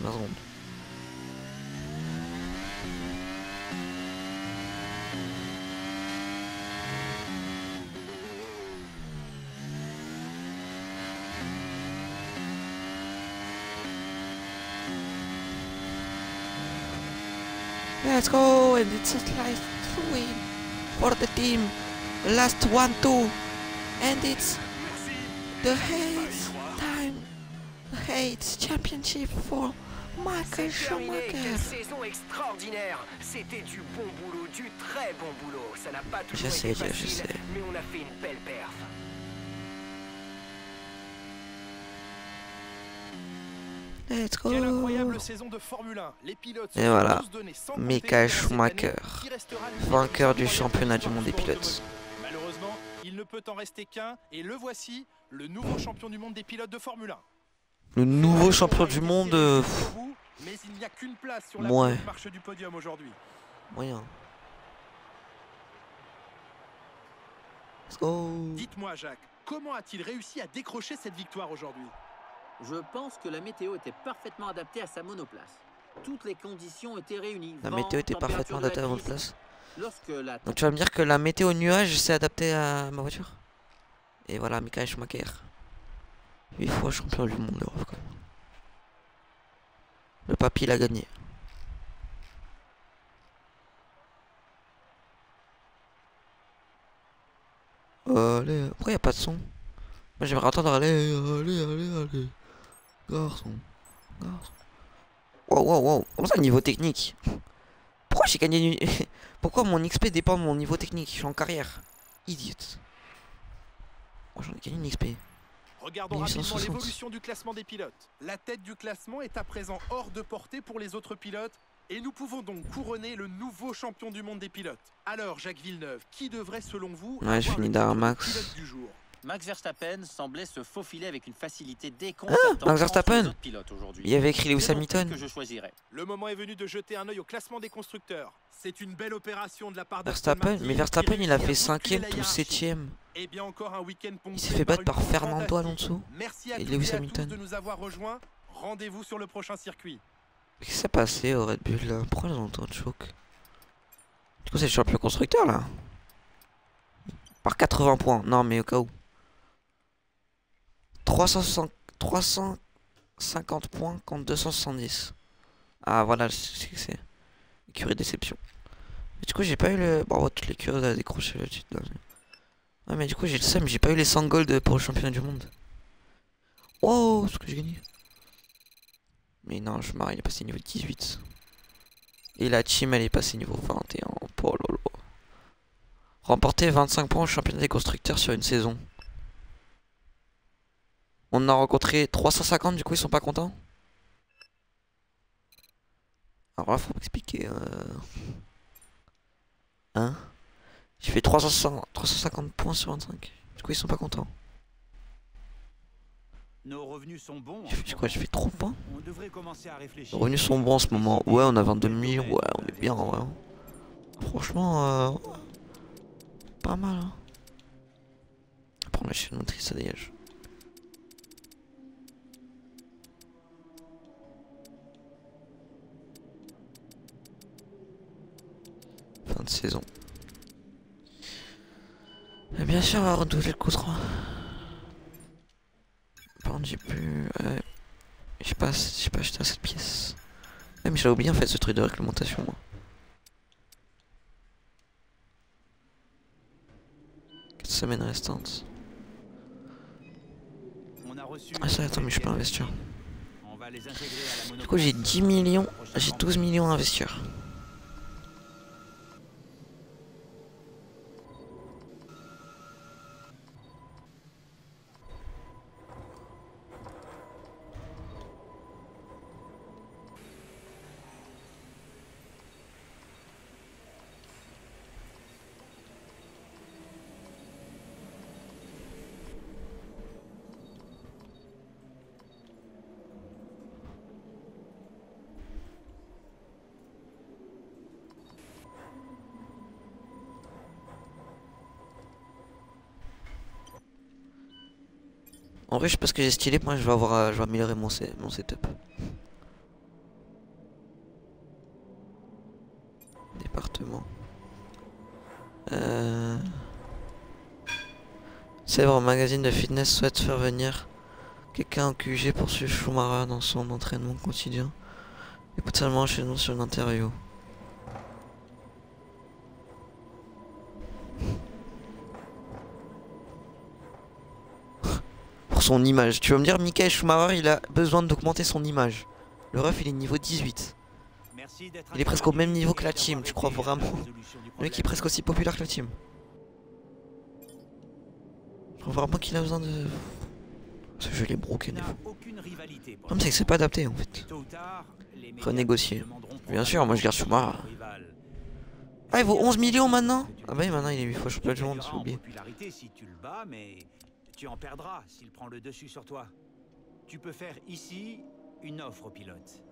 20 secondes. Let's go and it's a slice win for the team. Last one two and it's the Hayes time. The championship for Michael Schumacher. quelle saison extraordinaire C'était du bon boulot, du très bon boulot. Ça n'a pas toujours Je sais, été je facile, sais. mais on a fait une belle perf. Let's go. Quelle incroyable saison de Formule 1. Les pilotes se Et voilà. Michael Schumacher, vainqueur du championnat du monde des pilotes. Malheureusement, il ne peut en rester qu'un et le voici, le nouveau champion du monde des pilotes de Formule 1. Le nouveau champion du monde. euh, mais il n'y a qu'une place sur la Ouais. marche du podium aujourd'hui. moyen. Let's go. Dites-moi Jacques, comment a-t-il réussi à décrocher cette victoire aujourd'hui? Je pense que la météo était parfaitement adaptée à sa monoplace. Toutes les conditions étaient réunies. La météo était parfaitement adaptée à piste. place. Lorsque la Donc tu vas me dire que la météo nuage s'est adaptée à ma voiture? Et voilà, Michael Schumacher. 8 fois champion du monde d'Europe quand même. Le papy l'a gagné. Allez, pourquoi y a pas de son Moi j'aimerais entendre allez, allez, allez, allez. Garçon, garçon. Wow, wow, wow. Comment ça, niveau technique? Pourquoi j'ai gagné du- Pourquoi mon XP dépend de mon niveau technique? Je suis en carrière. Idiot. Moi j'en ai gagné une XP. Regardons 1860. rapidement l'évolution du classement des pilotes. La tête du classement est à présent hors de portée pour les autres pilotes et nous pouvons donc couronner le nouveau champion du monde des pilotes. Alors Jacques Villeneuve, qui devrait selon vous Ouais, je avoir finis le pilote du jour? Max Verstappen semblait se faufiler avec une facilité déconcertante Ah, Max Verstappen. Il y avait écrit Lewis Hamilton. que je choisirais. Le moment est venu de jeter un œil au classement des constructeurs. C'est une belle opération de la part d'Aston Verstappen, mais Verstappen il a fait bousculer 5ème la tout hiérarchie. 7ème. Et bien encore un week-end ponctué Il s'est fait battre par Fernando. Alonso. Merci à et Lewis et à Hamilton. tous de nous avoir rejoints. Rendez-vous sur le prochain circuit. Qu'est-ce qui s'est passé au Red Bull là? Pourquoi ils ont autant de choc Du coup c'est le champion constructeur là Par 80 points. Non mais au cas où. 360 350 points contre 270. Ah voilà c'est que c'est. Écurie déception. Mais du coup j'ai pas eu le. Bon toutes les curies à décrocher le titre. Ah mais du coup j'ai le seum, j'ai pas eu les 100 gold pour le championnat du monde. Wow, ce que j'ai gagné. Mais non, je marre, il est passé niveau 18. Et la team, elle est passée niveau 21. Oh lolo. Remporter 25 points au championnat des constructeurs sur une saison. On en a rencontré 350, du coup, ils sont pas contents Alors là, faut m'expliquer. Euh... Hein? J'ai fait 350, 350 points sur 25. Du coup, ils sont pas contents. Nos revenus sont bons. fait ce quoi J'ai fait trop moment. On devrait commencer à réfléchir. Les revenus sont bons en ce moment. Ouais, on a 22 millions. Ouais, on est bien, ouais. Franchement, euh, pas mal. Hein. Prendre la chaîne motrice, ça dégage. Fin de saison. Et bien sûr, on va renouveler le contrat. Par contre, j'ai plus. ouais. J'ai pas, j'ai pas acheté cette pièce. Ouais, mais j'avais oublié en fait ce truc de réglementation. Moi. 4 semaines restantes. On a reçu Ah ça attends mais je peux pièces. investir. Du coup j'ai monoplace 10 millions, j'ai campagne. 12 millions à investir. parce que j'ai stylé, moi je vais avoir euh, je vais améliorer mon, mon setup. Département. Euh... Célèbre magazine de fitness souhaite faire venir quelqu'un en QG pour suivre dans son entraînement quotidien. Écoute seulement chez nous sur l'interview. Son image. Tu vas me dire, Michael Schumacher, il a besoin d'augmenter son image. Le ref, il est niveau 18. Merci d'être Il est presque au même niveau que la team, tu crois vraiment Le mec est presque aussi populaire que la team. Je crois vraiment qu'il a besoin de... Ce jeu il est broken. Le problème c'est que c'est pas adapté en fait. Renégocier. Bien sûr, moi je garde Schumacher. Ah il vaut 11 millions maintenant Ah bah oui maintenant il est 8 fois champion du monde, en oublié. Tu en perdras s'il prend le dessus sur toi. Tu peux faire ici une offre au pilote.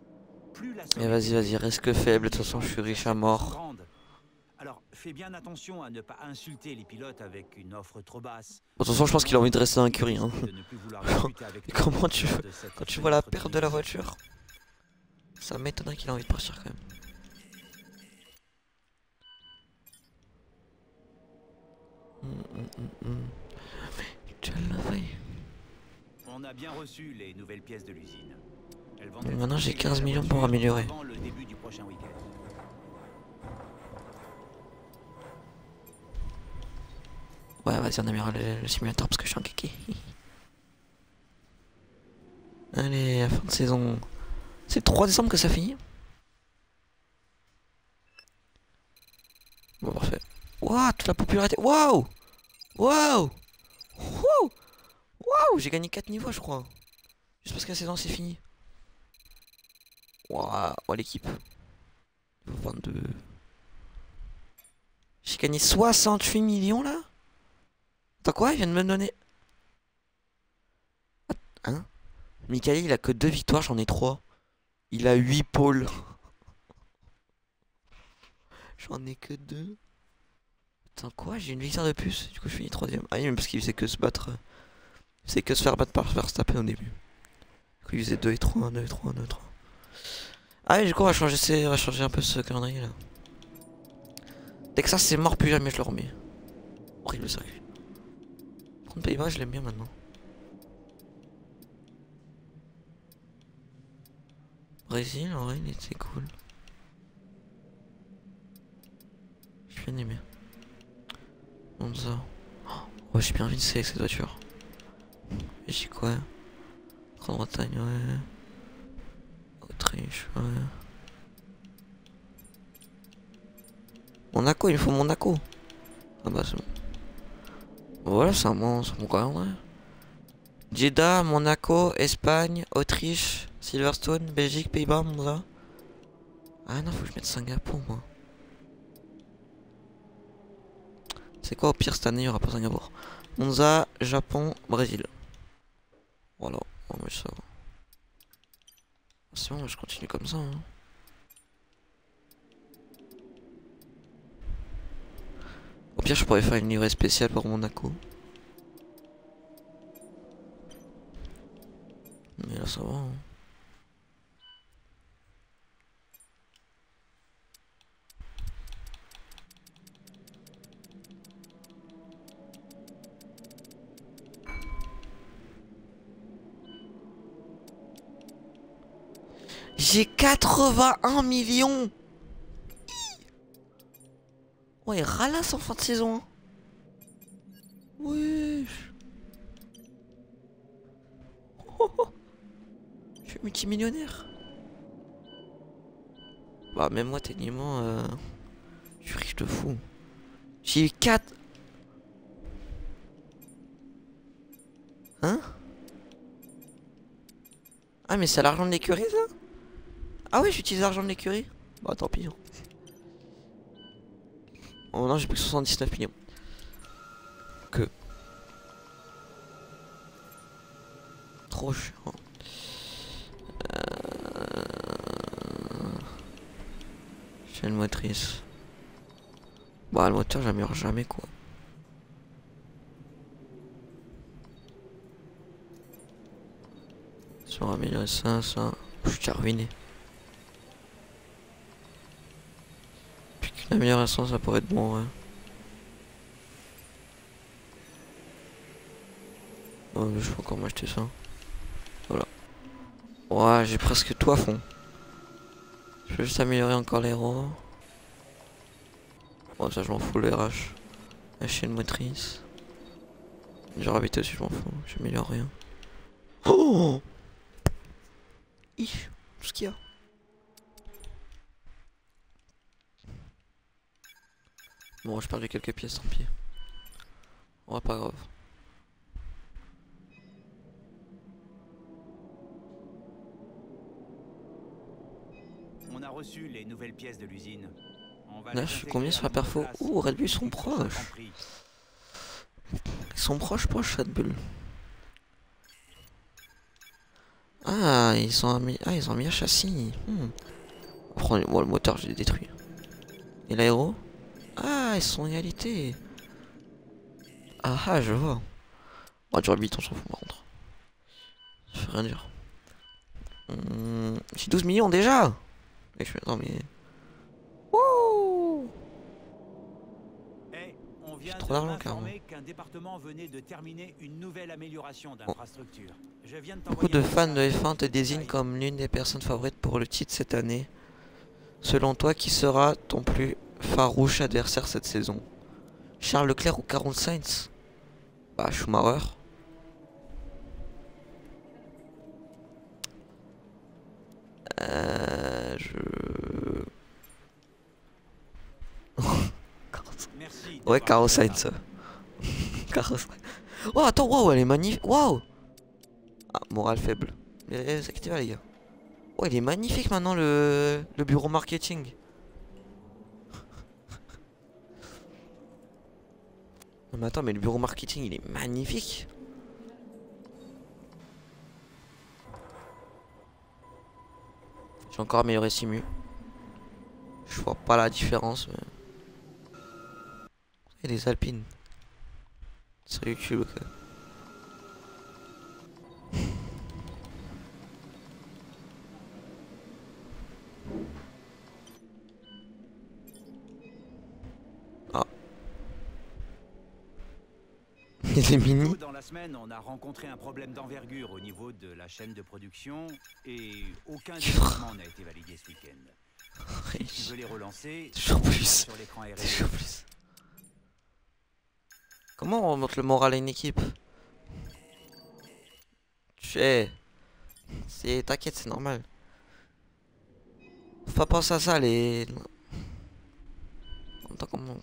Plus la Mais vas-y vas-y reste que faible, de toute façon je suis riche à mort. Grande. Alors, fais bien attention à ne pas insulter les pilotes avec une offre trop basse. De toute façon je pense qu'il a envie de rester dans hein. Avec Et toi comment tu veux- Quand tu vois la perte de la voiture, ça m'étonnerait qu'il ait envie de partir quand même. Hum, hum, hum. Tu fait. On a bien reçu les nouvelles pièces de l'usine. Maintenant, j'ai intégrées à 15 la millions pour améliorer. avant le début du prochain week-end. Ouais, vas-y, on améliore le, le simulateur parce que je suis un kéké. Allez, à fin de saison. C'est le 3 décembre que ça finit Bon, parfait. Waouh, toute la popularité. Waouh Waouh Waouh Waouh J'ai gagné 4 niveaux, je crois. Juste parce que la saison c'est fini. Waouh oh, l'équipe. Niveau 22. J'ai gagné 68 millions là Attends quoi Il vient de me donner... Hein? Michael il a que 2 victoires, j'en ai 3. Il a 8 pôles. j'en ai que 2. Attends quoi J'ai une victoire de plus. Du coup je finis 3 Ah mais parce qu'il faisait que se battre. Il faisait que se faire battre par Verstappen au début. Du coup il faisait 2 et 3, 1, 2 et 3, 1, 2 et 3. Ah oui du coup on va changer, va changer un peu ce calendrier là. Dès que ça c'est mort, plus jamais je le remets. Horrible le circuit. Contre, Pays-Bas, je l'aime bien maintenant. Brésil, en vrai, il était cool. J'ai bien aimé. Monza. Oh, j'ai bien envie de avec cette voiture. J'ai quoi? Grande-Bretagne, ouais. Autriche, ouais. Monaco, il me faut Monaco. Ah bah c'est bon. Voilà, c'est un bon, c'est bon calendrier. Jeddah, Monaco, Espagne, Autriche, Silverstone, Belgique, Pays-Bas, Monza. Ah non, faut que je mette Singapour, moi. C'est quoi au pire cette année, il y aura pas Singapour? Monza, Japon, Brésil. Voilà, oh, mais ça. C'est bon, je continue comme ça. hein. Au pire, je pourrais faire une livrée spéciale pour Monaco. Mais là, ça va. hein. J'ai 81 millions Ouais, ralasse en fin de saison. hein. Je suis multimillionnaire. Bah, même moi, techniquement, euh, je suis riche de fou. J'ai eu 4. Hein? Ah, mais c'est l'argent de l'écurie, ça? Ah oui, j'utilise l'argent de l'écurie Bah, tant pis. hein. Oh non, j'ai pris 79 millions. Que. Trop chiant. Euh... Chaîne motrice. Bah, le moteur, j'améliore jamais quoi. On va améliorer ça, ça. Je suis déjà ruiné. Putain. Amélioration, ça pourrait être bon, ouais. Oh, mais je peux encore m'acheter ça. Voilà. Ouais, j'ai presque tout à fond. Je vais juste améliorer encore les héros. Bon, ça, je m'en fous, le RH. La chaîne motrice. J'ai habité aussi, je m'en fous. J'améliore rien. Oh Ich, tout ce qu'il y a. Bon, je perds quelques pièces, tant pis. Ouais, pas grave. On a reçu les nouvelles pièces de l'usine. On va Là, je suis combien sur la perfo. Ouh, Red Bull, ils sont proches. Ils sont proches, proches, Red Bull. Ah, ils ont mis, ah, ils ont mis un châssis. Hmm. Prends- Bon, le moteur, je l'ai détruit. Et l'aéro? Ah, ils sont en égalité. Ah, ah, je vois. Bon, du Red on s'en fout par contre. Ça fait rien dire. Hmm, J'ai 12 millions déjà Et je fais, non mais... Wouh Eh, on vient trop d'argent, qu'un département venait de terminer une nouvelle amélioration d'infrastructure. Je viens de Beaucoup de fans de message F1 te désignent comme l'une des personnes favorites pour le titre cette année. Selon toi, qui sera ton plus farouche adversaire cette saison Charles Leclerc ou Carlos Sainz Bah, Schumacher. Euh, je... Ouais, Carlos. Sainz. Carlos Oh, attends, waouh, elle est magnifique. Waouh Ah, morale faible. Mais eh, pas, les gars. Oh, il est magnifique maintenant le, le bureau marketing. Non, mais attends, mais le bureau marketing il est magnifique. J'ai encore amélioré Simu. Je vois pas la différence, mais. Et les Alpines. Sur YouTube. Ah. Il est mini. Dans la semaine, on a rencontré un problème d'envergure au niveau de la chaîne de production et aucun développement n'a été validé ce week-end. Si tu veux les relancer, Toujours plus. sur. Toujours plus. Comment on remonte le moral à une équipe? Tu sais, c'est t'inquiète, c'est normal. Faut pas penser à ça, les. En temps, comment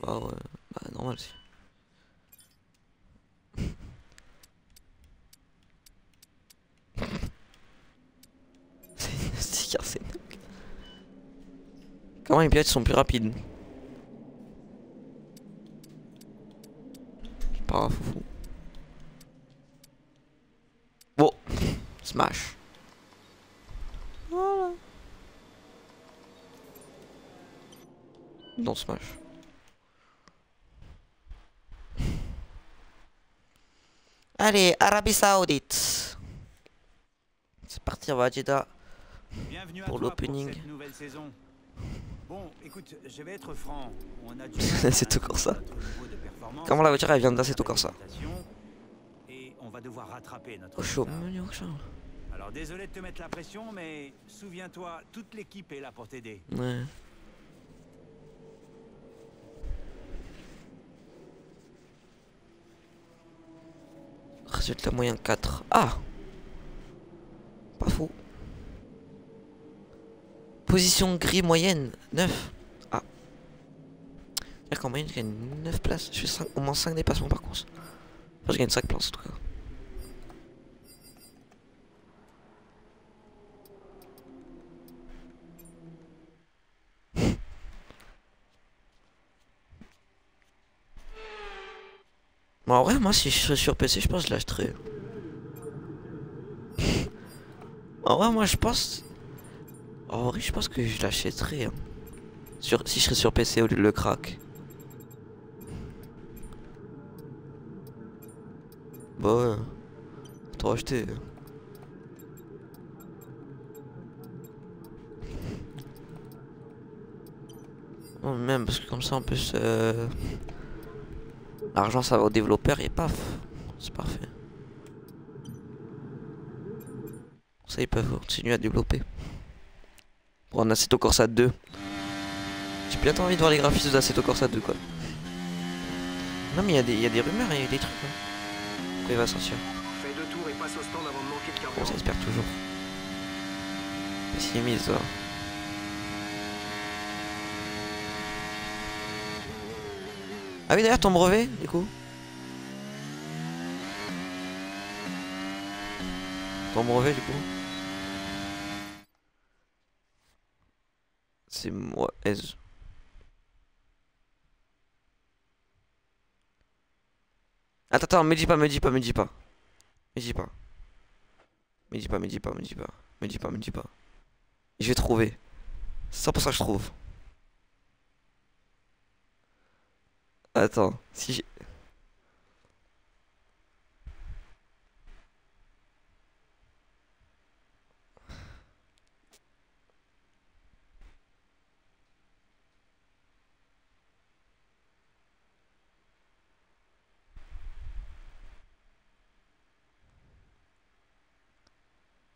Bah ouais, bah normal aussi. C'est. Comment les pilotes sont plus rapides? Pas foufou. Bon, smash. Voilà. Non, smash. Allez, Arabie Saoudite. C'est parti, on va à Jeddah. Pour l'opening. Bon, écoute, je vais être franc. C'est tout comme ça. Comment la voiture elle vient d'assez tout comme ça Et on va devoir rattraper notre Oh chaud. Alors désolé de te mettre la pression, mais souviens-toi, toute l'équipe est là pour t'aider. Ouais. Résultat moyen 4. Ah Pas fou. Position gris moyenne 9. Ah. C'est-à-dire qu'en moyenne je gagne 9 places. Je fais 5, au moins 5 dépassements par course. Enfin je gagne 5 places en tout cas. En vrai, moi, si je serais sur PC, je pense que je l'achèterais. en vrai, moi, je pense. En vrai, je pense que je l'achèterais. hein. Sur... Si je serais sur PC au lieu de le crack. Bah ouais. T'aurais acheté. Non, même parce que comme ça en plus euh, l'argent ça va au développeur et paf, c'est parfait. Ça ils peuvent continuer à développer. Bon, on a Assetto Corsa 2. J'ai bien envie de voir les graphismes d'Assetto Corsa 2 quoi. Non mais il y, a des rumeurs et des trucs. Hein. Pourquoi il va sortir Fais deux tours et passe au stand avant de manquer de Bon, carburant. ça espère toujours. S'il est mis ça. Ah oui d'ailleurs ton brevet du coup Ton brevet du coup C'est moi. Attends, attends, me dis pas, me dis pas, me dis pas. Me dis pas. Me dis pas, me dis pas, me dis pas. Me dis pas, me dis pas. Je vais trouver. C'est 100% que je trouve. Attends, si j'ai...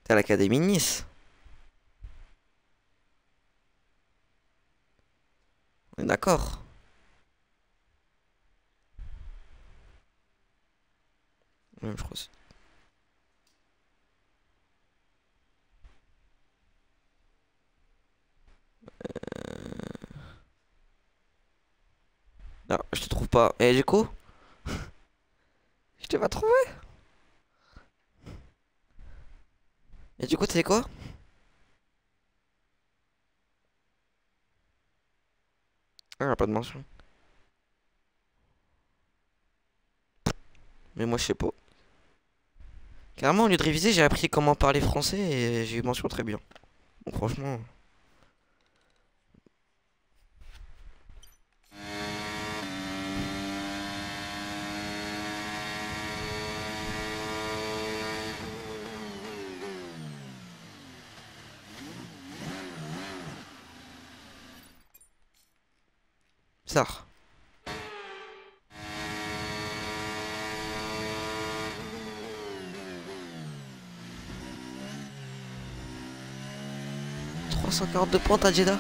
À l'Académie de Nice. D'accord. Je crois. Euh. Non, je te trouve pas. Et du coup Je t'ai pas trouvé? Et du coup, sais quoi? Ah, pas de mention. Mais moi, je sais pas. Carrément, au lieu de réviser, j'ai appris comment parler français et j'ai eu mention très bien. Bon, franchement. Bizarre. « 342 points à Jeddah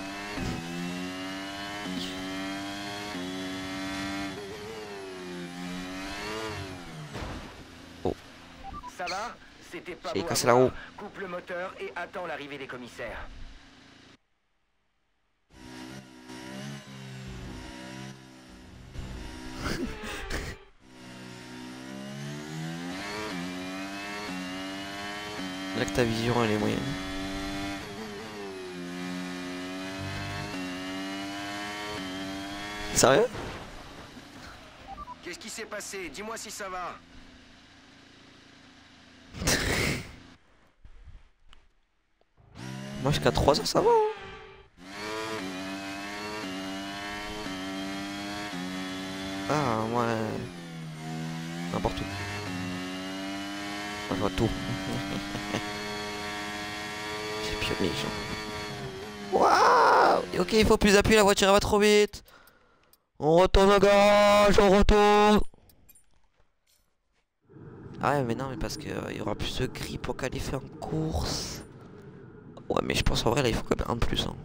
Ça va C'était pas J'ai cassé la roue. Coupe le moteur et attends l'arrivée des commissaires. Là que ta vision elle est moyenne. Sérieux Qu'est-ce qui s'est passé? Dis-moi si ça va. Moi jusqu'à 3 heures ça va hein. Ah euh, N'importe où. Moi je vois tout. J'ai pionné genre. Waouh! Ok il faut plus appuyer la voiture elle va trop vite On retourne au garage On retourne. Ah ouais mais non mais parce qu'il y aura plus de grip pour qualifier en course. Ouais mais je pense en vrai là il faut quand même un plus hein.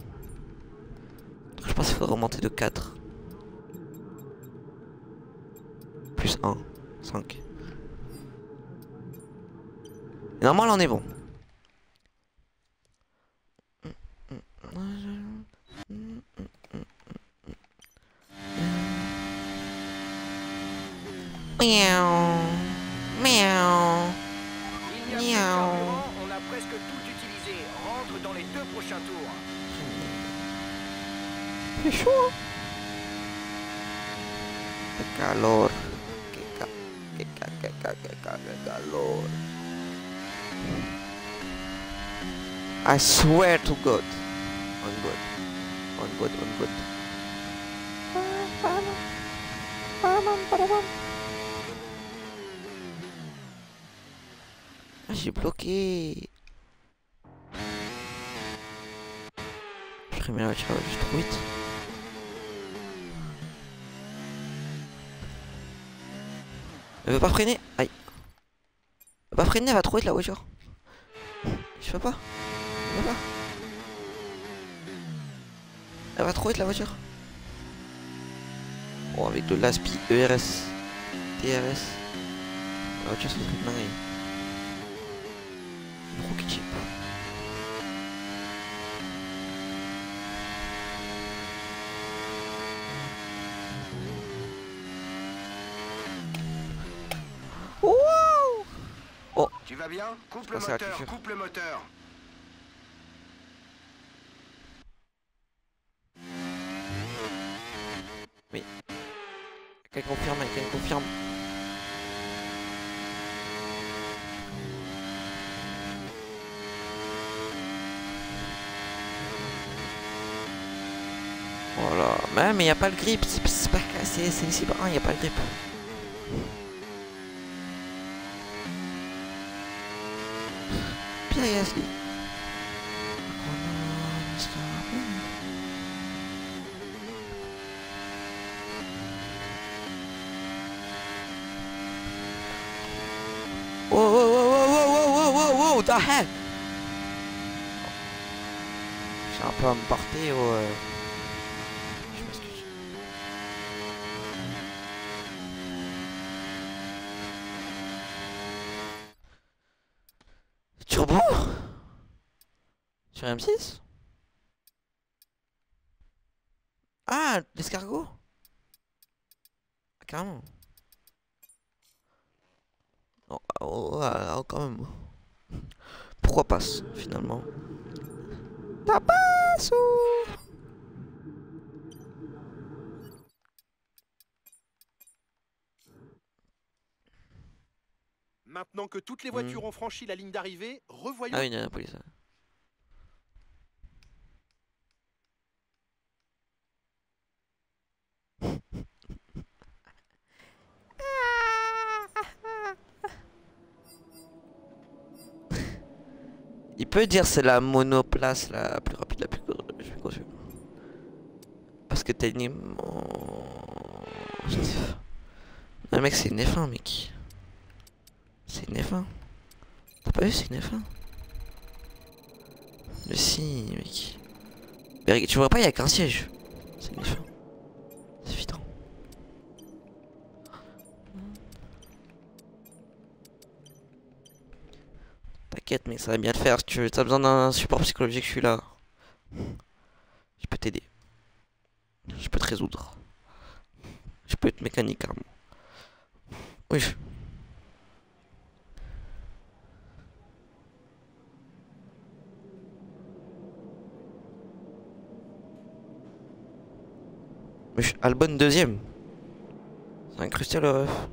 Donc, Je pense qu'il faudrait remonter de 4 Plus 1 5 Et normalement là on est bon I swear to God. On God. On God, on God. Ah, j'ai bloqué. Je remets la voiture trop vite. Elle veut pas freiner? Aïe. Elle veut pas freiner, elle va trop vite la voiture. Je peux pas. Elle va trop vite la voiture. Oh, avec de l'aspi ERS. TRS. La voiture, c'est une. Une rocket chip. Wow Tu vas bien? Coupe le moteur, coupe le moteur. Confirme. Voilà, mais mais y a pas le grip, c'est pas cassé, c'est c'est pas, y a pas le grip. ahead. Je suis un peu emporté au... Euh... Je m'excuse. Turbo? Sur M6 toutes les Mhm. voitures ont franchi la ligne d'arrivée, revoyons Ah il y a la police. Il peut dire c'est la monoplace la plus rapide, la plus grosse. Parce que techniquement... Non mec c'est une F1 mec. C'est une F1. T'as pas c'est une F1 Mais si mec. Mais tu vois pas il y a qu'un siège. C'est F1. C'est évident. T'inquiète mec ça va bien le faire. Si tu as besoin d'un support psychologique je suis là. Je peux t'aider. Je peux te résoudre. Je peux être mécanique carrément. Oui. Mais je- Albon deuxième. C'est incrusté le ref.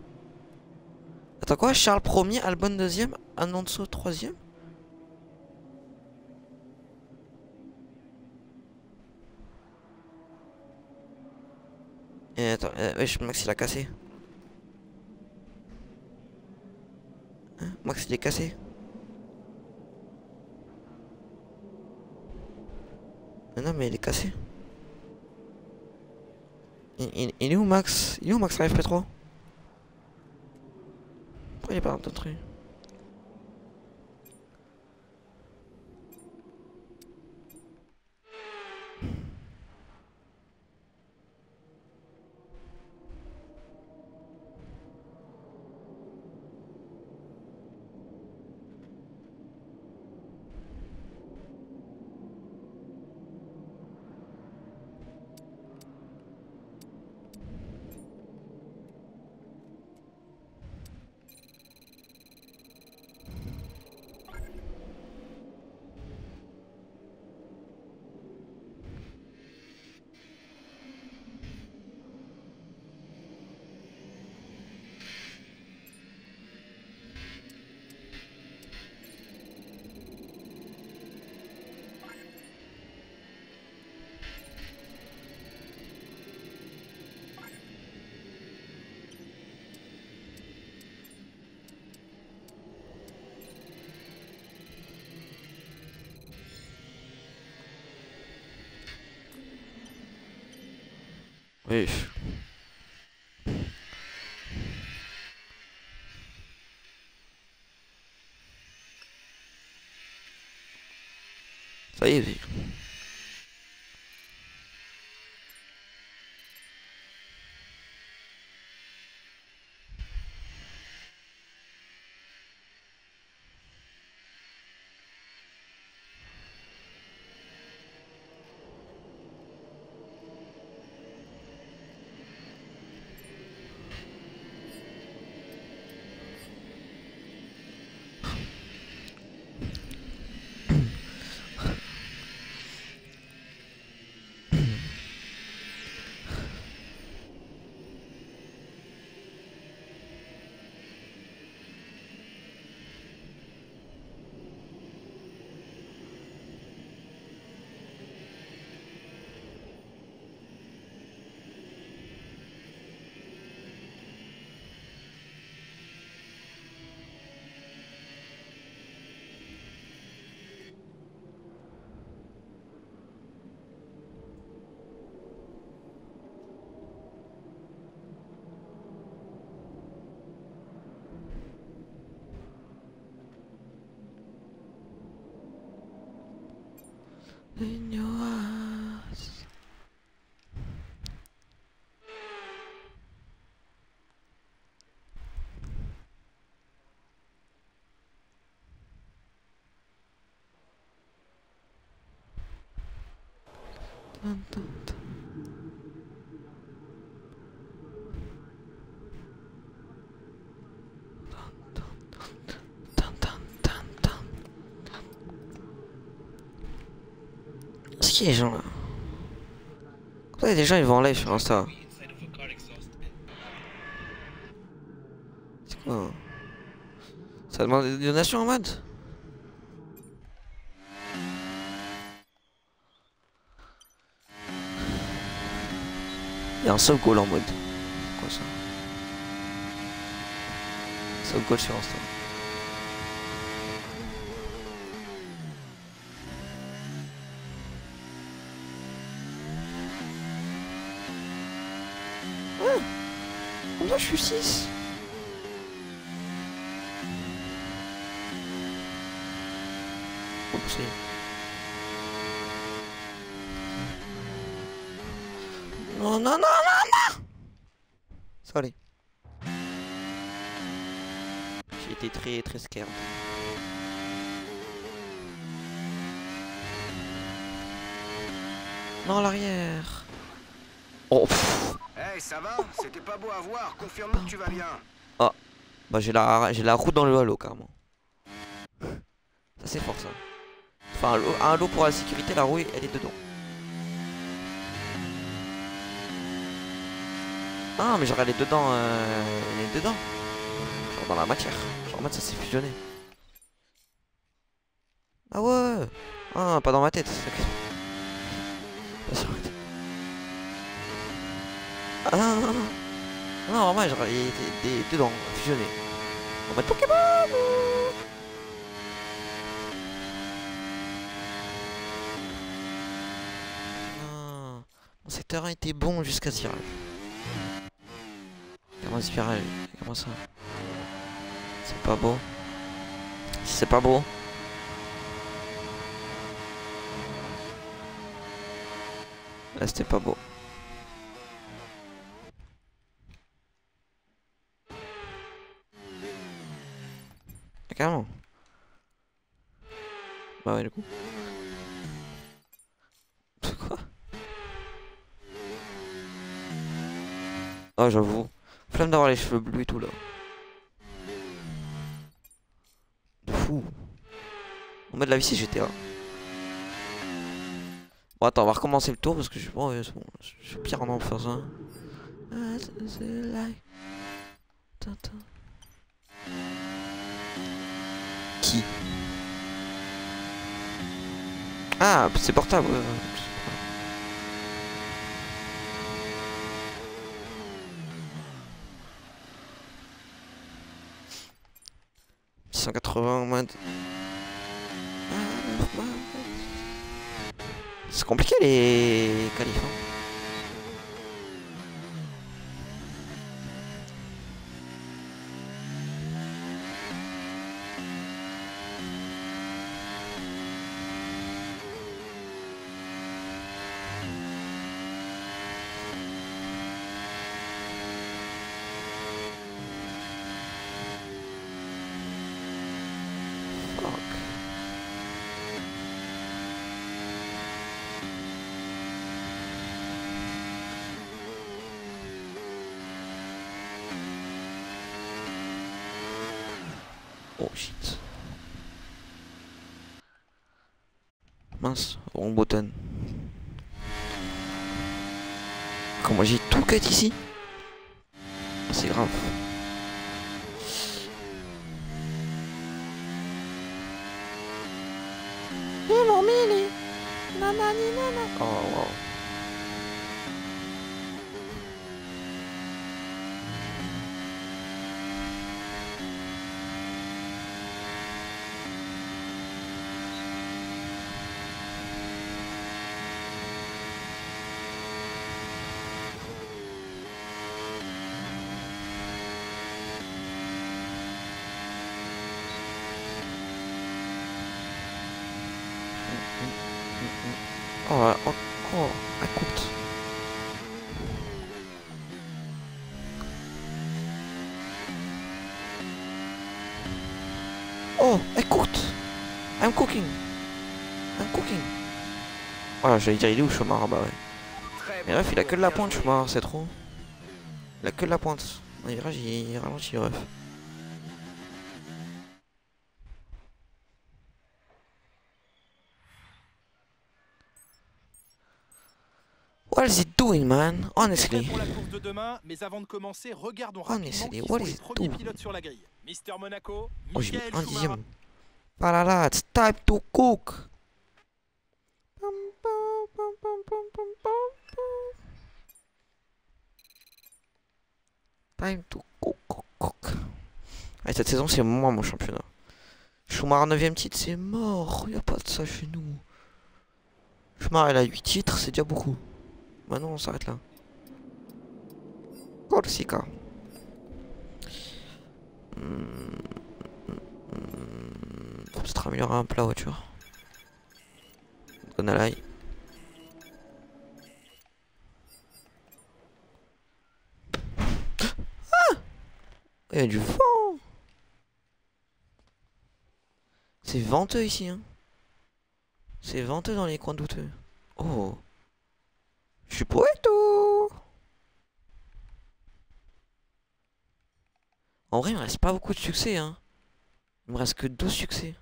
Attends quoi? Charles premier, Albon deuxième, Alonso troisième? Et attends, euh, Max il a cassé. Hein? Max il est cassé. Mais non mais il est cassé. Il, est où Max? Il est où Max? Live P3 Pourquoi il est pas dans ton truc Oui. Ça y est. in your eyes. Dun, dun, dun. Dun, dun, dun, dun. C'est qui les gens là? Pourquoi des gens ils vont en live sur Insta? C'est quoi? Ça demande des donations en mode? Il y a un sub goal en mode. Quoi ça? Sub goal sur Insta. Ah Comme ça je suis 6 Oupsie. Non, non, non, non, non Sorry. J'ai été très, très scared. Non, l'arrière. Oh, pff. Ça va C'était pas beau à voir. Confirme-nous que tu vas bien. Bah j'ai la, j'ai la roue dans le halo carrément. Ça c'est fort ça. Enfin un halo- pour la sécurité, la roue elle est dedans. Ah mais genre elle est dedans, euh, elle est dedans. Dans la matière. Genre en mode ça s'est fusionné. Ah ouais Ah pas dans ma tête. ok. Pas sur ma tête. Ah non non non non. Il était des- dedans, fusionné. En mode Pokémon Non. Mon secteur 1 était bon jusqu'à ce virage. Comment ce virage Comment ça? C'est pas beau. C'est pas beau. Là c'était pas beau. Bah ouais du coup. Quoi? Ah j'avoue. Flamme d'avoir les cheveux bleus et tout là. De fou. On met de la vie si GTA. Bon attends on va recommencer le tour parce que je, bon, ouais, c'est bon, je suis pire en faire ça. Qui Ah c'est portable. ouais, ouais, je sais pas. 180 moins de... C'est compliqué les qualifs. hein. Oh shit. Mince, wrong button. Cut ici C'est grave. Ils m'ont mis les... Nanani nana. Oh wow. Oh, oh, oh, écoute. Oh, écoute. I'm cooking. I'm cooking. Oh, j'allais dire, il est où Chomar? Bah ouais. Mais ref, il a que de la pointe, joué. Chomar, c'est trop. Il a que de la pointe. On dirait, il ralentit, ref. What is he doing, man? Honestly. pour la course de demain, mais avant de commencer, regardons qui what is les premiers doing? sur la grille. Mister Monaco, Oh, j'ai mis un dixième. Pas là là, it's time to cook. Allez, cette saison, c'est moi mon championnat. Schumacher 9ème titre, c'est mort. Y a pas de ça chez nous. Schumacher, elle a 8 titres, c'est déjà beaucoup. Maintenant, on s'arrête là. Corsica. Hmm. Faut peut-être un la voiture. Gonalai. Ah Il y a du vent C'est venteux ici, hein C'est venteux dans les coins douteux. Oh Je suis poète ou En vrai, il me reste pas beaucoup de succès, hein. Il me reste que 12 succès.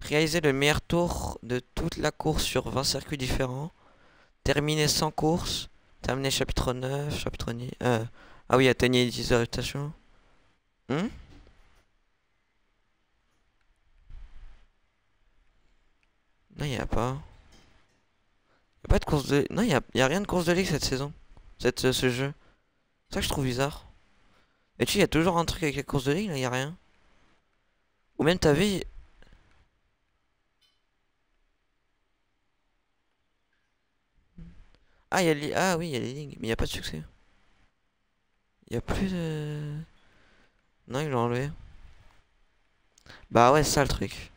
Réaliser le meilleur tour de toute la course sur 20 circuits différents. Terminer 100 courses. Terminer chapitre 9, chapitre 10. Euh, ah oui, atteignez les 10 réputation. Hmm? Non, il n'y a pas. Il a pas de course de... Non, il n'y a, a rien de course de ligue cette saison. Cette, ce, ce jeu. C'est ça que je trouve bizarre. Et tu sais, il y a toujours un truc avec les courses de ligue, là, il n'y a rien. Ou même t'avais... Ah, y a les... ah oui, il y a les ligues, mais il n'y a pas de succès. Il n'y a plus de... Non, ils l'ont enlevé. Bah ouais, c'est ça le truc.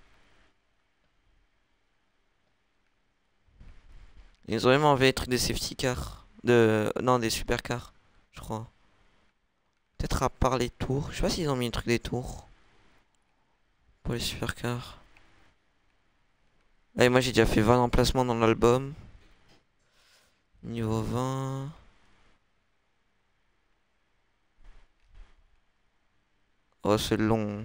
Ils ont même enlevé les trucs des safety cars. De... Non, des supercars, je crois. Peut-être à part les tours. Je sais pas s'ils ont mis le truc des tours. Pour les supercars. Allez, moi j'ai déjà fait 20 emplacements dans l'album. Niveau 20. Oh, c'est long.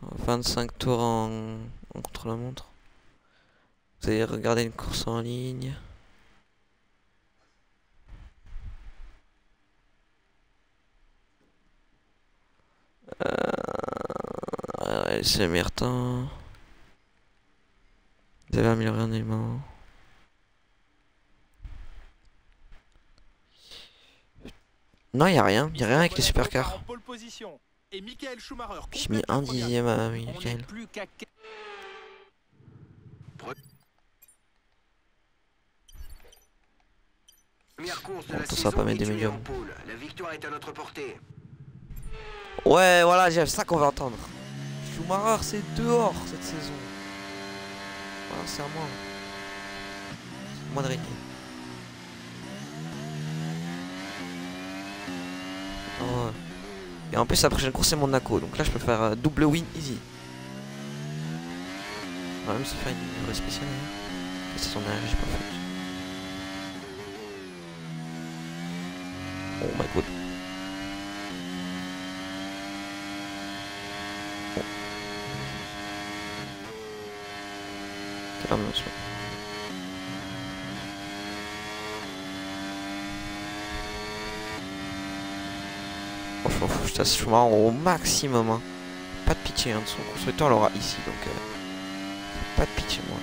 25 tours en, contre-la-montre. Vous allez regarder une course en ligne. Euh, c'est le meilleur temps. Vous avez amélioré un élément. Non, y a rien. Y a rien avec les supercars. J'ai mis un dixième à Michael. ça, va pas mettre et des médiums. Ouais, voilà, Jeff, c'est ça qu'on va entendre. Schumacher, c'est dehors cette saison. Voilà, c'est à moi. Moi de régner. Et en plus, la prochaine course, c'est Monaco. Donc là, je peux faire euh, double win easy. On va même se faire une vraie spéciale. Hein. C'est son. Oh my god. Ah, mince. Je Schumacher au maximum. Hein. Pas de pitié, hein, de son constructeur l'aura ici, donc euh, pas de pitié moi.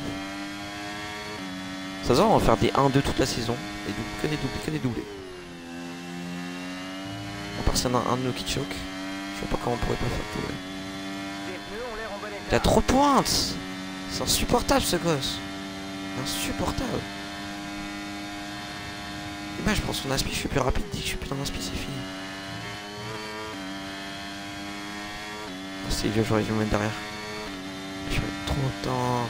Ça se voit, on va faire des 1-2 toute la saison, et doubles, que des doublés, que des doublés. À part s'il y en a un de nous qui choque, je vois pas comment on pourrait pas faire tout. Bon Il a trop de pointes C'est insupportable ce gosse Insupportable Et bah je prends son aspi, je suis plus rapide, dès que je suis plus dans l'aspi, c'est. J'aurais dû me mettre derrière. Je mettre trop de temps.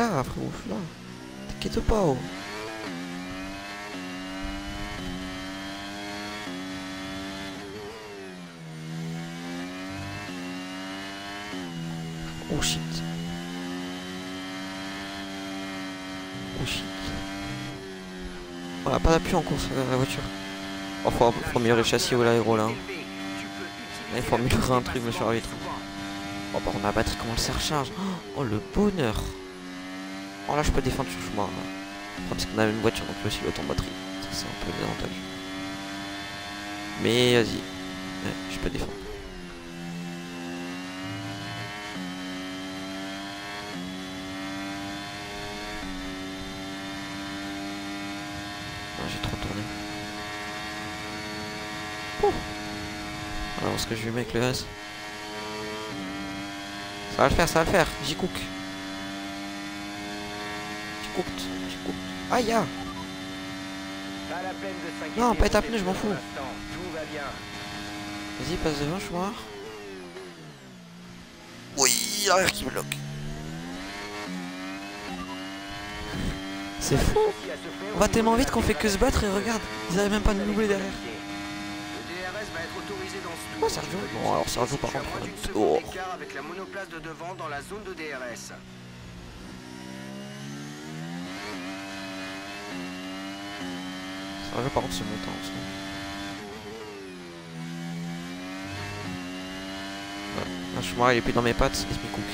Là, là. T'inquiète pas, oh. Oh shit. Oh shit. Voilà, pas d'appui en course euh, la voiture. Oh, faut, faut améliorer le châssis ou l'aéro là. hein. Là, il faut améliorer un truc, monsieur l'arbitre. Oh, par contre, la batterie, comment elle se recharge Oh, le bonheur Oh, là, je peux défendre sur le chemin. parce qu'on a une voiture, donc aussi l'autre en batterie. Ça, c'est un peu désavantageux. Mais, vas-y. Je peux défendre. Ah, j'ai trop tourné. Ouh. Alors, ce que je lui mets avec le gaz. Ça va le faire, ça va le faire. J'y cook. J'y cooked, j'y cooked. Aïe, ah. Pas la peine de Non, pas pour étape tes je m'en fous. Vas-y, passe devant, Schumacher. Oui, l'arrière qui bloque. C'est fou. On va tellement vite qu'on fait que se battre et regarde, ils arrivent même pas à nous doubler derrière. Le DRS va être autorisé dans ce Oh. Sergio. Bon, alors Sergio, par contre, oh. avec la monoplace de devant dans la zone de DRS. Ça va par contre c'est montant en ce moment. Il est plus dans mes pattes, il se met cook.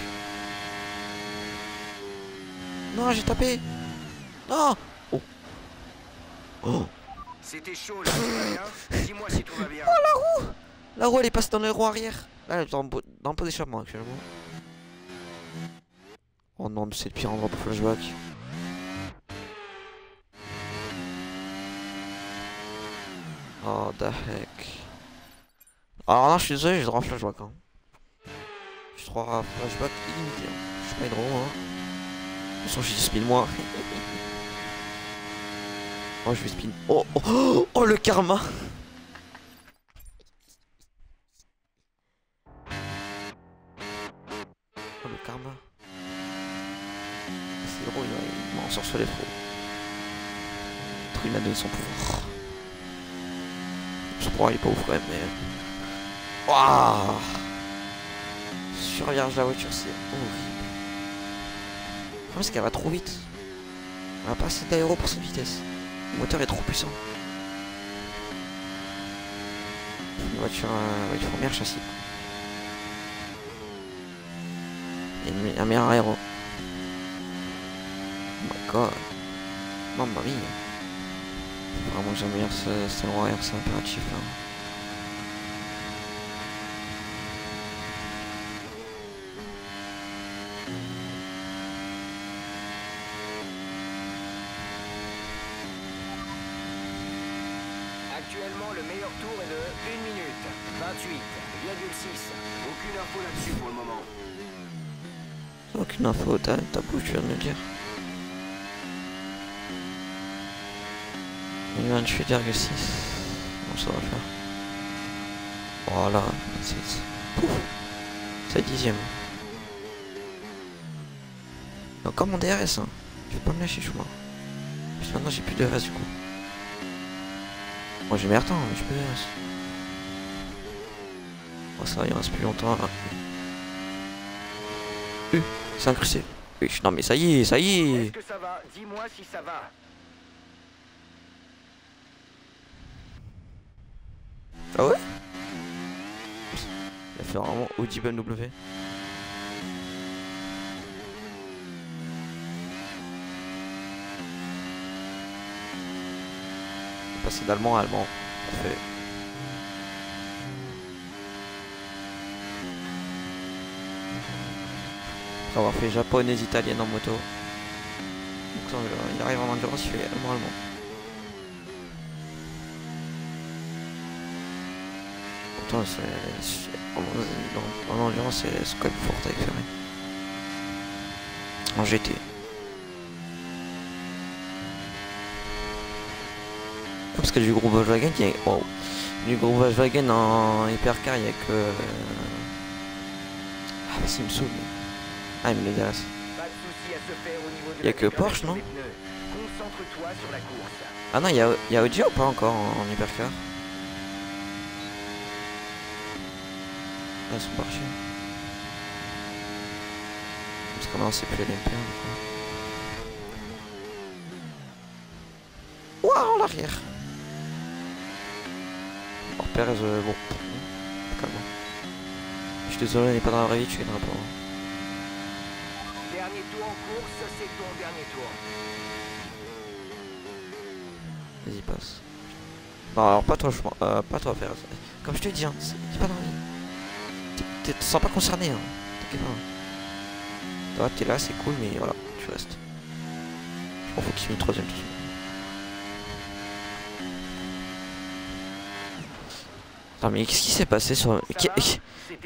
Non, j'ai tapé Non Oh Oh C'était chaud là, Dis-moi si tout va bien. La roue elle est passée dans le roue arrière. Là elle est dans, dans le pot d'échappement actuellement. Oh non mais c'est le pire endroit pour flashback. Oh the heck? Alors non je suis désolé j'ai droit à flashback hein. J'ai droit à flashback illimité. hein. Je suis pas hydro hein. De toute façon j'ai spin moi. oh je vais spin. Oh oh oh, le karma Oh le karma. C'est drôle, il m'a- il m'a ensorcelé trop. Il a donné son pouvoir. Il est pas quand même, mais. Waouh Survierge la voiture, c'est horrible. Le problème c'est qu'elle va trop vite. On a pas assez d'aéro pour cette vitesse. Le moteur est trop puissant. Une voiture, euh, un meilleur châssis. Et un meilleur aéro. Oh my god. Mamma mia. Vraiment que j'améliore ce, ce roi air, c'est impératif là. Actuellement, le meilleur tour est de 1 minute 28,6. Aucune info là-dessus pour le moment. Aucune info, t'as ta bouche, tu viens de le dire. 28,6. Bon, ça va faire. Voilà, c'est. Pouf C'est dixième. Encore mon DRS, hein. Je vais pas me lâcher, je crois. Parce que maintenant j'ai plus de DRS du coup. Moi j'ai meilleur temps, mais je peux. Oh ça il reste plus longtemps. Là. Euh, c'est incrusté. Non mais ça y est, ça y est. Est-ce que ça va? Dis-moi si ça va. Ah ouais Fait vraiment Audi BMW. Passer d'allemand à allemand. Après avoir fait japonaise italienne en moto. Ça, il arrive en endurance, il fait allemand Pourtant c'est. c'est- En, en endurance c'est c'est quand même fort avec Ferrari. En GT. Parce que du groupe Volkswagen, il y a... wow. Du groupe Volkswagen en hypercar, il y a que... euh, Ah bah il me saoule. Ah il me l'intéresse. Pas de souci à se faire au niveau de Y a que Porsche, non? Ah non, il y a, il y a Audi ou pas encore en, en hypercar? Ah, ils sont partis. Parce qu'on a c'est plus LMP du coup. Waouh, l'arrière Alors Perez, euh, bon, calme. Je suis désolé, elle n'est pas dans la vraie vie, tu gagneras pas. Dernier tour en course, c'est ton dernier tour. Vas-y, passe. Non, alors pas toi, je euh, pas toi, Perez. Comme je te dis, hein, c'est pas dans pas concerné, hein. T'inquiète pas. Toi, t'es là, c'est cool, mais voilà, tu restes. Je m'en fous qu'il finisse troisième tout mais qu'est-ce qui s'est passé sur...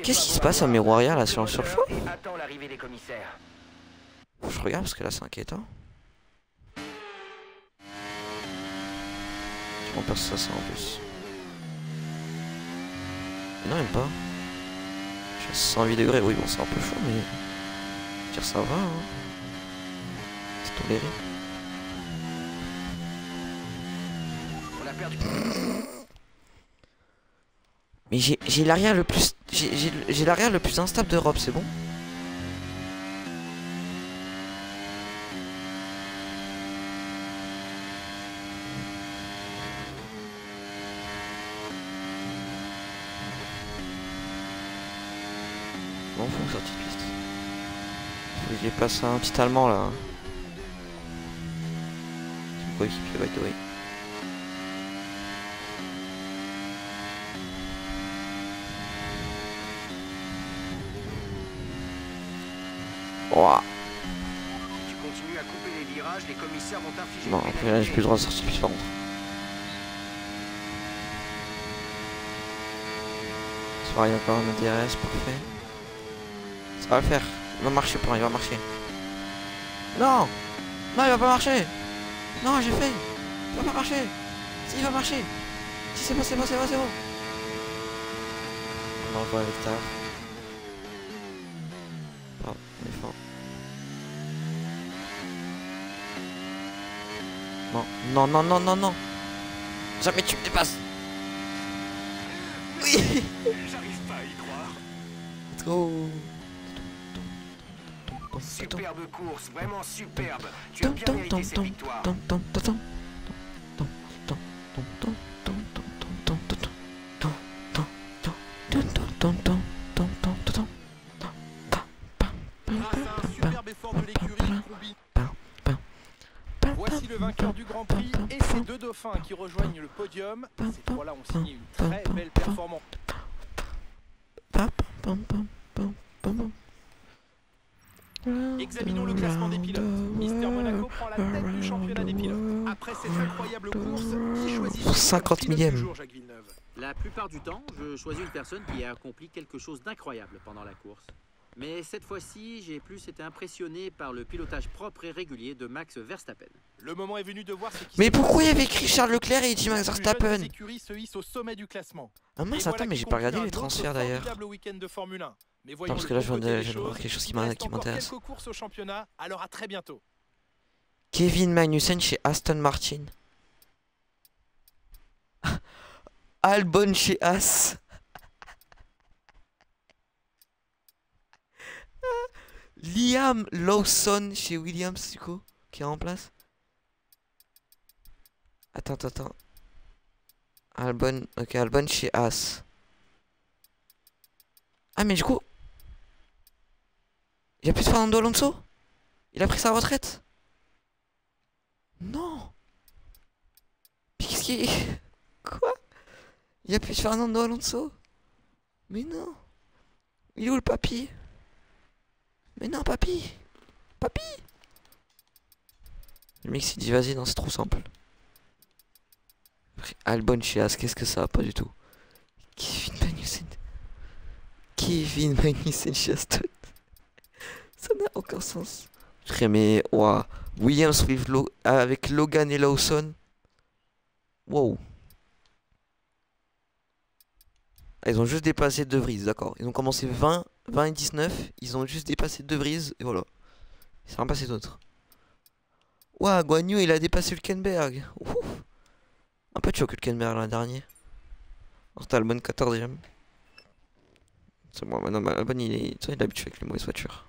Qu'est-ce qui se passe à arrière, là, sur le. Faut que Je regarde parce que là, c'est inquiétant. Je m'en perds ça, ça en plus. Mais non, même pas. Je suis à 108 degrés, oui, bon, c'est un peu chaud, mais. Je veux dire, ça va, hein. C'est toléré. On a perdu. Mais j'ai j'ai l'arrière le plus. J'ai l'arrière le plus instable d'Europe, c'est Bon, faut sortie de piste. Déplace un petit allemand là. C'est mon coéquipier, by the way. Ouah. Après là, j'ai plus le droit de sortir piste par contre. C'est pareil, encore un DRS, parfait. Ça va le faire. Il va marcher pour un, il va marcher. Non. Non, il va pas marcher. Non, j'ai fait. Il va pas marcher. Si, il va marcher. Si, c'est bon, c'est bon, c'est bon, c'est bon. On envoie tard. Oh, on est fort. Non, non, non, non, non, non. Jamais tu me dépasses Superbe course, vraiment superbe. Tu as bien mérité cette victoire. Voici le vainqueur du Grand Prix et ses deux dauphins qui rejoignent le podium. Ces trois-là ont signé une très belle performance. Examinons le classement des pilotes. Mister Monaco prend la tête du championnat des pilotes. Après cette incroyable course, qui choisit 50 pilote millième. La plupart du temps, je choisis une personne qui a accompli quelque chose d'incroyable pendant la course. Mais cette fois-ci, j'ai plus été impressionné par le pilotage propre et régulier de Max Verstappen. Le moment est venu de voir ce qui Mais pourquoi il y avait écrit Charles Leclerc et il dit Max Verstappen se hisse au sommet du classement. Ah mince, voilà attends, mais j'ai pas regardé les transferts d'ailleurs. formidable week-end de Formule 1. Mais voyons parce que là, je viens de- voir quelque chose qui m'intéresse. Kevin Magnussen chez Aston Martin. Albon chez As. Liam Lawson chez Williams, du coup, qui est en place. Attends, attends, attends. Albon, ok, Albon chez As. Ah, mais du coup, il y a plus de Fernando Alonso? Il a pris sa retraite? Non Qu'est-ce qui Quoi? Il y a plus Fernando Alonso? Mais non Il est où le papy? Mais non, papy Papy Le mec s'est dit, vas-y, non, c'est trop simple. Albon Chias, qu'est-ce que ça pas du tout Kevin Magnussen. Kevin Magnussen Chiaston. Ça n'a aucun sens. Mais, waouh. Williams avec Logan et Lawson. Wow. Ah, ils ont juste dépassé De Vries, d'accord. Ils ont commencé 20, 20 et 19. Ils ont juste dépassé De Vries et voilà. Ils rien passé d'autre. Waouh, Guanyu il a dépassé Hülkenberg. Ouf. Un peu de choc Hülkenberg l'an dernier. Albon 14ème. C'est bon, maintenant Albon il est, il est habitué avec les mauvaises voitures.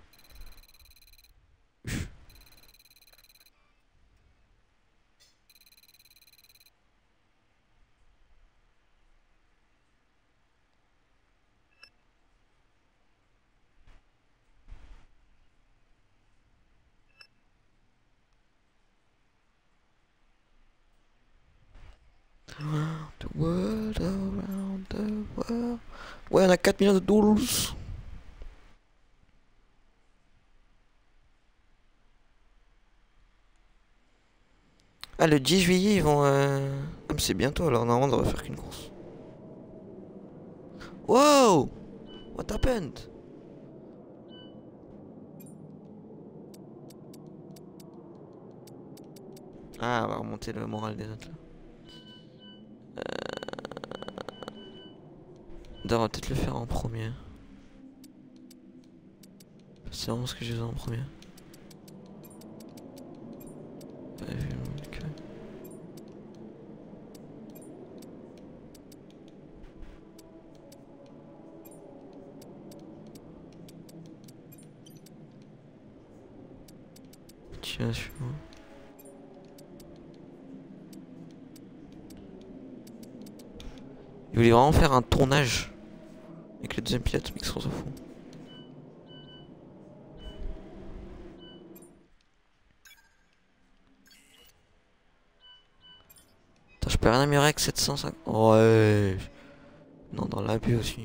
The world around the world. Ouais, on a 4 millions de dollars. Ah, le 10 juillet, ils vont... Euh... Ah, c'est bientôt, alors normalement, on devrait faire qu'une course. Wow What happened? Ah, on va remonter le moral des autres. Euh... On devrait peut-être le faire en premier. C'est vraiment ce que j'ai en premier. Situation. Il voulait vraiment faire un tournage avec le deuxième pilote, mais s'en fout. Je peux rien améliorer avec 750. Ouais. Non, dans l'abus aussi.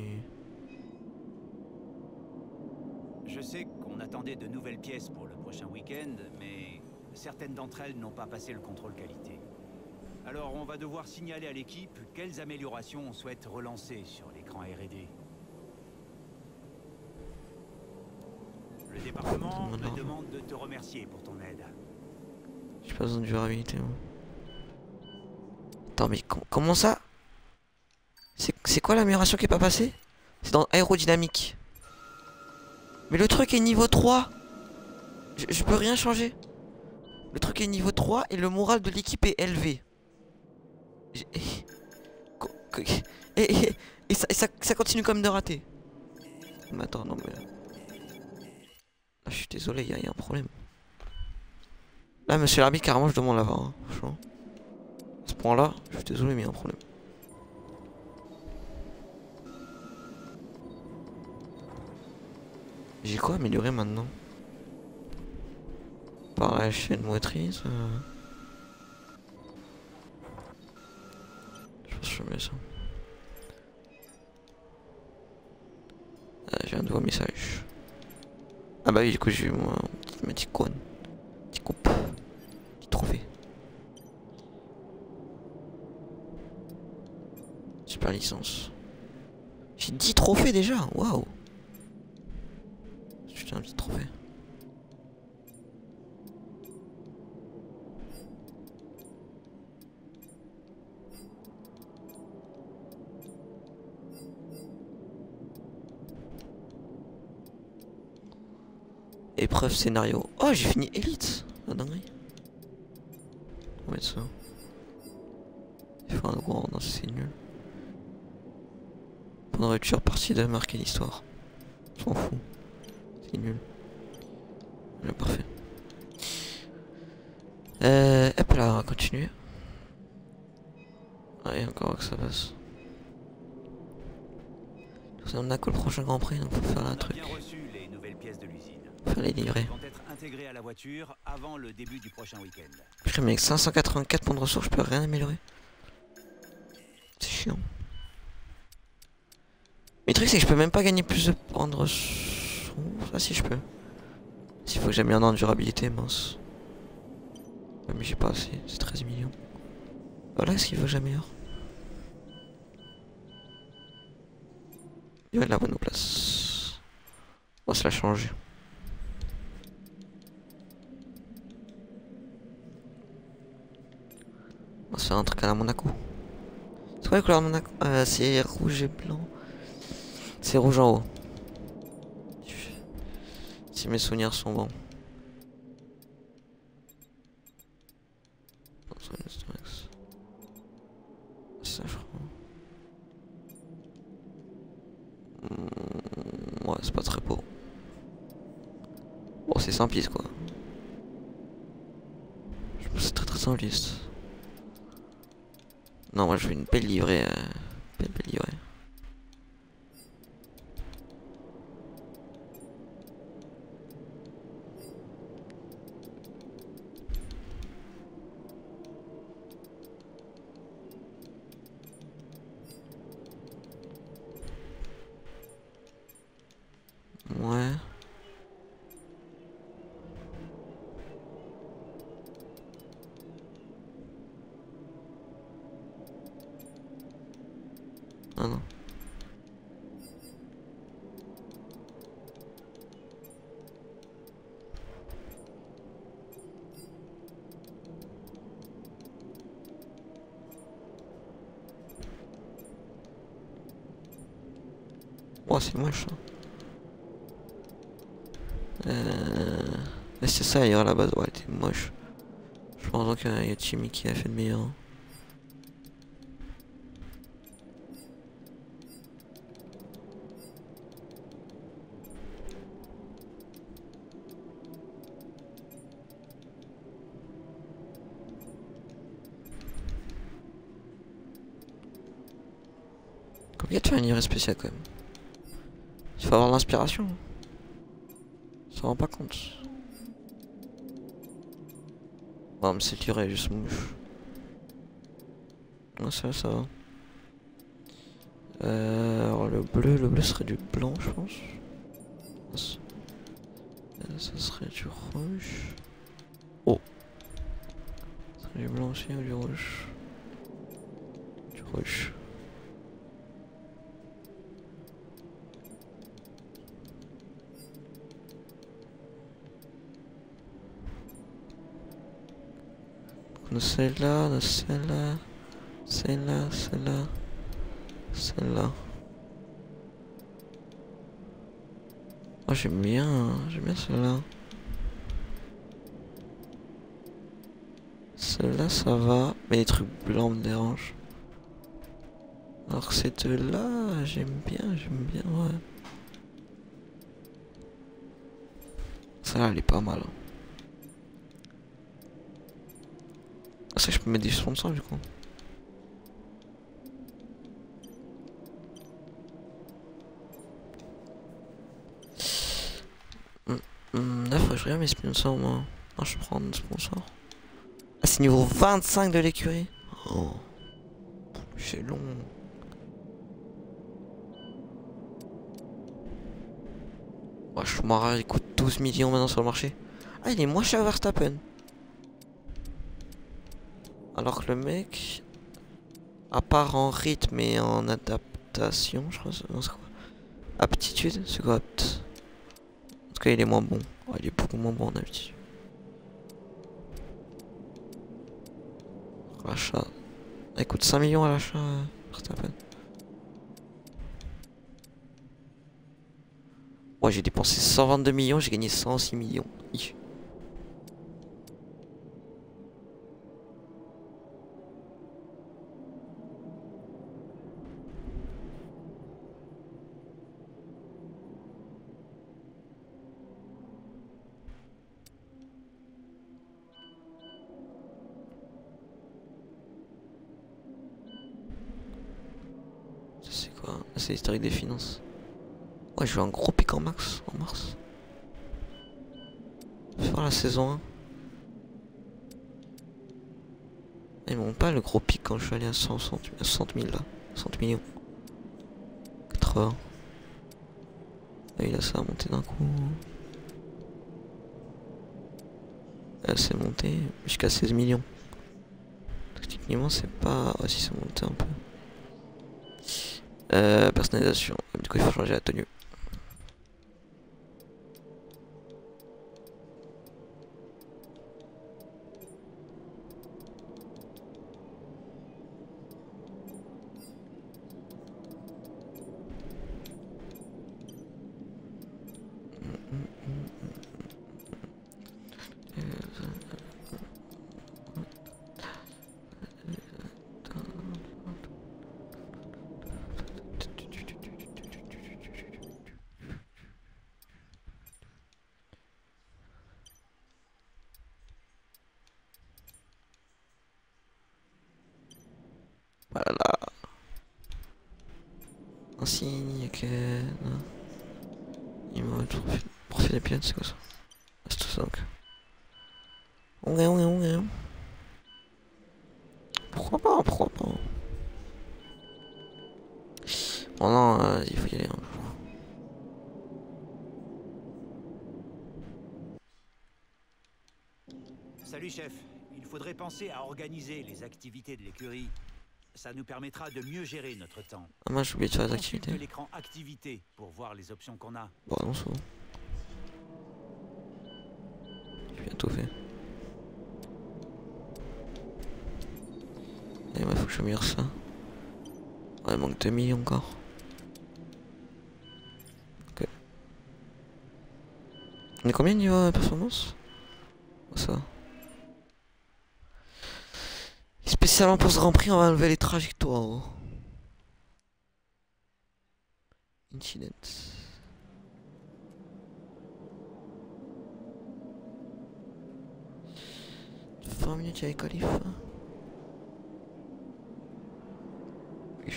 Je sais qu'on attendait de nouvelles pièces pour le prochain week-end, mais certaines d'entre elles n'ont pas passé le contrôle qualité. Alors on va devoir signaler à l'équipe quelles améliorations on souhaite relancer sur l'écran R&D. Le département me demande de te remercier pour ton aide. J'ai pas besoin de durabilité. Moi. Attends, mais comment ça? C'est quoi l'amélioration qui est pas passée? C'est dans aérodynamique. Mais le truc est niveau 3 je, je peux rien changer. Le truc est niveau 3 et le moral de l'équipe est élevé. Et, et, ça, ça, continue comme de rater. Mais attends, non mais... Là, je suis désolé, il y, a un problème. Là, monsieur l'arbitre, carrément, je demande l'avoir. Hein. À ce point-là, je suis désolé, mais il y a un problème. J'ai quoi amélioré maintenant? Par la chaîne motrice euh... je mets ça. Ah, j'ai un nouveau message. Ah bah oui, du coup j'ai eu mon petit cône. Petit coupe. Petit trophée. Super licence. J'ai 10 trophées déjà, waouh. Juste un petit trophée. Épreuve scénario. Oh, j'ai fini élite. La dinguerie. On va mettre ça. Il faut un gros, non, c'est nul. Aurait tué partie de marquer l'histoire. S'en fout. C'est nul. Voilà, parfait. Euh, hop là, on va continuer. Allez, encore que ça passe. On a que le prochain Grand Prix, donc faut faire un truc. bien reçu les nouvelles pièces de l'usine. Faire les intégrées à la voiture avant le début du prochain week-end. Putain, mais avec 584 points de ressources, je peux rien améliorer. C'est chiant. Mais le truc, c'est que je peux même pas gagner plus de points de ressources. Ah, si, je peux. S'il faut que j'améliore en durabilité, mince. Ouais, mais j'ai pas assez, c'est 13 millions. Voilà ce qu'il faut que j'améliore. Il va de la bonne place. On va se la changer. On se faire un truc à la Monaco. C'est quoi la couleur Monaco? Euh, C'est rouge et blanc. C'est rouge en haut. Si mes souvenirs sont bons. Ouais, c'est pas très beau. Bon, c'est simpliste quoi. C'est très très simpliste. Non, moi je veux une belle livrée. euh, Belle, belle livrée. Ouais. Ah non. C'est moche. Mais c'est ça, hier à la base, ouais, était moche. Je pense donc qu'il y a Jimmy qui a fait le meilleur. Compliqué de faire une livret spéciale quand même. Faut avoir l'inspiration. Ça rend pas compte. Non mais c'est livret juste mouche. Ouais ça ça va. Euh, alors le bleu, le bleu serait du blanc je pense. Ça, euh, ça serait du rouge. Oh. Ça serait du blanc aussi ou du rouge Du rouge. A celle-là, a celle-là, celle-là, celle-là, celle-là. Oh j'aime bien, j'aime bien celle-là. Celle-là ça va, mais les trucs blancs me dérangent. Alors que ces deux-là, j'aime bien, j'aime bien, ouais. Celle-là elle est pas mal. hein. Ça, je peux mettre des sponsors du coup. Là, faut que je regarde mes sponsors, moi. Non, je prends un sponsor. Ah, c'est niveau 25 de l'écurie. Oh. C'est long. Oh, Schumacher, il coûte 12 millions maintenant sur le marché. Ah, il est moins cher Verstappen. Alors que le mec, à part en rythme et en adaptation, je crois, non, quoi? Aptitude, c'est quoi? En tout cas, il est moins bon. Il est beaucoup moins bon en aptitude. L'achat. Il coûte 5 millions à l'achat, euh. Ouais, j'ai dépensé 122 millions, j'ai gagné 106 millions. Hi. c'est quoi C'est l'historique des finances. Ouais, je veux un gros pic en max en mars. Faire la saison 1. Ils m'ont pas le gros pic quand je suis allé à 160, 60 000 là. 60 millions. 80. Et là ça a monté d'un coup. Là c'est monté jusqu'à 16 millions. Techniquement c'est pas... Ouais si c'est monté un peu. Euh, personnalisation. Du coup il faut changer la tenue. Voilà. Un signe que. Il m'a profil, profil des pilotes, c'est quoi ça Ah, C'est tout ça donc. On est, on est, on est. Pourquoi pas, pourquoi pas Bon non, euh, il faut y aller. hein. Salut chef, il faudrait penser à organiser les activités de l'écurie. Ça nous permettra de mieux gérer notre temps. Ah moi j'ai oublié de faire les activités. l'écran activité pour voir les options qu'on a. Bon non c'est bon. J'ai bientôt fait. Et moi faut que je mire ça. Ouais il manque 2 millions encore. Ok. On est combien niveau performance? Oh, Ça? va. Spécialement pour ce Grand Prix on va enlever les trajectoires. Incidents. Vingt minutes avec Olive. Oui.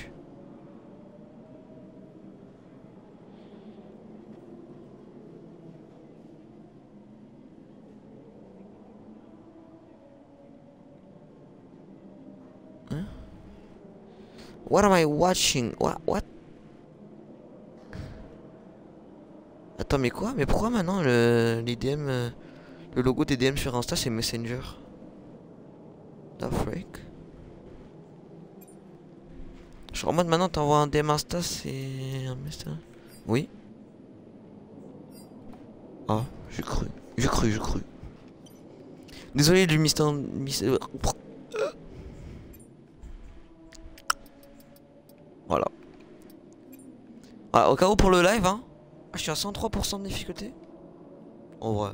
Hein? What am I watching? What? What? Attends, mais quoi? Mais pourquoi maintenant le, DM, euh, le logo des DM sur Insta c'est Messenger? The freak? Je mode maintenant t'envoies un DM Insta c'est un message. Oui Ah, j'ai cru. J'ai cru, j'ai cru. Désolé du mystère. mystère- Voilà. Ah, au cas où pour le live, hein. Ah, je suis à 103% de difficulté. En vrai.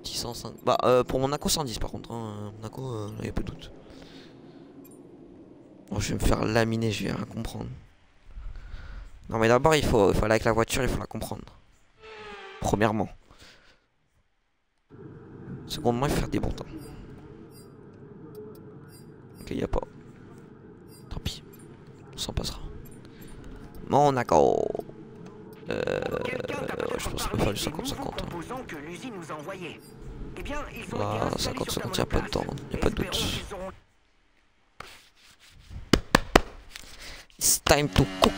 Petit 105. Bah, euh, pour mon ACO 110 par contre. Hein. Mon euh, là, y a peu de doute. Bon, je vais me faire laminer, je vais rien comprendre. Non, mais d'abord, il faut, il faut avec la voiture, il faut la comprendre. Premièrement. Secondement, il faut faire des bons temps. Ok, y a pas. Tant pis. On s'en passera. Mon accord. Euh, je pense qu'on peut faire du des nouveaux 50-50. hein. composants que l'usine nous a envoyés. Eh bien, ils ont Bah, été installés 50-50, sur ta y a pas de temps, y a pas de doute. It's time to cook.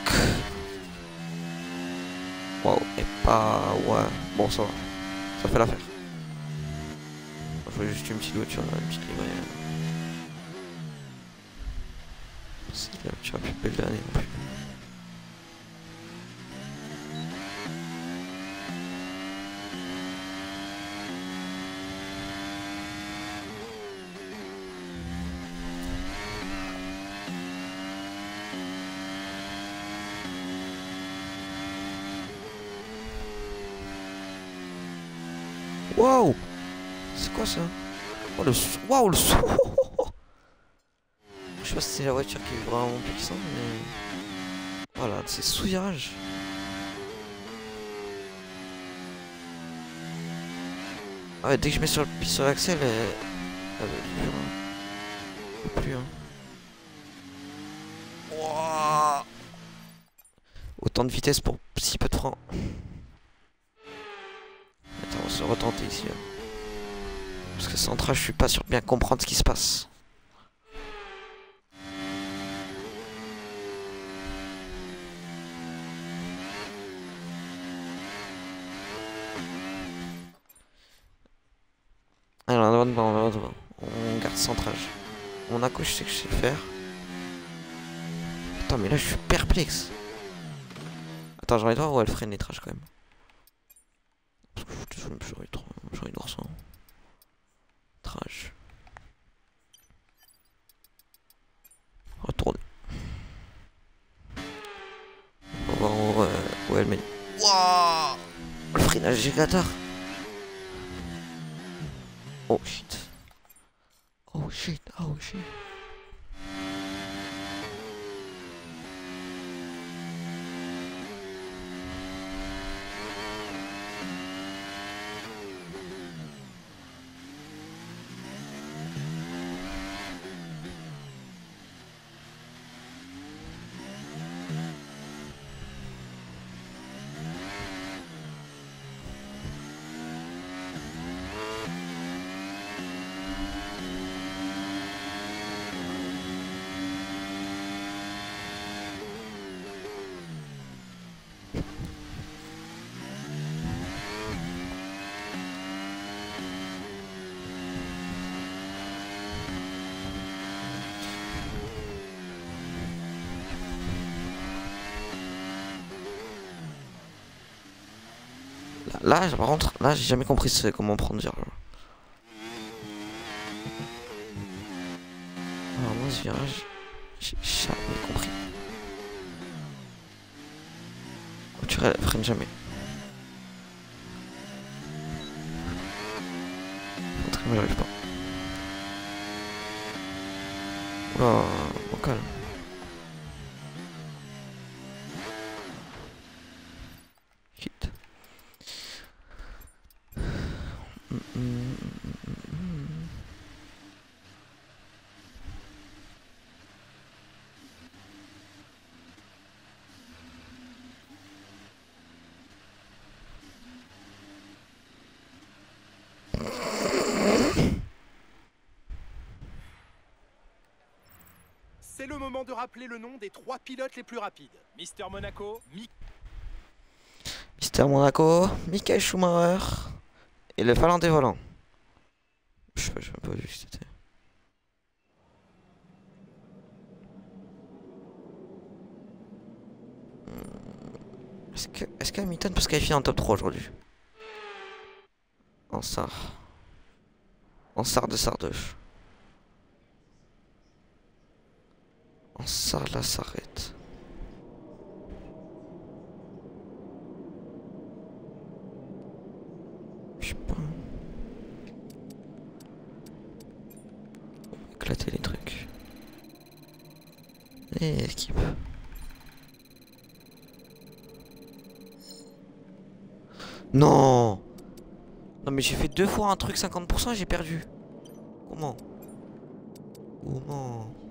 Wow, et pas. Ouais, bon, ça va. Ça fait l'affaire. Je veux juste une petite voiture, une petite livrée. C'est la voiture la plus belle de l'année non plus. Wow C'est ça Oh le sou- Waouh le son Je sais pas si c'est la voiture qui est vraiment puissante mais... Voilà, c'est sous-virage. Ah ouais, dès que je mets sur le sur l'axel, elle... elle veut plus, hein. Elle plus, hein. autant de vitesse pour si peu de frein. Attends, on se retenter ici. hein. Parce que central, je suis pas sûr de bien comprendre ce qui se passe. Alors, on, va- on va- on garde centrage. Mon à gauche, je sais que je sais le faire. Attends, mais là, je suis perplexe. Attends, j'aurais droit ou elle freine les trash quand même? Parce que je suis désolé, mais j'aurais trop. J'aurais noir ça. Trash. Retourner. On va voir où, euh, où elle mène. Wouah Le freinage gigatar. Oh shit. Oh shit, oh shit. Là, par contre, là, j'ai jamais compris comment prendre virage. Alors moi, ce virage, j'ai jamais compris. Oh, tu elle freine jamais. Faut très bien, j'arrive pas. Oula, bon calme. Vite. Mm, mm, mm, mm, mm. C'est le de rappeler le nom des trois pilotes les plus rapides. Mister Monaco, Mick Mister Monaco, Michael Schumacher et le Finlandais volant. Je sais pas, pas vu c'était. Hmm. Est-ce que est-ce qu'Hamilton peut se en top 3 aujourd'hui? En SAR. En SAR de SAR 2. SAR la s'arrête. Je sais pas. Éclater les trucs. Et équipe. Non Non mais j'ai fait deux fois un truc 50% et j'ai perdu. Comment? Comment?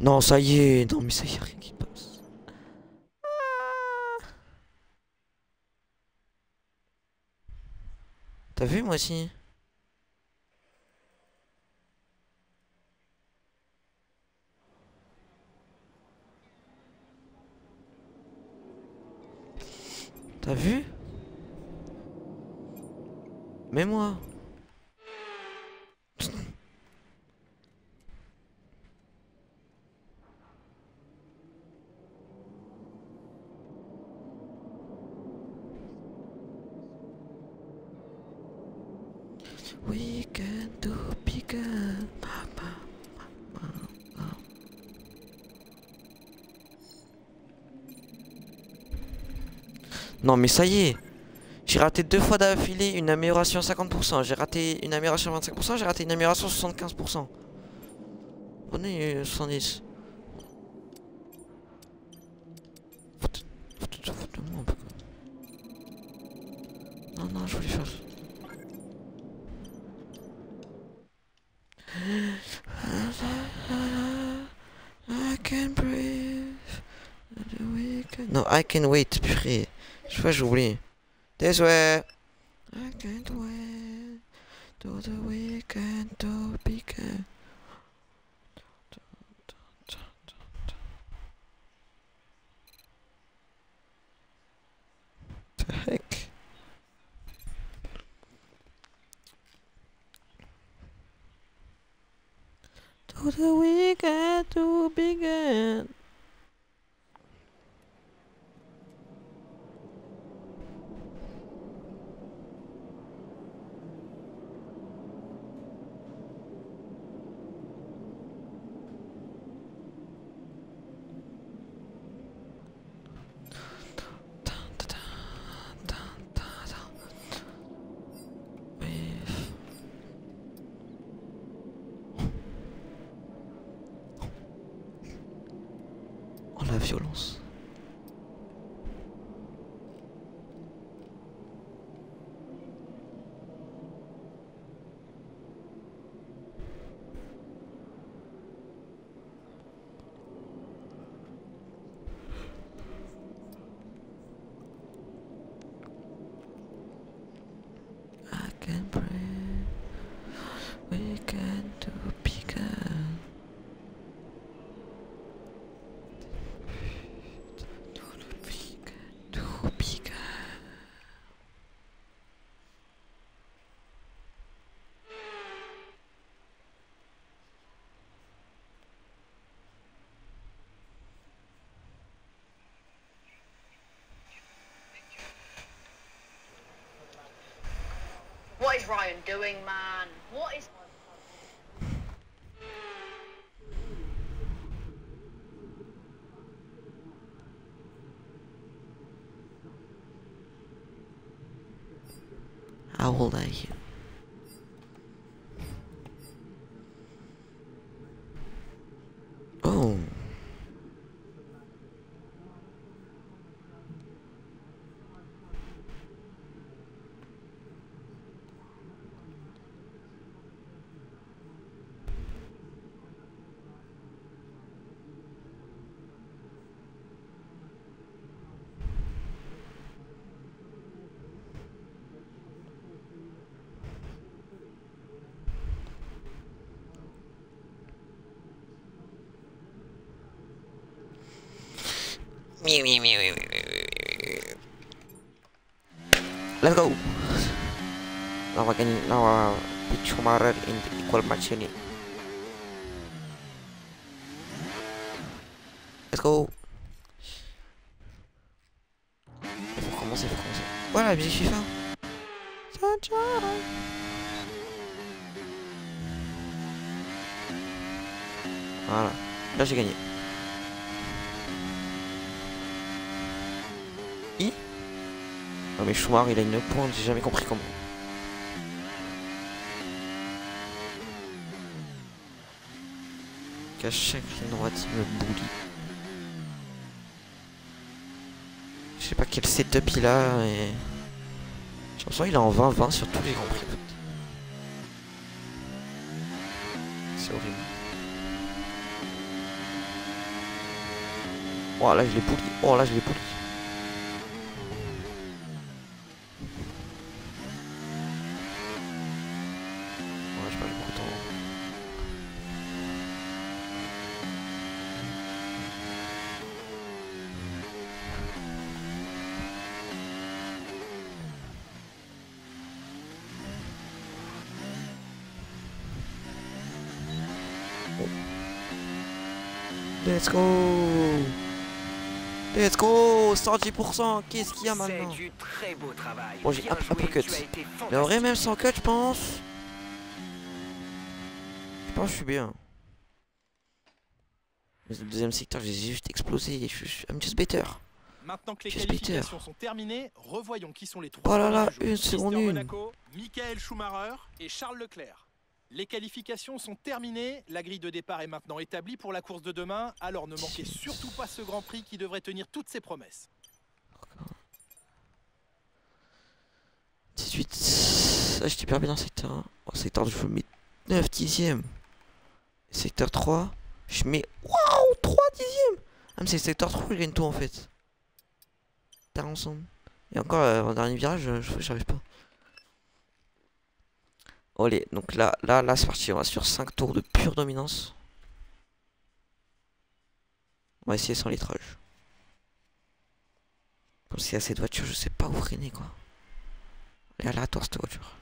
Non, ça y est. Non, mais ça y est, rien qui passe. T'as vu, moi aussi? T'as vu? Mais moi Non mais ça y est J'ai raté deux fois d'affilée une amélioration à 50%, j'ai raté une amélioration à 25%, j'ai raté une amélioration 75%. On est 70. Non, non, je voulais faire... I can. No, I can wait, purée. Pas. This way. I can't wait. To the weekend to How old are you? Let's go. Now I can now uh, beat Schumacher in the equal match unit. Let's go. Il faut commencer, il faut commencer. Voilà, musique FIFA. Sunshine. Voilà. Là j'ai gagné. Il a une pointe, j'ai jamais compris comment. Qu'à chaque ligne droite il me bully. Je sais pas quel setup il a et... J'ai l'impression qu'il est en 20-20 sur tous les grands prix. C'est horrible. Oh là je l'ai bully. Oh là je l'ai bully. 70%, qu'est-ce qu'il y a maintenant. Bon, j'ai un, peu cut. Mais en vrai, même sans cut, je pense... Je pense que je suis bien. Le deuxième secteur, j'ai juste explosé. Je suis I'm just better. Maintenant que les qualifications sont terminées, revoyons qui sont les trois. Oh là là, une seconde Michael Schumacher et Charles Leclerc. Les qualifications sont terminées, la grille de départ est maintenant établie pour la course de demain, alors ne manquez surtout pas ce Grand Prix qui devrait tenir toutes ses promesses. 18. Ah, j'étais perdu dans le secteur 1. Au secteur 2, je mets 9 dixièmes. Secteur 3, je mets. Waouh 3 dixièmes Ah, mais c'est le secteur 3, je gagne tout en fait. terre ensemble. Et encore, euh, au dernier virage, j'arrive pas. Allez, donc là, là, là, c'est parti. On va sur 5 tours de pure dominance. On va essayer sans litrage. Comme s'il y a cette voiture, je sais pas où freiner quoi. Aléatoire cette voiture.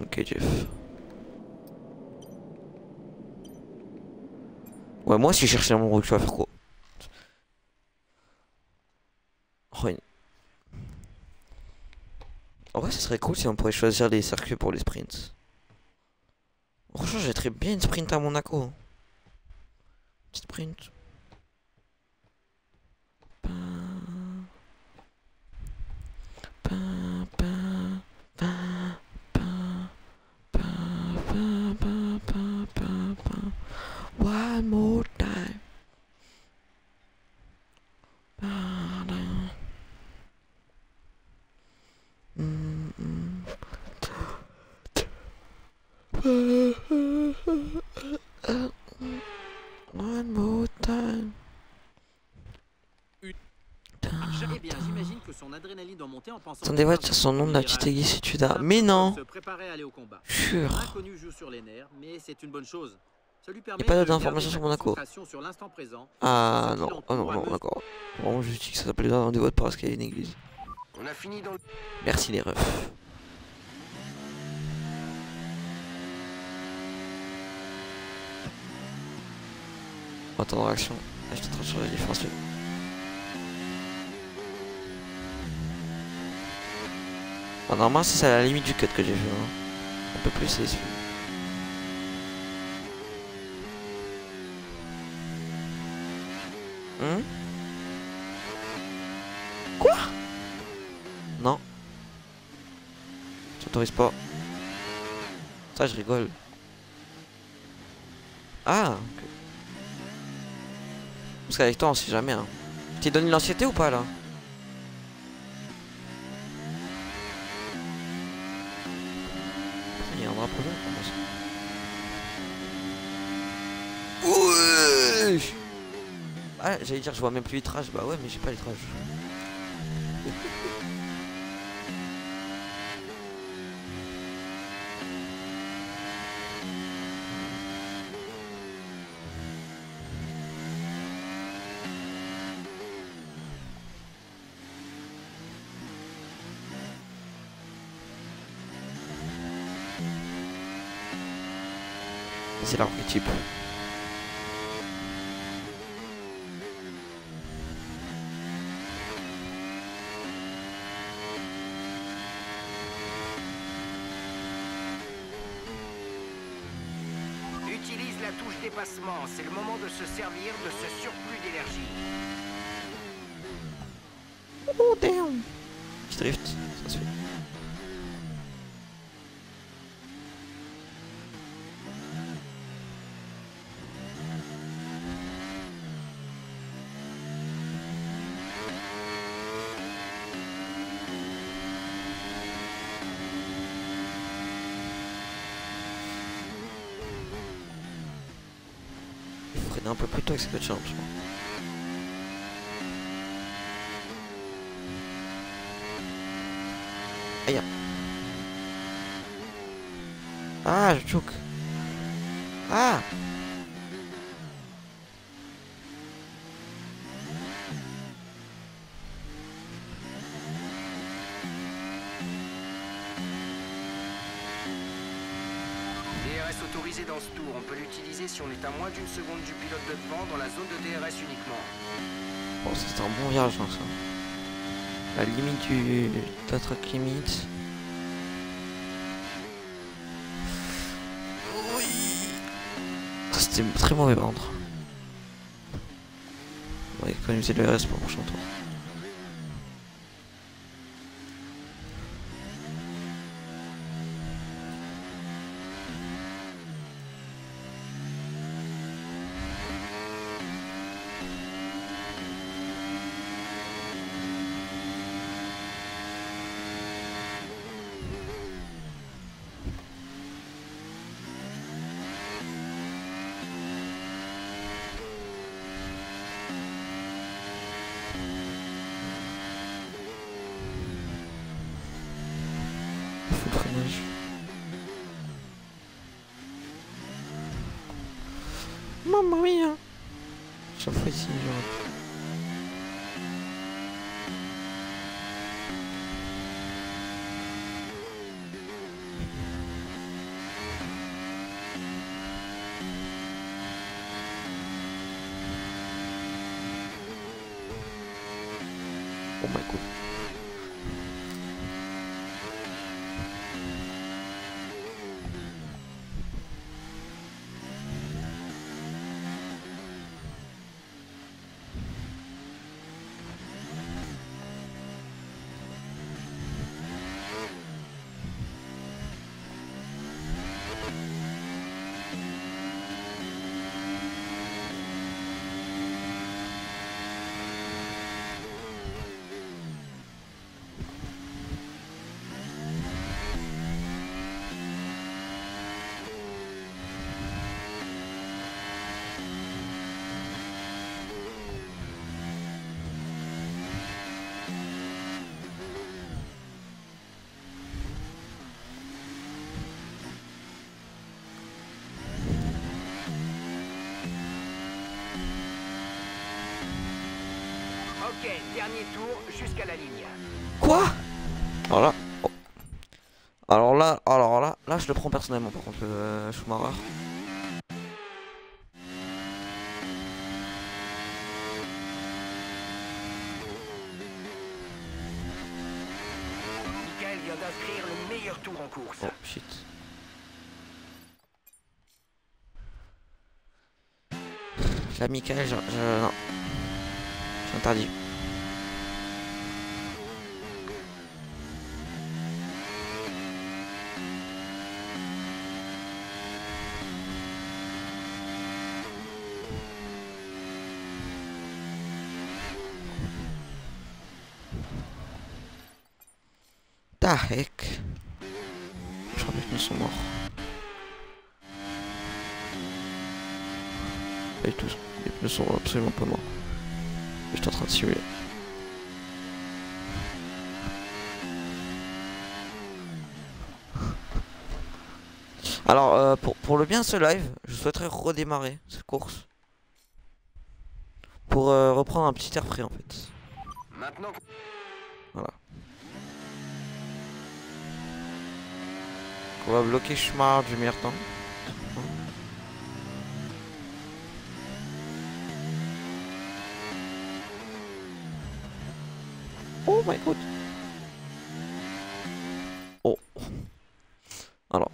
Ok, Jeff. Ouais, moi, si je cherchais mon route, tu vas faire quoi? Oh, En vrai, ce serait cool si on pourrait choisir les circuits pour les sprints. Franchement, j'ai très bien une sprint à Monaco. hein. Sprint. One more time. Eh bien, j'imagine que son adrénaline doit monter en pensant. Attendez, que ouais, l'un sur son nom de la petite à- Mais non se préparait à aller au combat. Sûr L'inconnu joue sur les nerfs, mais c'est une bonne chose. Ça lui permet pas de d'autres garder informations sa sur Monaco. sur présent. Ah non, ah non, l'entoure non, amuse- d'accord. Vraiment, je dis que ça s'appelait dans des votes parce qu'il y a une église. On a fini dans le... Merci les refs. On va attendre l'action. Ah, je suis en train de changer la différentiel. Bon, normalement, c'est à la limite du cut que j'ai vu. Hein. Un peu plus, c'est. Hein Quoi? Non. J'autorise pas. Ça, je rigole. Ah, ok. Parce qu'avec toi, on sait jamais. Hein. T'es donné l'ancienneté ou pas là Il y a un jaune, comment ça Ouais Ah, j'allais dire, je vois même plus litrage. Bah ouais, mais j'ai pas litrage. C'est l'archétype. Utilise la touche dépassement. C'est le moment de se servir de ce surplus d'énergie. Oh damn C'est pas de chance. Ah, je choque. Si on est à moins d'une seconde du pilote de devant dans la zone de DRS uniquement. Bon, ça, c'était un bon virage, hein, ça. La limite du... La track limite. Oui Ça, c'était très mauvais ordre. On va économiser le RS pour le prochain tour. Dernier tour jusqu'à la ligne. Quoi? Alors là. oh. Alors là, alors là, là je le prends personnellement par contre le euh, Schumacher. Michael vient d'inscrire le meilleur tour en course. Oh shit. La Michael, je, je- non. C'est interdit. The heck Je crois que les pneus sont morts. Pas du tout. Les pneus sont absolument pas morts. Je suis en train de simuler. Alors, euh, pour, pour le bien de ce live, je souhaiterais redémarrer cette course. Pour euh, reprendre un petit air frais en fait. Maintenant, On va bloquer Schmar du meilleur temps. Oh my god. Oh. Alors.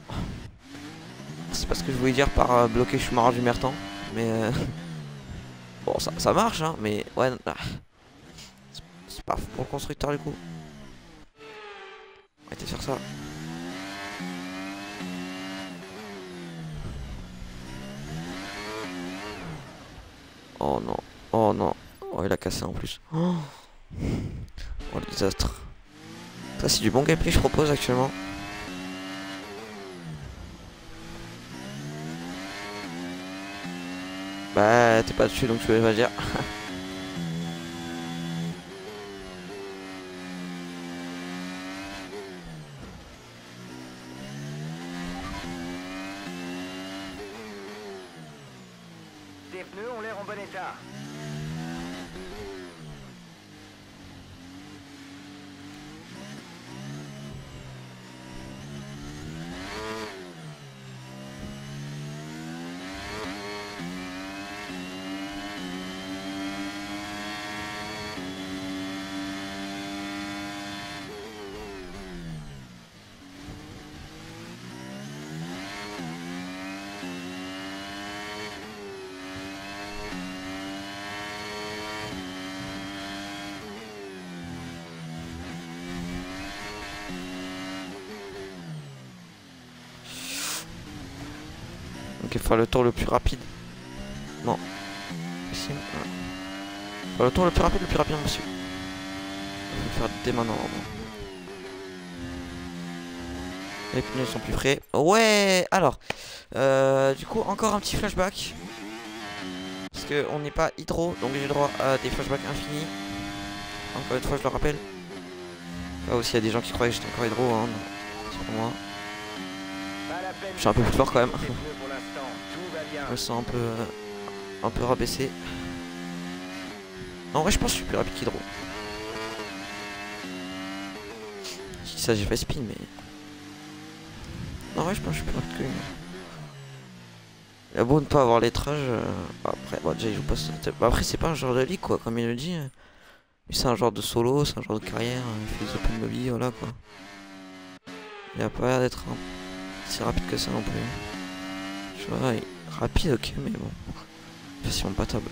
C'est pas ce que je voulais dire par euh, bloquer Schmar du temps. Mais... euh, Bon, ça, ça marche, hein. Mais ouais... ah. C'est- C'est pas pour le constructeur du coup. Arrêtez de faire ça. Oh non, oh non. Oh, il a cassé en plus. Oh, Oh, le désastre. Ça, c'est du bon gameplay, je propose actuellement. Bah, t'es pas dessus donc tu peux pas dire. faire le tour le plus rapide. Non. Faire le tour le plus rapide, le plus rapidement possible. Il faut le faire dès maintenant. Les pneus sont plus frais. Ouais Alors, euh, du coup, encore un petit flashback. Parce qu'on n'est pas hydro, donc j'ai droit à des flashbacks infinis. Encore une fois, je le rappelle. Là aussi, il y a des gens qui croyaient que j'étais encore hydro. Hein. C'est pas moi. Je suis un peu plus fort quand même. Je me sens un peu, euh, un peu rabaissé. En vrai, je pense que je suis plus rapide qu'Hydro. Je dis ça, j'ai fait spin, mais. Non, ouais, je pense que je suis plus rapide que lui. Il a beau ne pas avoir lettrage. euh, Après, bon, déjà, il joue pas. bah, Après, c'est pas un genre de ligue, quoi, comme il le dit. C'est un genre de solo, c'est un genre de carrière. Il fait des open lobby, voilà, quoi. Il a pas l'air d'être un- si rapide que ça non plus. Je vois, rapide, ok, mais bon. Facilement battable.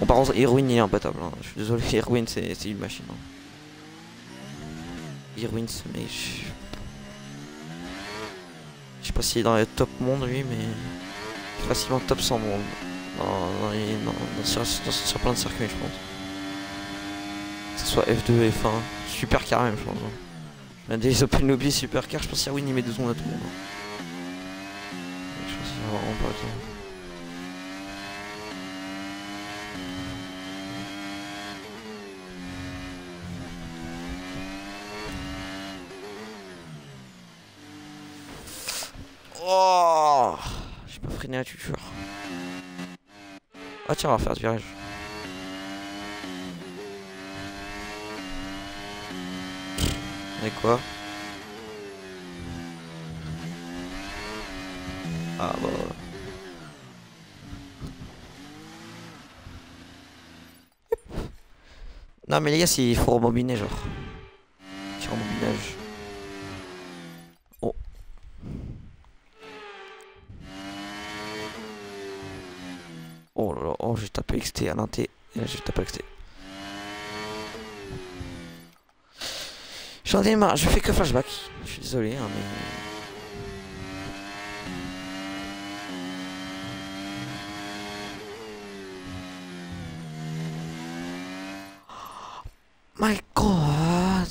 Bon, par contre, Irwin, il est imbattable. hein. Je suis désolé, Irwin, c'est une machine. hein. Irwin, mec. Je je sais pas s'il est dans les top monde, lui, mais. Facilement top 100 monde. Dans, dans les- dans- dans- sur, plein de circuits, je pense. Que ce soit F2, F1, super car même, je pense. hein. Des open lobby super car, je pense qu'Irwin, il met deux secondes à tout le monde. Je pense qu'il va vraiment pas le temps. Oh J'ai pas freiné la tuture. Ah tiens, on va faire ce virage. Avec quoi Ah bah... Non mais les gars, il faut rembobiner genre. Petit rembobinage. Oh. Oh là là, oh j'ai tapé XT à l'inté. Et j'ai tapé XT. J'en ai marre, je fais que flashback. Je suis désolé, hein, mais. My god!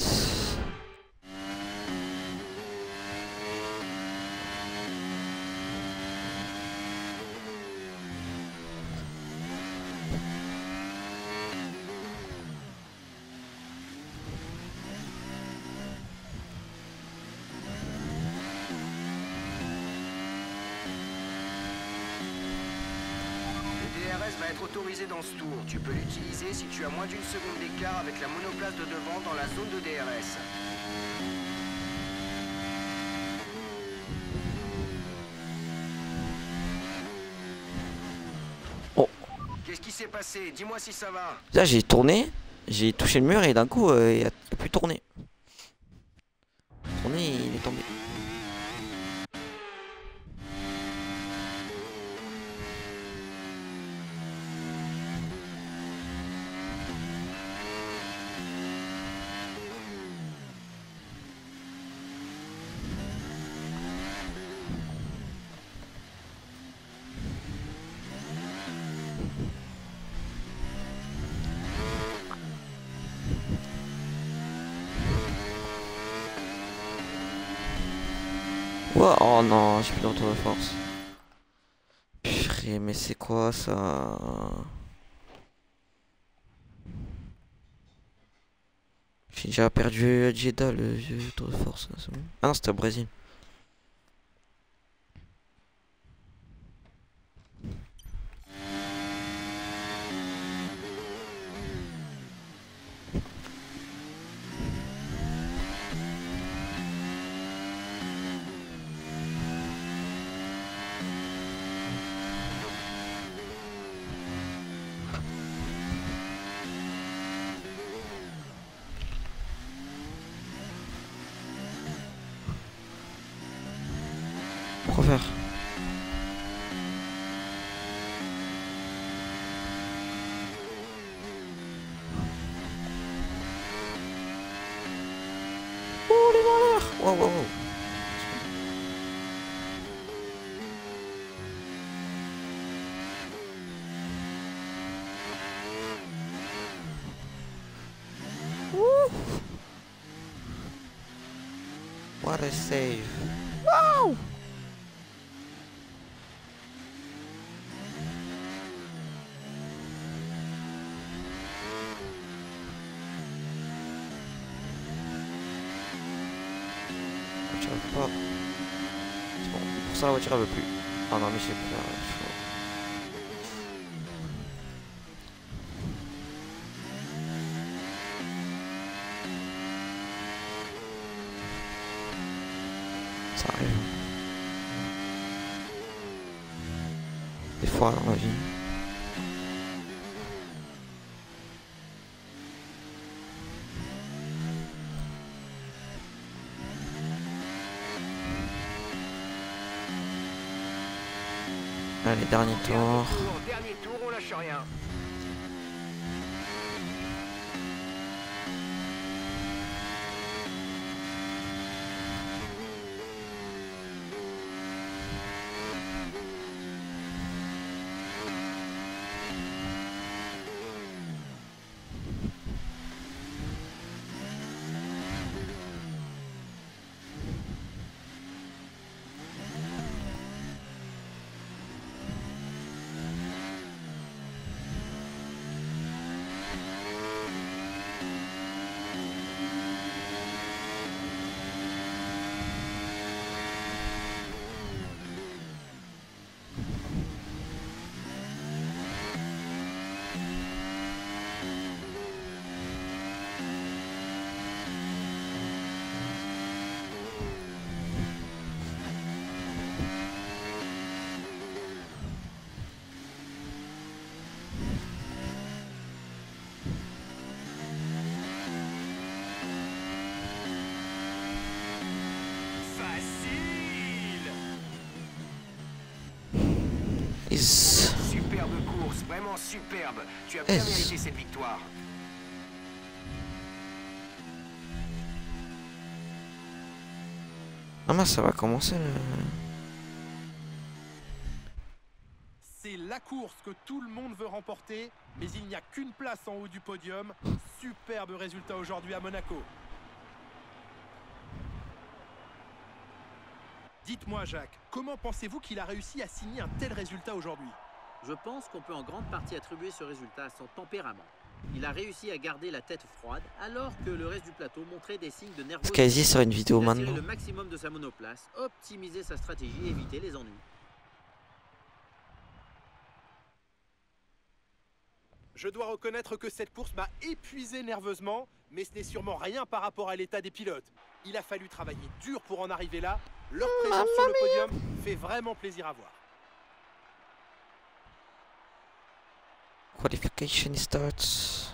Le DRS va tour. Tu peux l'utiliser si tu as moins d'une seconde d'écart avec la monoplace de devant dans la zone de DRS. Oh. Qu'est-ce qui s'est passé? Dis-moi si ça va. Là j'ai tourné, j'ai touché le mur et d'un coup euh, il a, il a plus. Tourné, il est tombé. Ouah, oh non, j'ai plus de de force. Purée, mais c'est quoi ça? J'ai déjà perdu Jeddah le vieux tour de force. Ah non, c'était au Brésil. Pourquoi faire Oh les voleurs Wow wow wow Woo. What a save Wow J'arrive pas. C'est bon. l'instant la voiture elle veut plus. Oh non mais j'ai plus. hein, chaud. Ça arrive. Des fois dans la vie. Allez, dernier tour. tour, dernier tour, on lâche rien. Facile Is. Superbe course, vraiment superbe. Tu as bien Est-ce- mérité cette victoire. Ah mince, ça va commencer le... C'est la course que tout le monde veut remporter, mais il n'y a qu'une place en haut du podium. Superbe résultat aujourd'hui à Monaco. Dites-moi Jacques, comment pensez-vous qu'il a réussi à signer un tel résultat aujourd'hui? Je pense qu'on peut en grande partie attribuer ce résultat à son tempérament. Il a réussi à garder la tête froide alors que le reste du plateau montrait des signes de nervosité. Skyzy sur une vidéo maintenant. le maximum de sa monoplace, optimiser sa stratégie et éviter les ennuis. Je dois reconnaître que cette course m'a épuisé nerveusement, mais ce n'est sûrement rien par rapport à l'état des pilotes. Il a fallu travailler dur pour en arriver là. Leur présence sur le podium fait vraiment plaisir à voir. Qualification starts.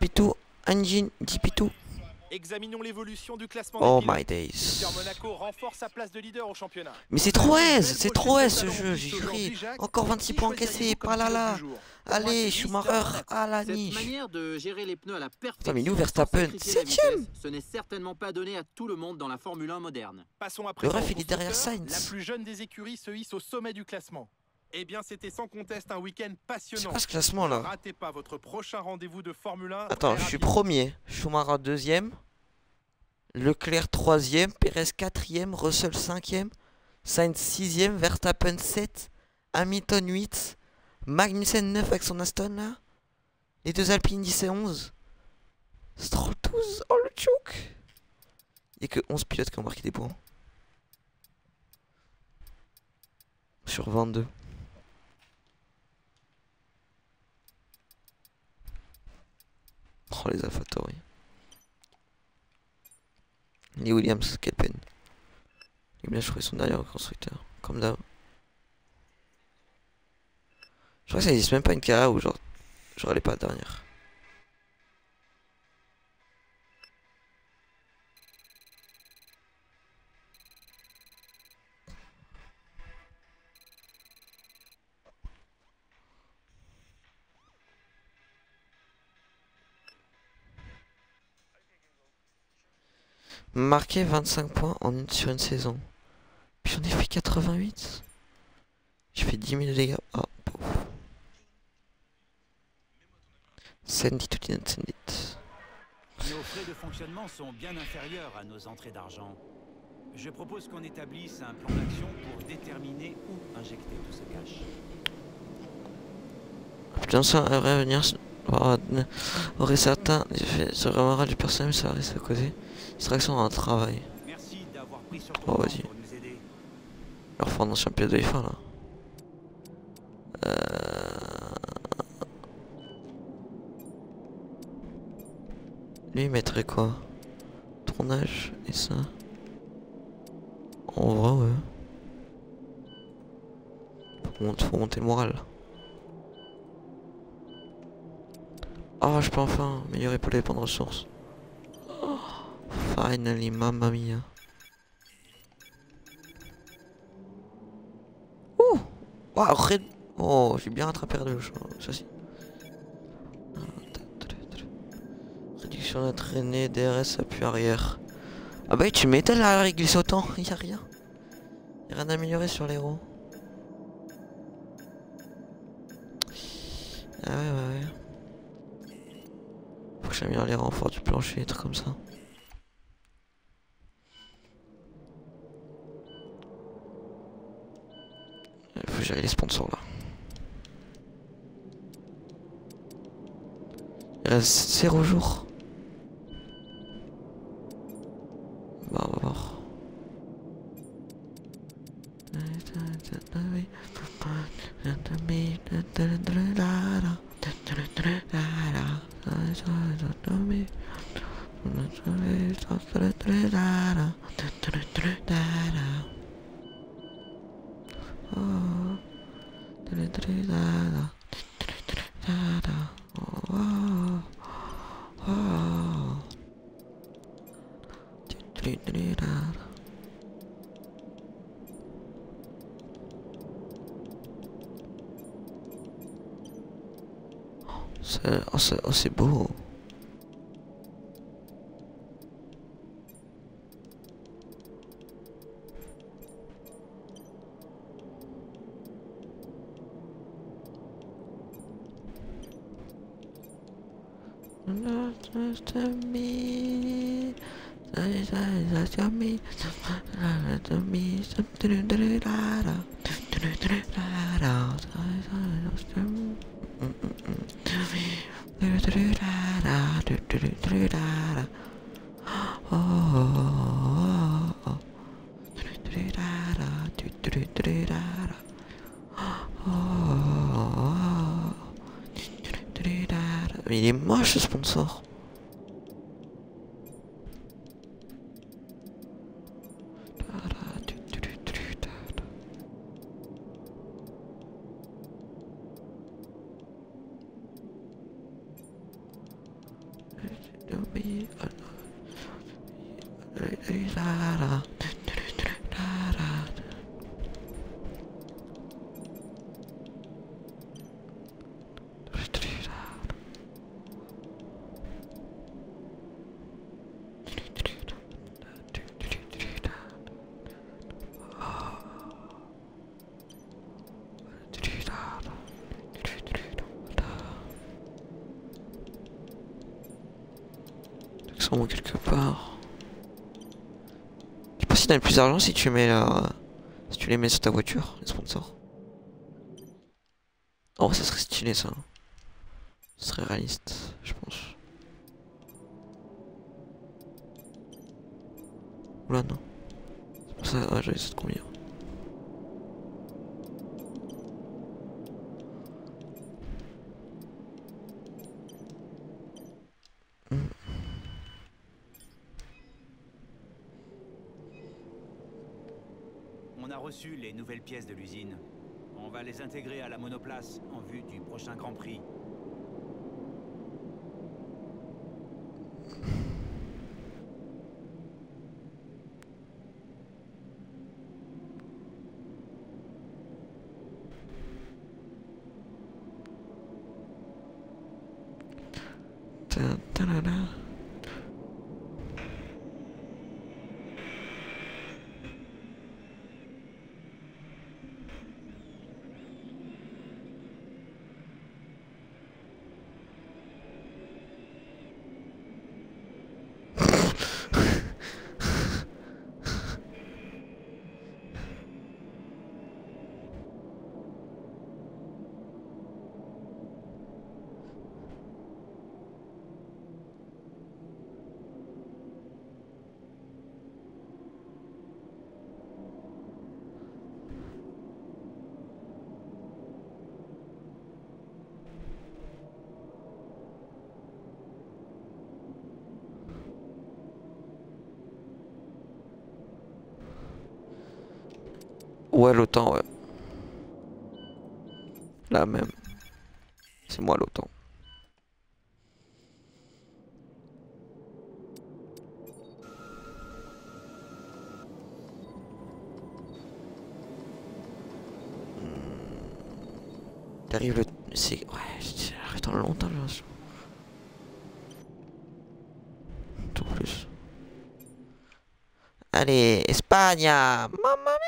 Dipitou, engine, Dipitou. Examinons l'évolution du classement Oh my days. Mister Monaco renforce sa place de leader au championnat. Mais c'est trop aise, c'est trop aise ce jeu, j'ai. Encore 26 points encaissés, pas là là. Allez, Schumacher à la Cette niche. manière de gérer les pneus à la perfection Putain, mais nous, sans Verstappen, sacrifier la septième. vitesse, ce n'est certainement pas donné à tout le monde dans la Formule 1 moderne. Passons Le ref, il est derrière. Sainz. La plus jeune des écuries se hisse au sommet du classement. Eh bien, c'était sans conteste un week-end C'est passionnant. quoi ce classement là Ratez pas votre prochain rendez-vous de Formule 1. Attends, je suis premier, Schumacher deuxième, Leclerc troisième, Perez quatrième, Russell cinquième, Sainz sixième, Verstappen 7, Hamilton 8, Magnussen 9 avec son Aston là, les deux Alpines 10 et 11, Stroll 12, oh le choke Il n'y a que 11 pilotes qui ont marqué des points. Sur 22. Oh les AlphaTauri. Les Williams, quelle peine. Les je trouvais son derrière au constructeur. Comme d'hab. Je crois que ça n'existe même pas une carrière où genre j'aurais pas dernière. Marqué 25 points en une, sur une saison. Puis j'en ai fait 88. J'ai fait 10 000 dégâts. Oh, pauvre. Send it to send it. Nos frais de fonctionnement sont bien inférieurs à nos entrées d'argent. Je propose qu'on établisse un plan d'action pour déterminer où injecter tout ce cash. Putain, ça aimerait venir aurait certains effets sur le moral du personnel, mais ça risque de causer distraction le travail. Merci d'avoir pris sur Oh, vas-y. Leur un ancien pilote de F1 là. Euh... Lui il mettrait quoi? Tournage et ça. En vrai ouais. Faut monter, faut monter le moral. Ah je peux enfin améliorer pour les points de ressources. Oh, finally mamma mia. Ouh Waouh, red- Oh, j'ai bien rattrapé de si. Réduction de traînée, DRS, appui arrière. Ah bah tu m'étonnes là, il glisse autant, y a rien. Y a rien à améliorer sur les roues. Ah ouais, ouais, ouais. Que j'améliore les renforts du plancher, des trucs comme ça. Il faut gérer les sponsors là. Il reste 0 jours. Si t'as plus d'argent si tu mets la... Si tu les mets sur ta voiture, les sponsors. Oh, ça serait stylé ça. Ce serait réaliste, je pense. Oula, non. C'est pour ça, ouais, j'avais cette combien? Nouvelles pièces de l'usine. On va les intégrer à la monoplace en vue du prochain Grand Prix. Ta- ta-da-da. Ouais, l'OTAN, ouais. Là même. C'est moi l'OTAN. T'arrives le... C'est... Ouais, dans longtemps. Tout plus. Allez, Espagne Mamma mia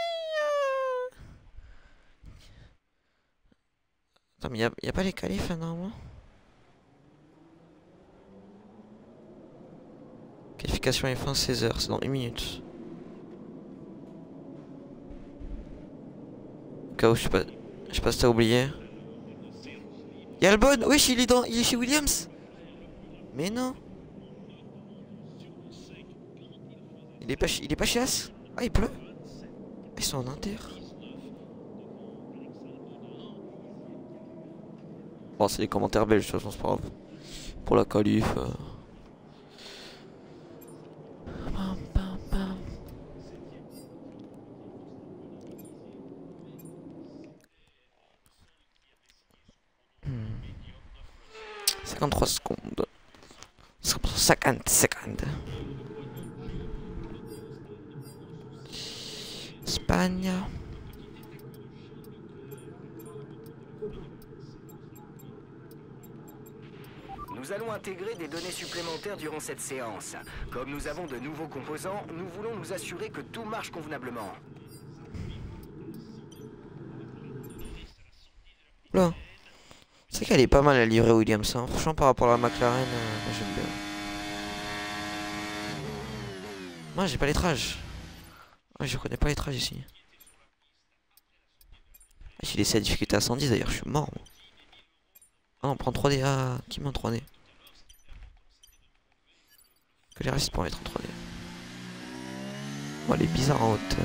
Mais y'a y a pas les qualifs, là, normalement Qualification est fin 16h, c'est dans une minute. Au cas où, je sais pas... Je sais pas si t'as oublié. Y'a Albon Wesh, il est dans... Il est chez Williams Mais non Il est pas, il est pas chez As Ah, il pleut Ils sont en inter. C'est les commentaires belges, de toute façon, c'est pas. Pour la qualif. euh. 53 secondes. 50 secondes. Espagne. Nous allons intégrer des données supplémentaires durant cette séance. Comme nous avons de nouveaux composants, nous voulons nous assurer que tout marche convenablement. Là. C'est qu'elle est pas mal à livrer Williams. Hein. Franchement, par rapport à la McLaren, euh, j'aime bien. Moi, j'ai pas les trages. Ouais, je connais pas les trages ici. Ah, J'ai laissé la difficulté à 110 d'ailleurs, je suis mort. moi. Ah, on prend 3D. Ah, qui met en 3D Que les restes pour mettre en 3D. Oh, elle est bizarre en haute. euh.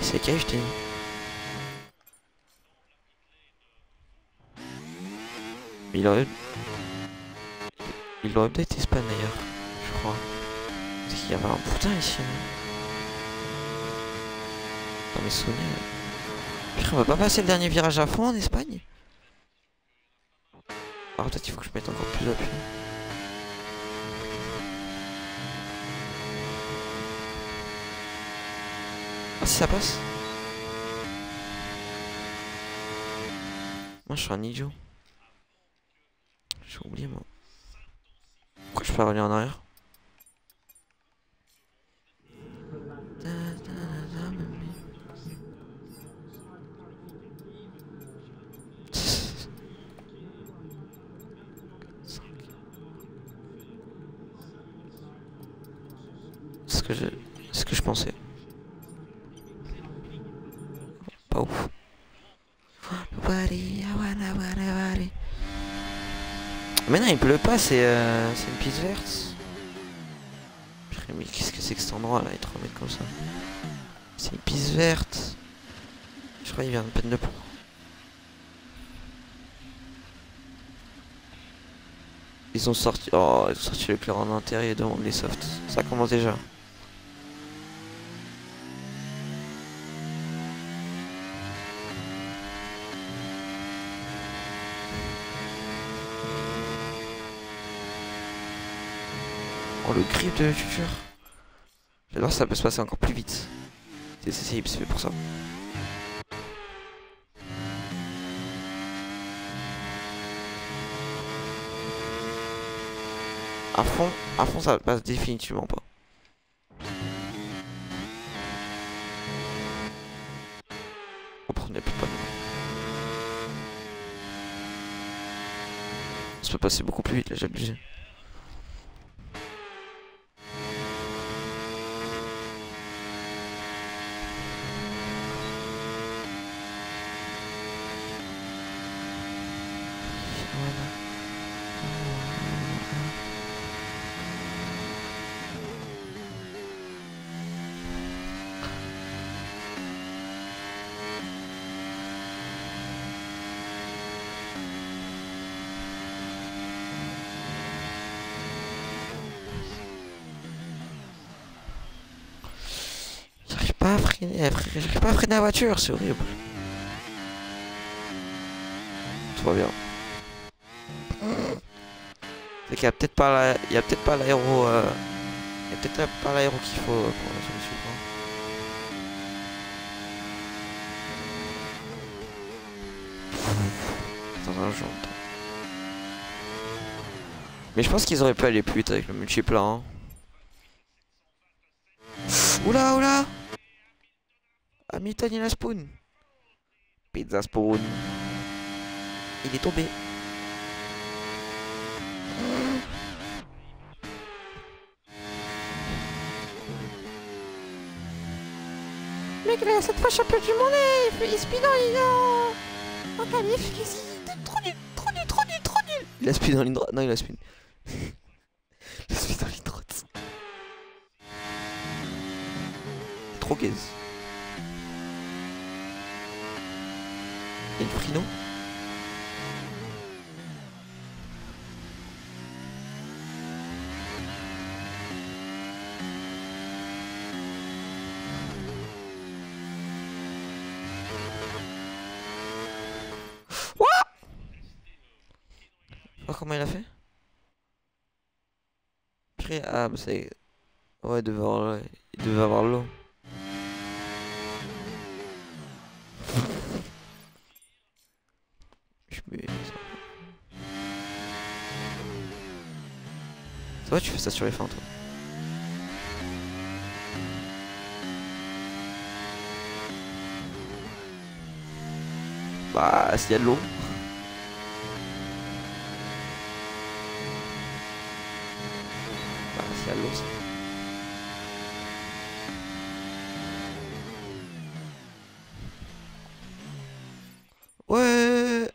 C'est dit Mais il aurait... Il aurait peut-être Espagne d'ailleurs, je crois. Parce qu'il y avait un putain ici. hein. On va pas passer le dernier virage à fond en Espagne? Alors peut-être il faut que je mette encore plus d'appui. Ah si ça passe Moi je suis un idiot. J'ai oublié moi. Pourquoi je peux pas revenir en arrière C'est ce que je, c'est ce que je pensais. Pas ouf. Mais non, il pleut pas, c'est euh, une piste verte. Mais qu'est-ce que c'est que cet endroit là, être remettre comme ça? C'est une piste verte. Je crois qu'il vient de peine de peau. Ils ont sorti. Oh, ils ont sorti le clair en intérieur et les softs. Ça commence déjà. Le grip de futur. J'adore ça peut se passer encore plus vite. C'est c'est pour ça. À fond, à fond ça passe définitivement pas. On prenait plus pas Ça peut passer beaucoup plus vite là, j'ai. Voilà. freiner, elle freine- j'arrive pas à freiner la voiture, c'est horrible. Tout va bien. C'est qu'il y a peut-être pas la... il y a peut-être pas l'aéro euh, il y a peut-être pas l'aéro qu'il faut euh, pour la solution. Jour. Mais je pense qu'ils auraient pu aller plus vite avec le multiplat. Hein. Oula oula Hamilton il a spoon. Pizza spoon. Il est tombé. Mec, là, cette fois champion du monde, et il il speed en ligne en... en qualif. Trop nul, trop nul, trop nul, trop nul. Il a speed en ligne. Non, il a speed. il a speed en ligne. Trop gaze. Il y a une frino. Oh, comment il a fait Purée, Ah, bah c'est... Ouais, avoir, il devait avoir l'eau. Je me... Ça va, tu fais ça sur les fins, toi Bah, s'il y a de l'eau. Bah, s'il y a de l'eau, ça. Ouais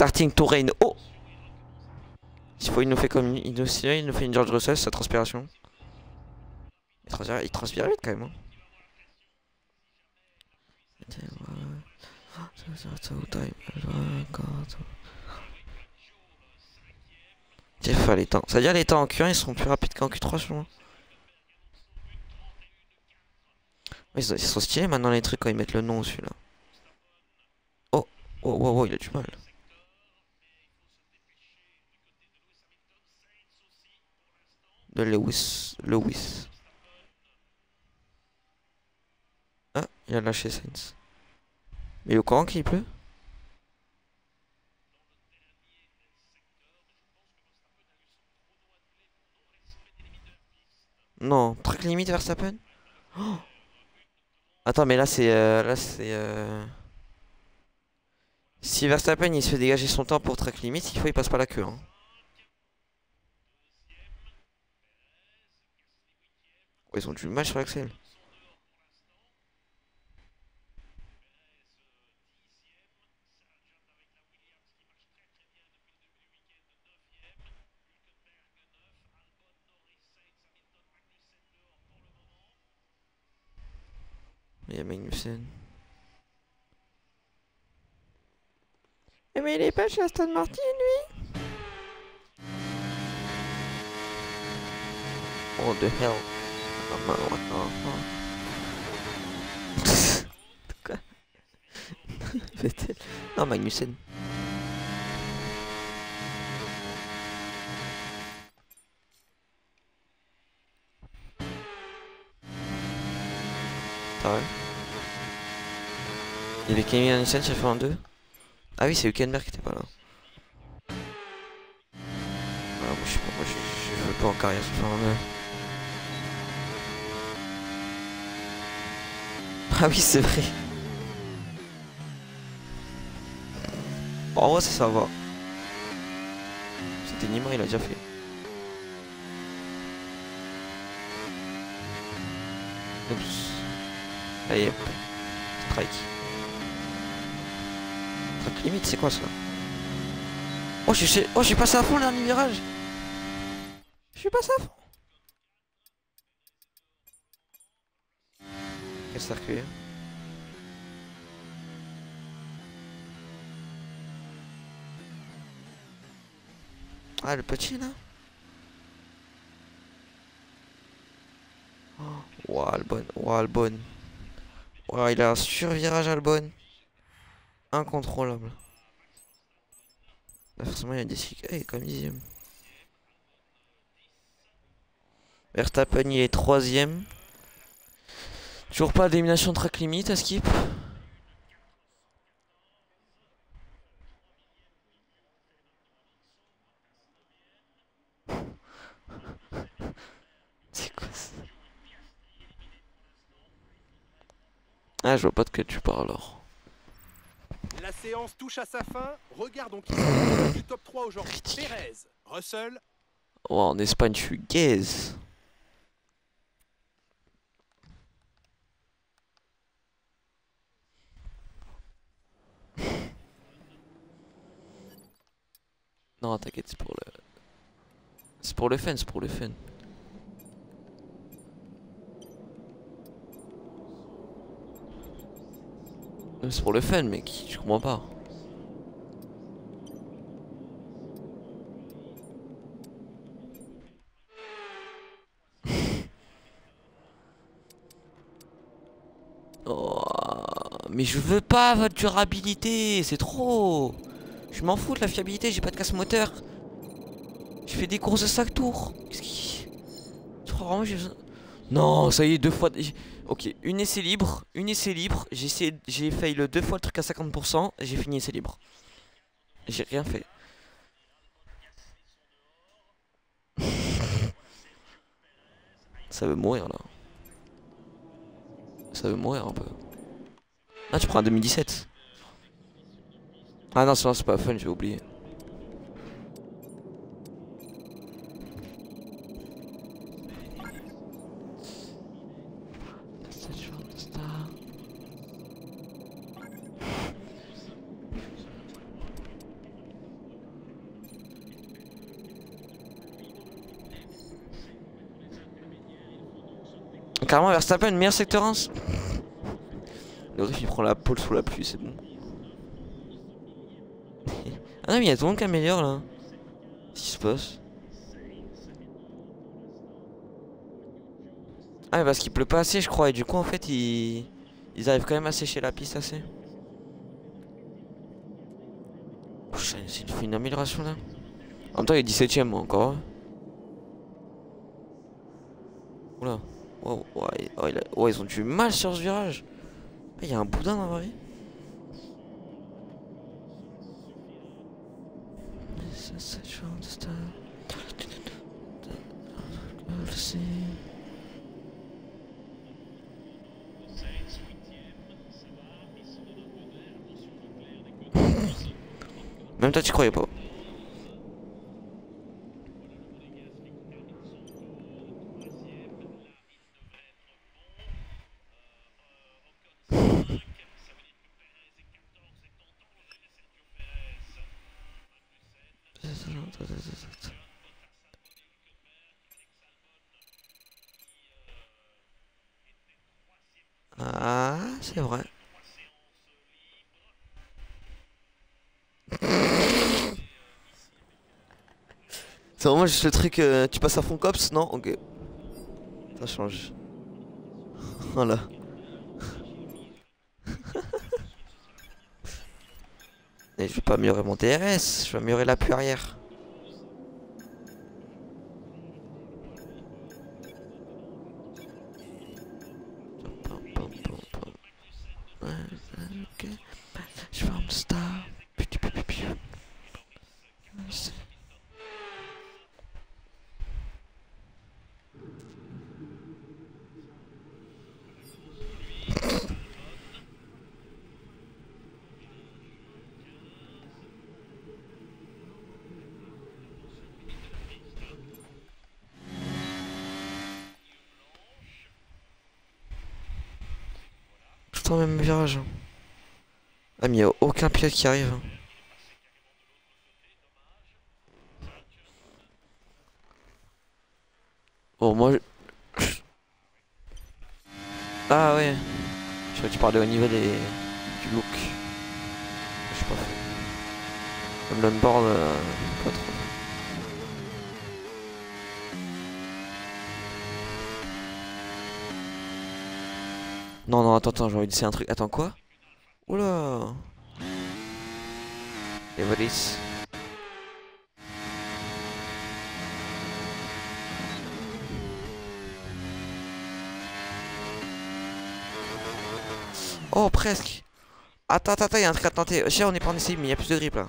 Starting to rain. Oh S'il faut, il nous fait comme il nous, il fait une George Russell, sa transpiration. Il transpire, il transpire vite quand même. Hein. Jeff les temps. C'est-à-dire les temps en Q1 ils seront plus rapides qu'en Q3 selon moi. Ouais, Ils sont, stylés maintenant les trucs quand ils mettent le nom dessus là. Oh, oh, oh, oh, il a du mal. De Lewis. Lewis. Ah, il a lâché Sainz. Mais il est au courant qu'il pleut? Non, track limite Verstappen? Oh Attends, mais là c'est... euh, là c'est... euh, Si Verstappen il se fait dégager son temps pour track limite, il faut il passe pas la queue. Hein. Oh, ils ont du mal sur l'axel. Il y a Magnussen. Mais il est pas chez Aston Martin lui Oh the hell Non Magnussen. Ouais Il y avait Camille Magnussen sur F1 2 Ah oui c'est Hülkenberg qui était pas là. Ah moi je sais pas, moi je, je veux pas en carrière sur F1 2 Ah oui, c'est vrai. En vrai, ça, va. C'était Nima, il a déjà fait. Oups. Allez, hop. Strike. Strike limite, c'est quoi ça? Oh, j'ai oh, passé à fond le dernier virage. Je suis passé à fond. Quel circuit Ah, le petit là Oh, Albon. Oh, Albon. Oh, il a un survirage Albon. Incontrôlable. Bah, forcément, il y a des cycles. Eh, comme dixième. Verstappen, il est troisième. Toujours pas d'élimination track limit à skip. C'est quoi ça Ah, je vois pas de quoi tu parles alors. La séance touche à sa fin. Regardons qui du top 3 aujourd'hui. Perez, Russell, Oh, en Espagne, je suis gaze. Non, t'inquiète, c'est pour le... C'est pour le fun, c'est pour le fun. C'est pour le fun, mec, je comprends pas. Oh, mais je veux pas votre durabilité, c'est trop. Je m'en fous de la fiabilité, j'ai pas de casse moteur. Je fais des courses de 5 tours. Qu'est-ce qui. Vraiment, Non, ça y est, deux fois. Ok, une essai libre, une essai libre. J'ai essayé, j'ai failli le deux fois le truc à 50%, et j'ai fini essai libre. J'ai rien fait. Ça veut mourir là. Ça veut mourir un peu. Ah, tu prends un 2017. Ah non, c'est pas fun, j'ai oublié. Carrément Verstappen, meilleur secteur 1 Le riff il prend la pole sous la pluie, c'est bon. Il y a tout le monde qui améliore là. Qu'est-ce qui se passe? Ah parce qu'il pleut pas assez je crois et du coup en fait ils... Ils arrivent quand même à sécher la piste assez. C'est une, amélioration là. En même temps il est 17ème moi, encore. Oula. Oh, oh, il a- oh, ils ont du mal sur ce virage. Il y a un boudin dans la vie. Même toi tu croyais pas. Ah, c'est vrai. C'est vraiment juste le truc, euh, tu passes à fond cops, non? Ok. Ça change. Voilà. Et je vais pas améliorer mon DRS, je vais améliorer l'appui arrière. pilote qui arrive. Bon, moi... Je... Ah ouais. Je crois que tu parlais au niveau des... du look. Je sais pas. Comme l'onboard, euh, pas trop. Non, non, attends, attends, j'ai envie de dire un truc. Attends, quoi? Oh, presque Attends, attends, attends, il y a un truc à tenter. Sais, on est pas en essai, mais il y a plus de grip là.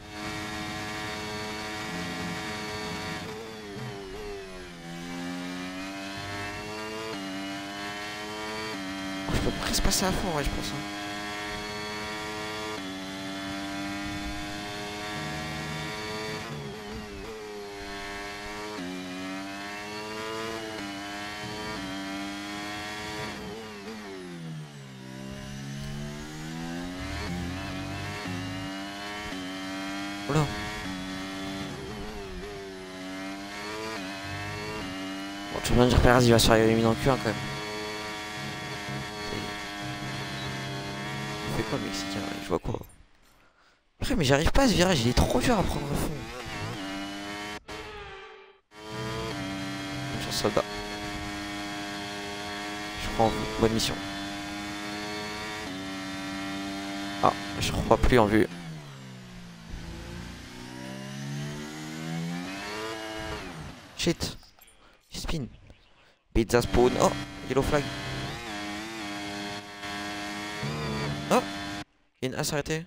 Oh, je peux presque passer à fond, ouais, je pense. hein. Oula. Dire Perez, il va se faire éliminer en Q1 quand même. Il fait quoi le Mexicain Je vois quoi Après, mais j'arrive pas à ce virage, il est trop dur à prendre à fond. Chance, soldat. Je prends en. Bonne mission. Ah, je crois plus en vue. Shit. Pizza spawn. Oh, yellow flag. Oh, il a une.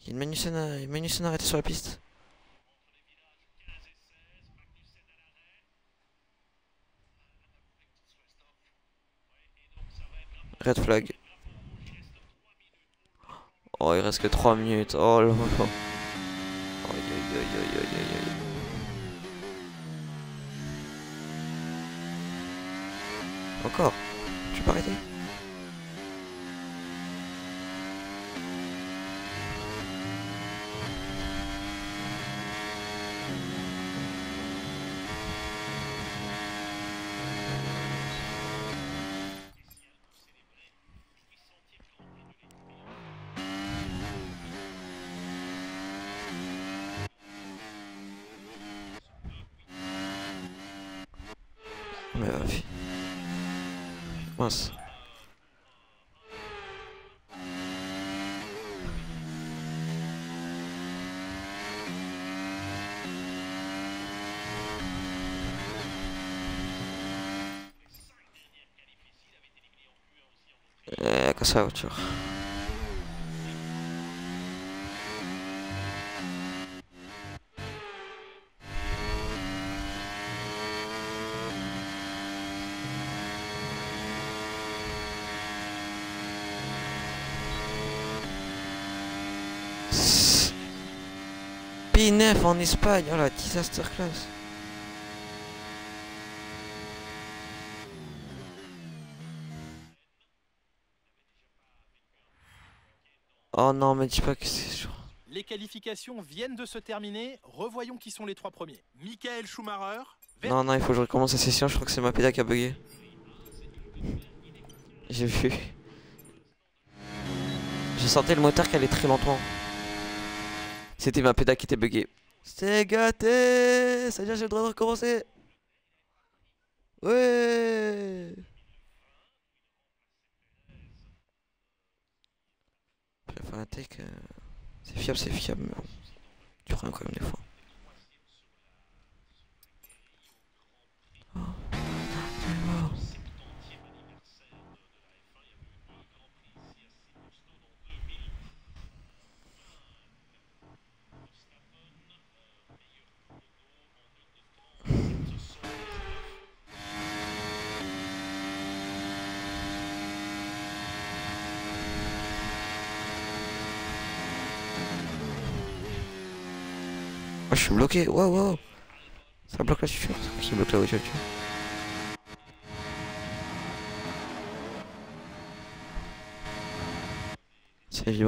Il y a une une arrêtée sur la piste. Red flag. Oh, il reste que 3 minutes. Oh là là. Aïe aïe aïe aïe aïe aïe aïe. Encore. Tu peux arrêter Mais euh, fi- Mince. Euh, casse la voiture. P9 en Espagne, oh la disaster class. Oh non, mais dis pas que c'est chaud. Les qualifications viennent de se terminer. Revoyons qui sont les trois premiers. Michael Schumacher. Ver- Non, non, il faut que je recommence la session, je crois que c'est ma pédale qui a bugué. J'ai vu. J'ai senti le moteur qui allait très lentement. C'était ma pédale qui était buggée. C'est gâté Ça veut dire que j'ai le droit de recommencer Ouais Puis la Fanatec, euh, c'est fiable, c'est fiable, mais bon. Tu quand même des fois. Suis bloqué, wow, wow. Ça bloque la voiture, qui bloque la voiture. C'est les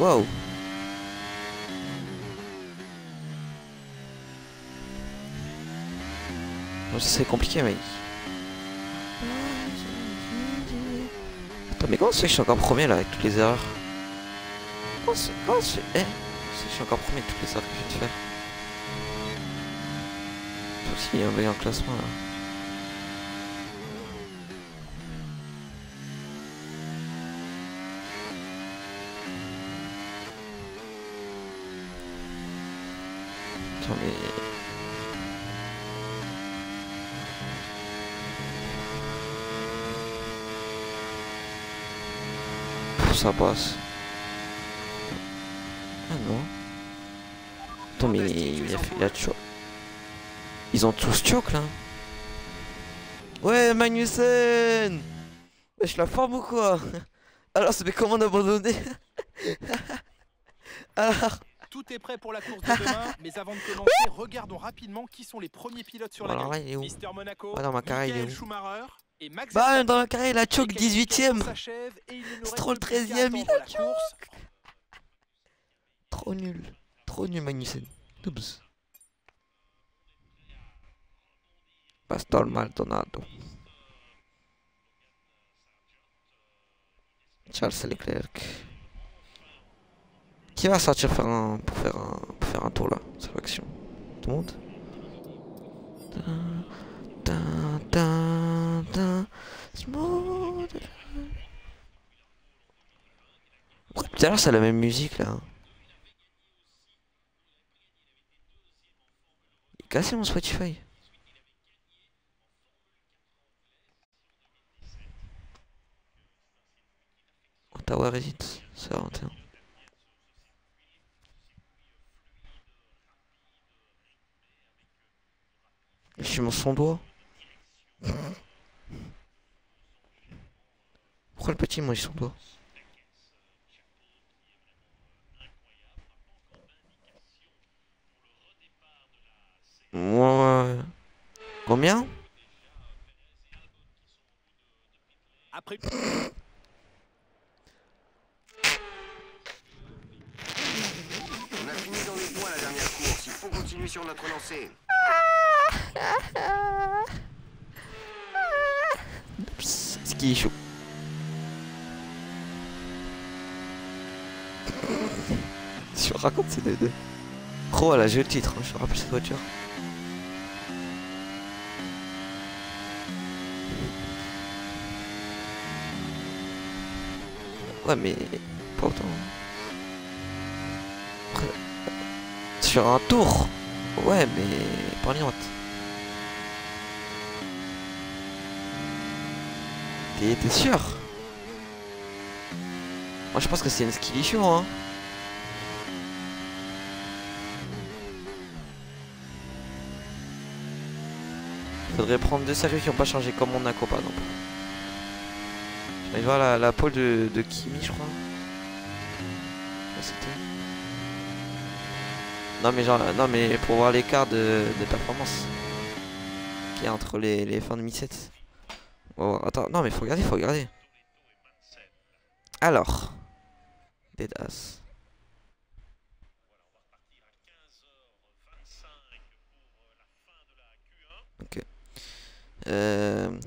c'est... Bon, ça, C'est compliqué mec. Attends mais comment fait que je suis encore premier là avec toutes les erreurs? Comment ça comment fait... Eh, que je suis encore premier avec toutes les erreurs que je viens de faire? Toi aussi il y a classement là. Attends mais... Pff, Ça passe. Ah non. Attends mais il a la choc. Ils ont tous choc là. Ouais Magnussen Wesh la forme ou quoi? Alors fait comment d'abandonner? Alors Tout est prêt pour la course de demain, mais avant de commencer, regardons rapidement qui sont les premiers pilotes sur la Alors là grille. il est où? Mister Monaco, Ah, dans ma carrière, il est Michael où? Schumacher et Max Bah dans la carrière il a choc Les qualifications 18ème s'achèvent et il ne nous Stroll reste plus qu'à 13e, il a la. Trop nul. Trop nul Magnussen. Noobs. Pastor Maldonado. Charles Leclerc. Qui va sortir faire un, pour, faire un, pour faire un tour là Sur l'action? Tout le monde? Dun, Tout à l'heure c'est la même musique là. Il est mon Spotify. Ottawa Reddit, c'est 21. Je suis mon son doigt. Pourquoi le petit moi son doigt Moi. Combien? Après On a fini dans les points la dernière course. Il faut continuer sur notre lancée. Je raconte ces deux deux. Gros, elle a joué le titre, hein, je me rappelle cette voiture. Ouais, mais pas autant. Sur un tour Ouais, mais pas en ligne droite. T'es sûr? Moi je pense que c'est une skill issue hein. Faudrait prendre deux sérieux qui ont pas changé comme Monaco par exemple. J'allais voir la, la pole de, Kimi je crois. Non mais genre non mais pour voir l'écart de, performance qu'il y a entre les, les fins de 2007. Attends, non mais faut regarder, faut regarder. Alors. Deadass. Ok. Euh...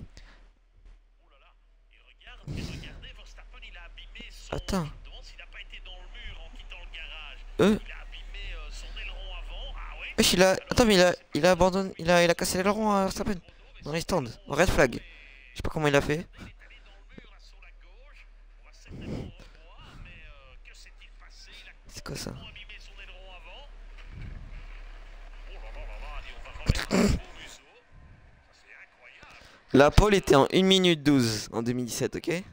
Attends. Euh Wesh, il a... Attends, mais il a... Il a abandonné... Il a, il a cassé l'aileron à Verstappen. Dans les stands. Red flag. Je sais pas comment il a fait. C'est quoi ça La pole était en 1 minute 12 en 2017, ok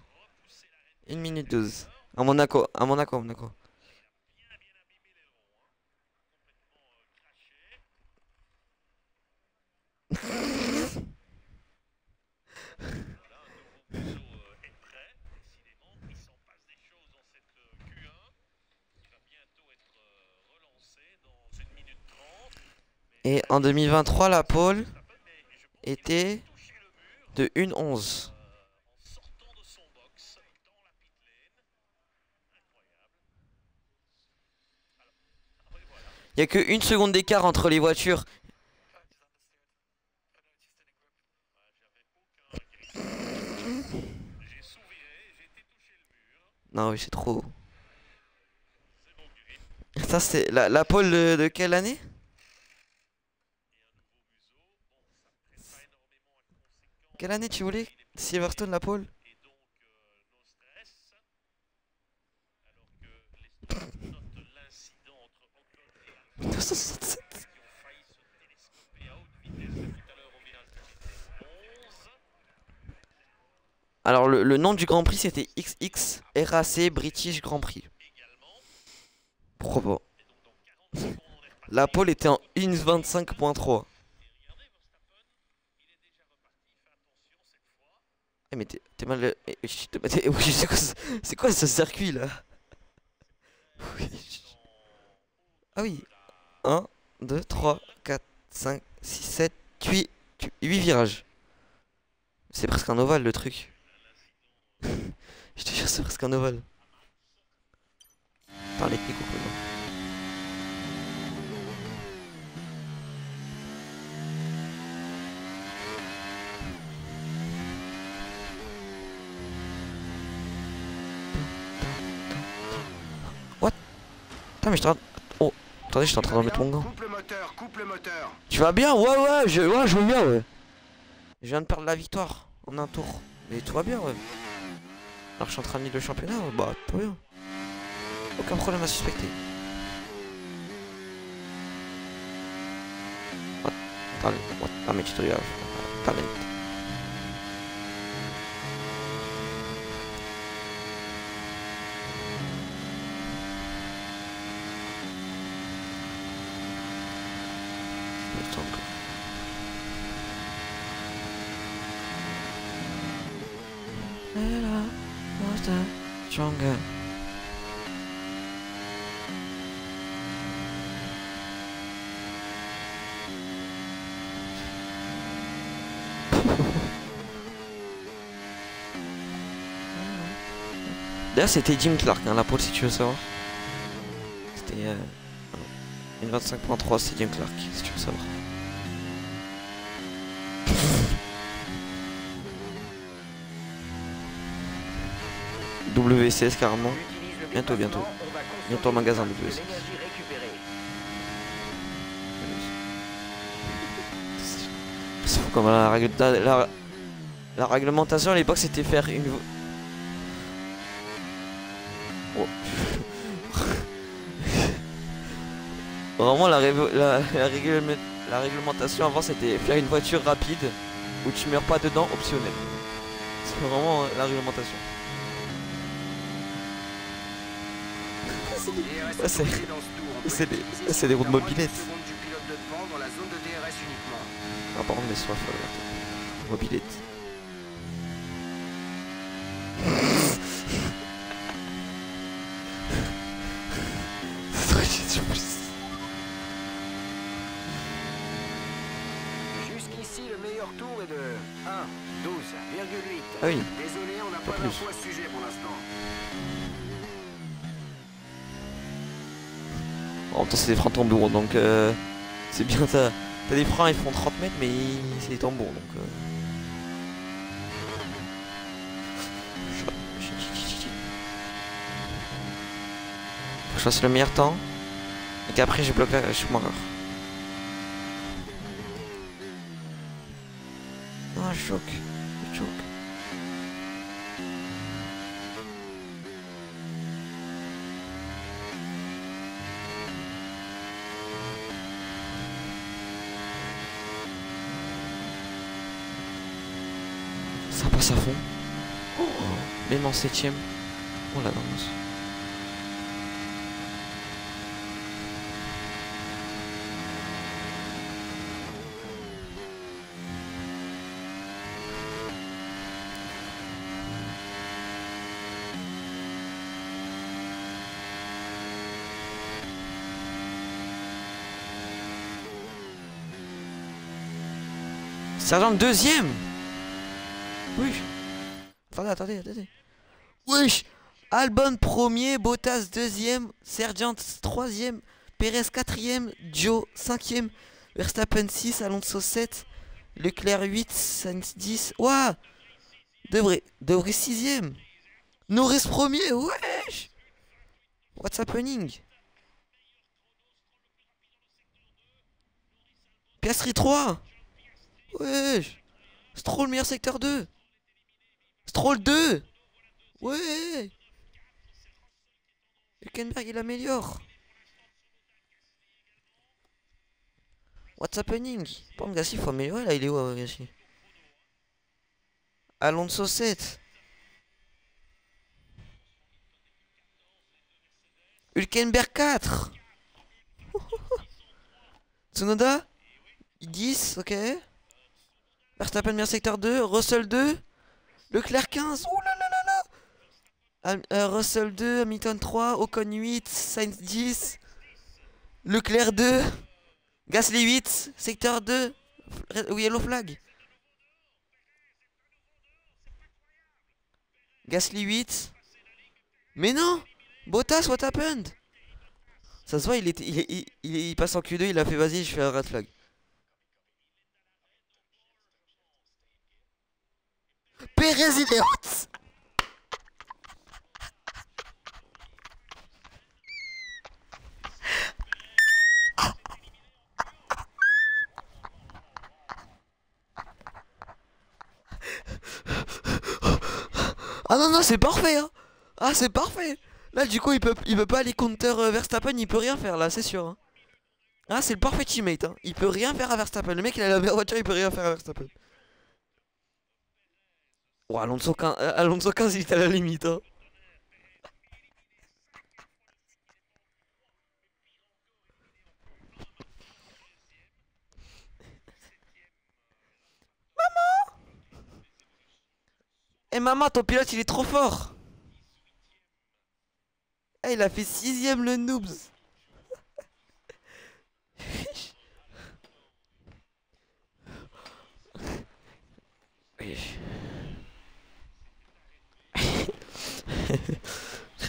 1 minute 12. À Monaco, à Monaco, à Monaco. Et en 2023, la pole était de 1,11. Il n'y a qu'une seconde d'écart entre les voitures. Non, oui, c'est trop. Ça, c'est la, la pole de quelle année? Quelle année tu voulais Silverstone, la pole 1967. Alors le, le nom du Grand Prix c'était XX RAC British Grand Prix. Pourquoi pas La pole était en 1.25.3. Eh mais t'es mal... C'est quoi, ce- circuit là? Ah oui 1, 2, 3, 4, 5, 6, 7, 8, 8 virages. C'est presque un ovale le truc. Je te jure, c'est presque un ovale. Par les pieds complètement. What Putain mais je suis en train... Oh Attendez, je suis en train de mettre mon gant. Coupe le moteur, coupe le moteur. Tu vas bien Ouais, ouais, je, ouais, je vais bien, ouais. Je viens de perdre la victoire en un tour. Mais tout va bien, ouais. Alors que je suis en train de le championnat, ouais, bah, tout va bien. Aucun problème à suspecter. What? Talent. What? You have? Talent. C'était Jim Clark, hein, la pole, si tu veux savoir. C'était euh, une 25.3, c'est Jim Clark, si tu veux savoir. WCS carrément. Bientôt, bientôt. Bientôt en magasin, récupérée. C'est comme la réglementation à l'époque c'était faire une. vo- Oh. Vraiment la, la, la la réglementation avant c'était faire une voiture rapide où tu meurs pas dedans optionnel. C'est vraiment euh, la réglementation. C'est- des- c'est des de. Ah par contre mais soif. Mobilette. Temps, c'est des freins tambours, donc euh, c'est bien. T'as t'as des freins, ils font 30 mètres, mais c'est des tambours, donc. euh. Je- je- Faut que je fasse le meilleur temps, et qu'après je bloque la Schumacher. Ah, je choque, je choque. Ça passe à fond. Oh, même en septième. Oh la danse. Sergent deuxième Oui Attendez, attendez, attendez. Wesh Albon premier, Bottas deuxième, Sergent troisième, Perez 4ème, Joe 5ème, Verstappen 6, Alonso 7, Leclerc 8, Sainz 10. Ouah Debray, Debray 6ème. Norris premier, wesh. What's happening? Piastri 3 Wesh Stroll meilleur secteur 2 Stroll 2 Ouais Hülkenberg il améliore. What's happening? Bon Gassi faut améliorer là il est où euh, Gassi? Alonso 7 Hülkenberg 4 Tsunoda 10 ok. Verstappen meilleur secteur 2 Russell 2 Leclerc 15 Ouh là là là là Ham- euh, Russell 2 Hamilton 3 Ocon 8 Sainz 10 Leclerc 2 Gasly 8 Secteur 2 Red- Yellow flag. Gasly 8 Mais non Bottas what happened? Ça se voit il, passe en Q2 il a fait vas-y je fais un red flag. Perez il est Ah non non c'est parfait hein Ah c'est parfait Là du coup il peut, il peut pas aller counter euh, Verstappen il peut rien faire là c'est sûr hein. Ah c'est le parfait teammate hein. Il peut rien faire à Verstappen Le mec il a la meilleure voiture il peut rien faire à Verstappen Oh Alonso 15, euh, Alonso 15 il est à la limite hein. Eh maman, ton pilote il est trop fort. Eh, il a fait sixième le noobs.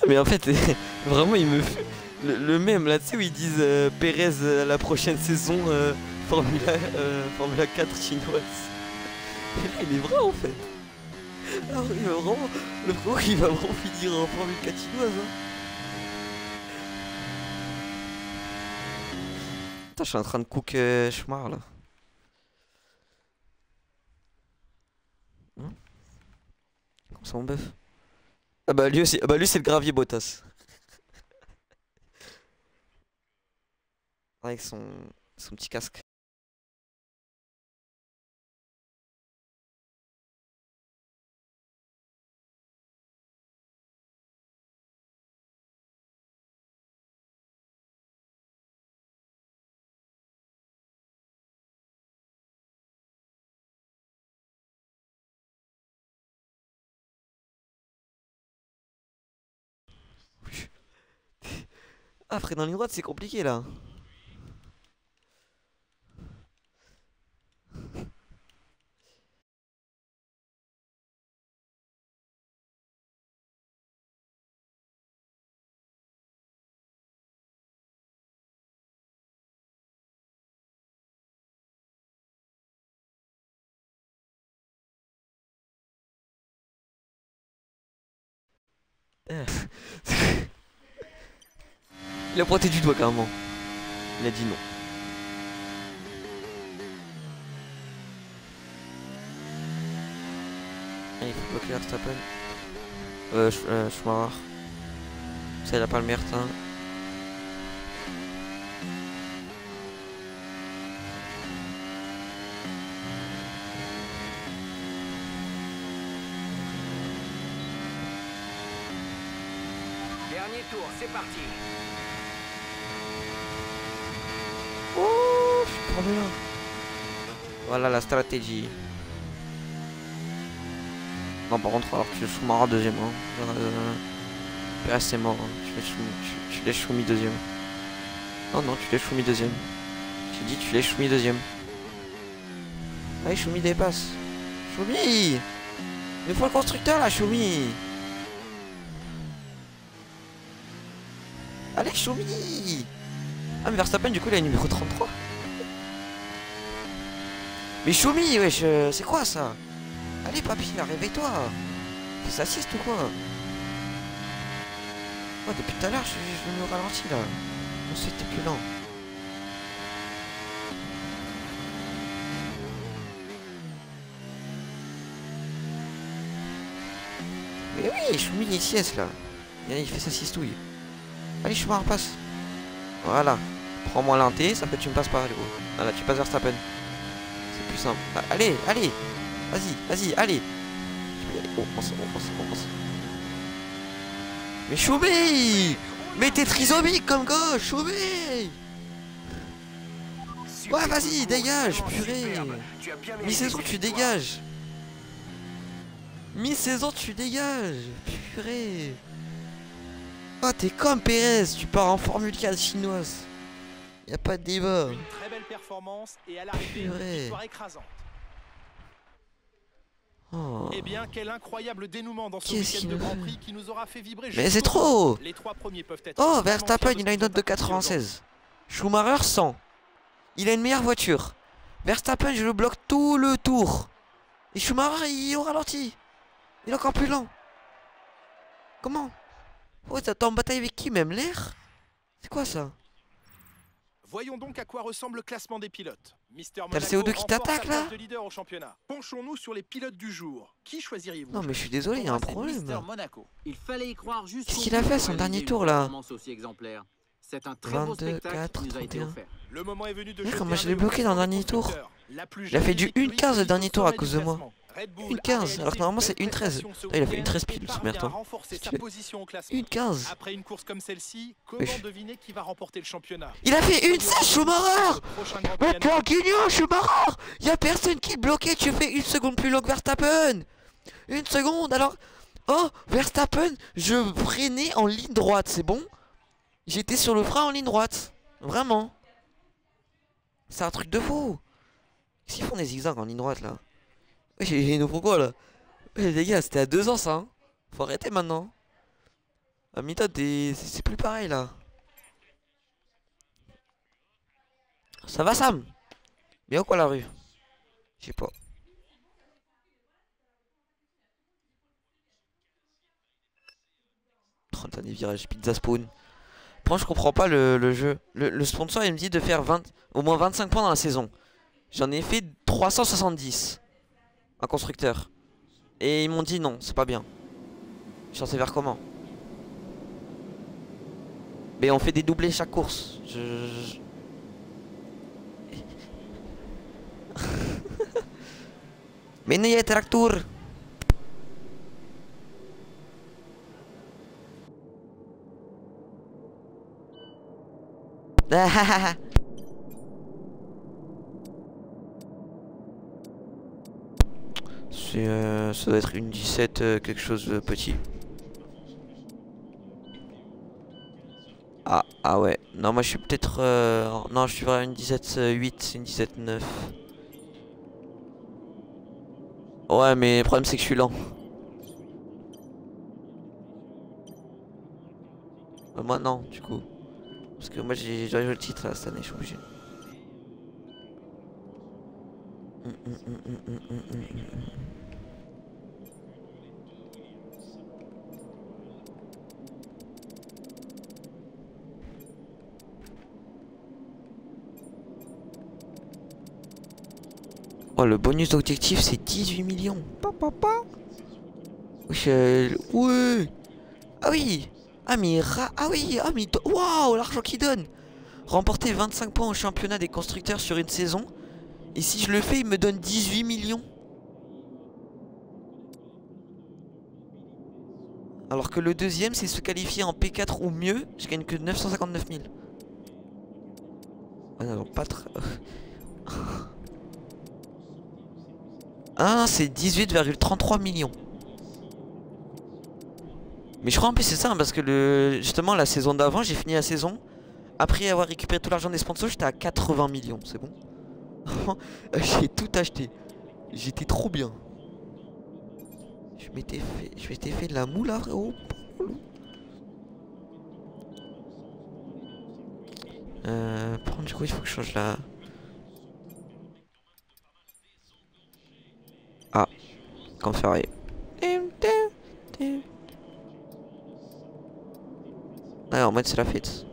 Mais en fait, vraiment, il me fait le, même là, tu sais où ils disent euh, Pérez euh, la prochaine saison euh, Formula, euh, Formula 4 chinoise. Et là, il est vrai en fait. Ah il va vraiment, le frérot il va vraiment finir en Formule 4 chinoise. Hein. Putain, je suis en train de cook euh, Schmar là. Hein Comment ça mon bœuf? Ah bah lui aussi, ah bah lui c'est le gravier Bottas. Avec son, son petit casque. Ah, dans c'est compliqué là. Il a pointé du doigt carrément. Il a dit non. Ah, il faut bloquer Verstappen. Euh, Sch- euh. Ça, il a pas le meilleur temps. Dernier tour, c'est parti. Oh, je suis trop bien. Voilà la stratégie. Non, par contre, alors tu Schumacher deuxième. Hein. Euh, c'est mort. hein. Tu laisses Schumi deuxième. Non, non, tu laisses Schumi deuxième. J'ai dit, tu laisses Schumi deuxième. Allez, Schumi dépasse. Schumi Il faut le constructeur là, Schumi Allez, Schumi Ah mais Verstappen du coup il le numéro 33. Mais Choumi, wesh, euh, c'est quoi ça? Allez papy, réveille-toi. Fais s'assiste ou quoi? Oh, depuis tout à l'heure, je, je me ralentis là. Ensuite, t'es plus lent. Mais oui, Choumi il est sieste là. Il fait sa sistouille. Allez, Schumacher, passe. Voilà. Prends-moi l'inté, ça peut tu me passes par le haut. Voilà, tu passes vers Stappen. C'est plus simple. Ah, allez, allez Vas-y, vas-y, allez on on on. Mais Choumi Mais t'es trisomique comme gauche, Choumi Ouais, vas-y, dégage, purée Mi-saison, tu dégages Mi-saison, tu dégages Purée Oh, t'es comme Pérez, tu pars en Formule 4 chinoise. Y a pas de débat. Performance et à l'arrivée, une victoire écrasante. Oh. Eh bien, quel incroyable dénouement dans ce week-end de Grand Prix qui nous aura fait vibrer Mais c'est trop Les trois premiers peuvent être Oh, Verstappen, il a une note de ce qu'ils ont accompli 96. Schumacher, 100. Il a une meilleure voiture. Verstappen, je le bloque tout le tour. Et Schumacher, il est au ralenti. Il est encore plus lent. Comment? Oh, t'es en bataille avec qui? Même l'air? C'est quoi ça? Voyons donc à quoi ressemble le classement des pilotes. Mister T'as le Monaco CO2 qui t'attaque, là place de leader au championnat. Penchons-nous sur les pilotes du jour. Qui choisiriez-vous Non, mais je suis désolé, il y a un moi, problème. Mister là. Monaco. Il fallait y croire juste. Qu'est-ce qu'il a fait, son dernier tour, là. C'est un très beau 22, spectacle 4, qui nous a été 31. offert. Le moment est venu de Mais jeter comment un je l'ai bloqué dans le dernier tour Il a fait du écurie 1,15 le dernier tour à cause de moi. Classement. Red Bull 1,15, a réalisé alors que normalement, une c'est belle 1,13. prestation ce Ah, il a fait 1,13 et pile, ce merde, classement. 1,15 Après une course comme celle-ci, comment deviner qui va remporter le championnat? Il a fait une 16 Schumacher. Mais Prix toi, guignol, Schumacher. Y'a personne qui est bloqué, tu fais une seconde plus long que Verstappen. Une seconde, alors... Oh, Verstappen, je freinais en ligne droite, c'est bon? J'étais sur le frein en ligne droite. Vraiment. C'est un truc de fou. Qu'est-ce qu'ils font des zigzags en ligne droite, là? J'ai nous pourquoi, là Les gars, c'était à deux ans, ça, hein Faut arrêter, maintenant. La méthode, est- c'est plus pareil, là. Ça va Sam? Bien quoi la rue? Je sais pas. Oh, le dernier virage, pizza spawn. Moi je comprends pas le, le jeu. Le, le sponsor il me dit de faire 20, au moins 25 points dans la saison. J'en ai fait 370. Un constructeur. Et ils m'ont dit non, c'est pas bien. Je suis censé comment? Mais on fait des doublés chaque course. Je... je- Men je tractor. euh, ça doit être une 17 euh, quelque chose de petit. Ah ah ouais. Non moi je suis peut-être euh, non je suis vraiment une 17 euh, 8, c'est une 17 9. Ouais mais le problème c'est que je suis lent. Euh, moi non du coup. Parce que moi j'ai j'ai joué le titre là cette année, je suis obligé. Oh le bonus d'objectif c'est 18 millions. Pa, pa, pa. Wesh, euh, ouais. Ah oui. Ah mais ah oui, ah mais waouh, l'argent qu'il donne. Remporter 25 points au championnat des constructeurs sur une saison. Et si je le fais, il me donne 18 millions. Alors que le deuxième, c'est se qualifier en P4 ou mieux, je gagne que 959 000. Ouais, non, donc pas très... Ah, c'est 18,33 millions. Mais je crois en plus c'est ça, hein, parce que justement la saison d'avant, j'ai fini la saison. Après avoir récupéré tout l'argent des sponsors, j'étais à 80 millions, c'est bon J'ai tout acheté. J'étais trop bien. Je m'étais fait, je m'étais fait de la moule là, frérot. Euh, du coup, il faut que je change la... Ah, quand faire Ouais, en mode c'est la fête.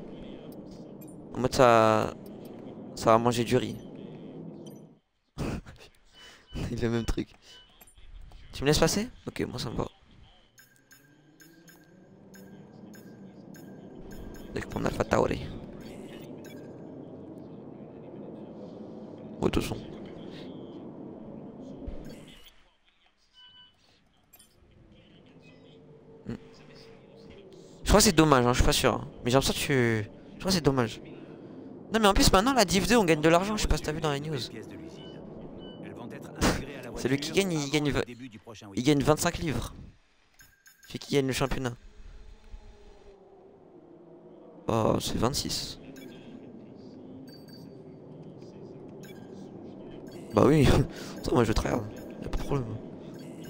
En mode ça... Ça va manger du riz. il le même truc. Tu me laisses passer? Ok, moi ça me va. Dès que prendre Alpha Tauri. Ouais, de. Hmm. Je crois que c'est dommage, hein, je suis pas sûr. hein. Mais j'ai l'impression que tu... Je crois que c'est dommage. Non mais en plus maintenant la Div 2 on gagne de l'argent, je sais pas si t'as vu dans les news. Celui qui gagne, il gagne Il gagne 25 livres. Celui qui gagne le championnat. Oh, c'est 26. Bah oui, Attends, moi je tryhard, y'a pas de problème.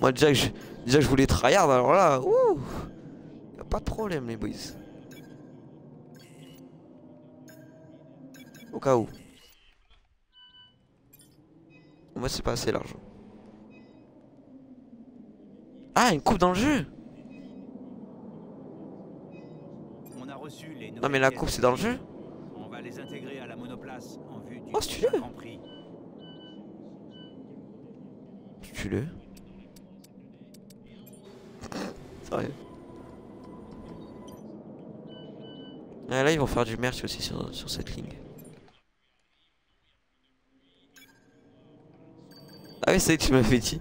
Moi déjà que je, déjà voulais tryhard, alors là, ouh, y'a pas de problème les boys. Au cas où. Moi c'est pas assez l'argent. Ah, une coupe dans le jeu On a reçu les Non mais la coupe c'est dans le jeu. On va les intégrer à la monoplace en vue du Oh, stylé. Stylé. Sérieux. Ah, là ils vont faire du merch aussi sur, sur cette ligne. Ah oui c'est que tu m'as fait dit.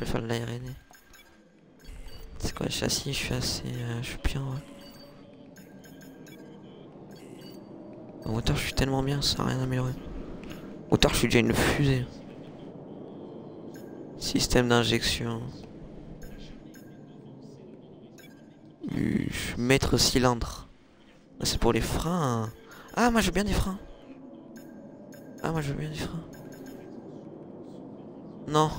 Peux faire de la R&D. C'est quoi le châssis Je suis assez... euh, je suis bien ouais. En je suis tellement bien, ça n'a rien amélioré. Hauteur je suis déjà une fusée. Système d'injection. Euh, Maître cylindre. Ah, C'est pour les freins. Ah moi je veux bien des freins. Ah moi je veux bien des freins. Non.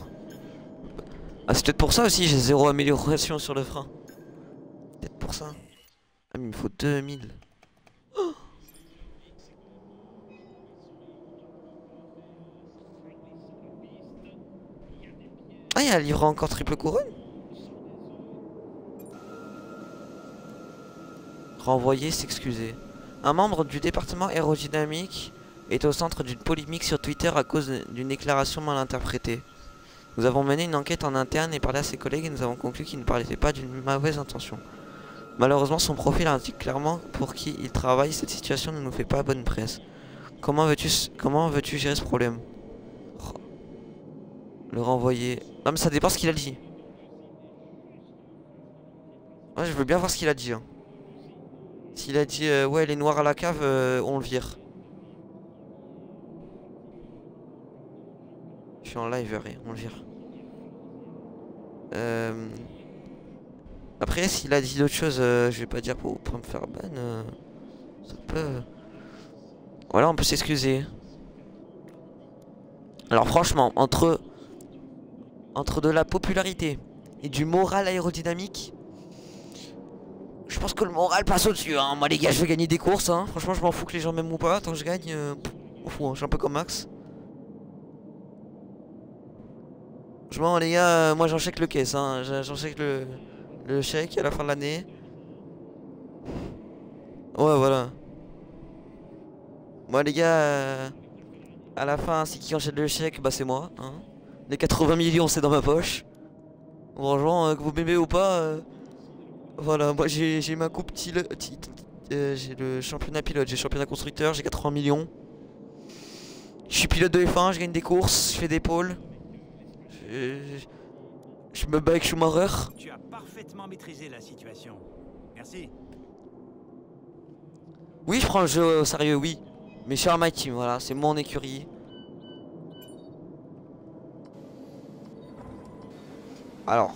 Ah c'est peut-être pour ça aussi j'ai zéro amélioration sur le frein. Peut-être pour ça. Ah mais il me faut 2000. Oh. Ah il y a un livre encore triple couronne Renvoyer, s'excuser. Un membre du département aérodynamique est au centre d'une polémique sur Twitter à cause d'une déclaration mal interprétée. Nous avons mené une enquête en interne et parlé à ses collègues et nous avons conclu qu'il ne parlait pas d'une mauvaise intention. Malheureusement, son profil indique clairement pour qui il travaille. Cette situation ne nous fait pas bonne presse. Comment veux-tu comment veux-tu gérer ce problème? Re- Le renvoyer. Non mais ça dépend ce qu'il a dit. Ouais, je veux bien voir ce qu'il a dit. hein. S'il a dit euh, ouais, elle est noire à la cave, euh, on le vire. Suis en live, et on le vire. Euh... Après, s'il a dit d'autres choses, euh, je vais pas dire pour, me faire ban. euh, ça peut. Voilà, on peut s'excuser. Alors, franchement, entre. Entre de la popularité et du moral aérodynamique. Je pense que le moral passe au-dessus. Hein. Moi, les gars, je veux gagner des courses. Hein. Franchement, je m'en fous que les gens m'aiment ou pas. Tant que je gagne, hein. Je suis un peu comme Max. Franchement, les gars, euh, moi j'en chèque le caisse. Hein. J'en j'en chèque le, le chèque à la fin de l'année. Ouais, voilà. Moi, les gars, euh, à la fin, si qui enchaîne le chèque, bah c'est moi. Hein. Les 80 millions, c'est dans ma poche. Franchement, euh, que vous m'aimez ou pas. euh, voilà, moi j'ai ma coupe j'ai le championnat pilote, j'ai le championnat constructeur, j'ai 80 millions. Je suis pilote de F1, je gagne des courses, je fais des pôles. Je, je me bats avec Schumacher. Tu as parfaitement maîtrisé la situation. Merci. Oui, je prends le jeu au sérieux, oui. Mais je suis my team, voilà, c'est mon écurie. Alors,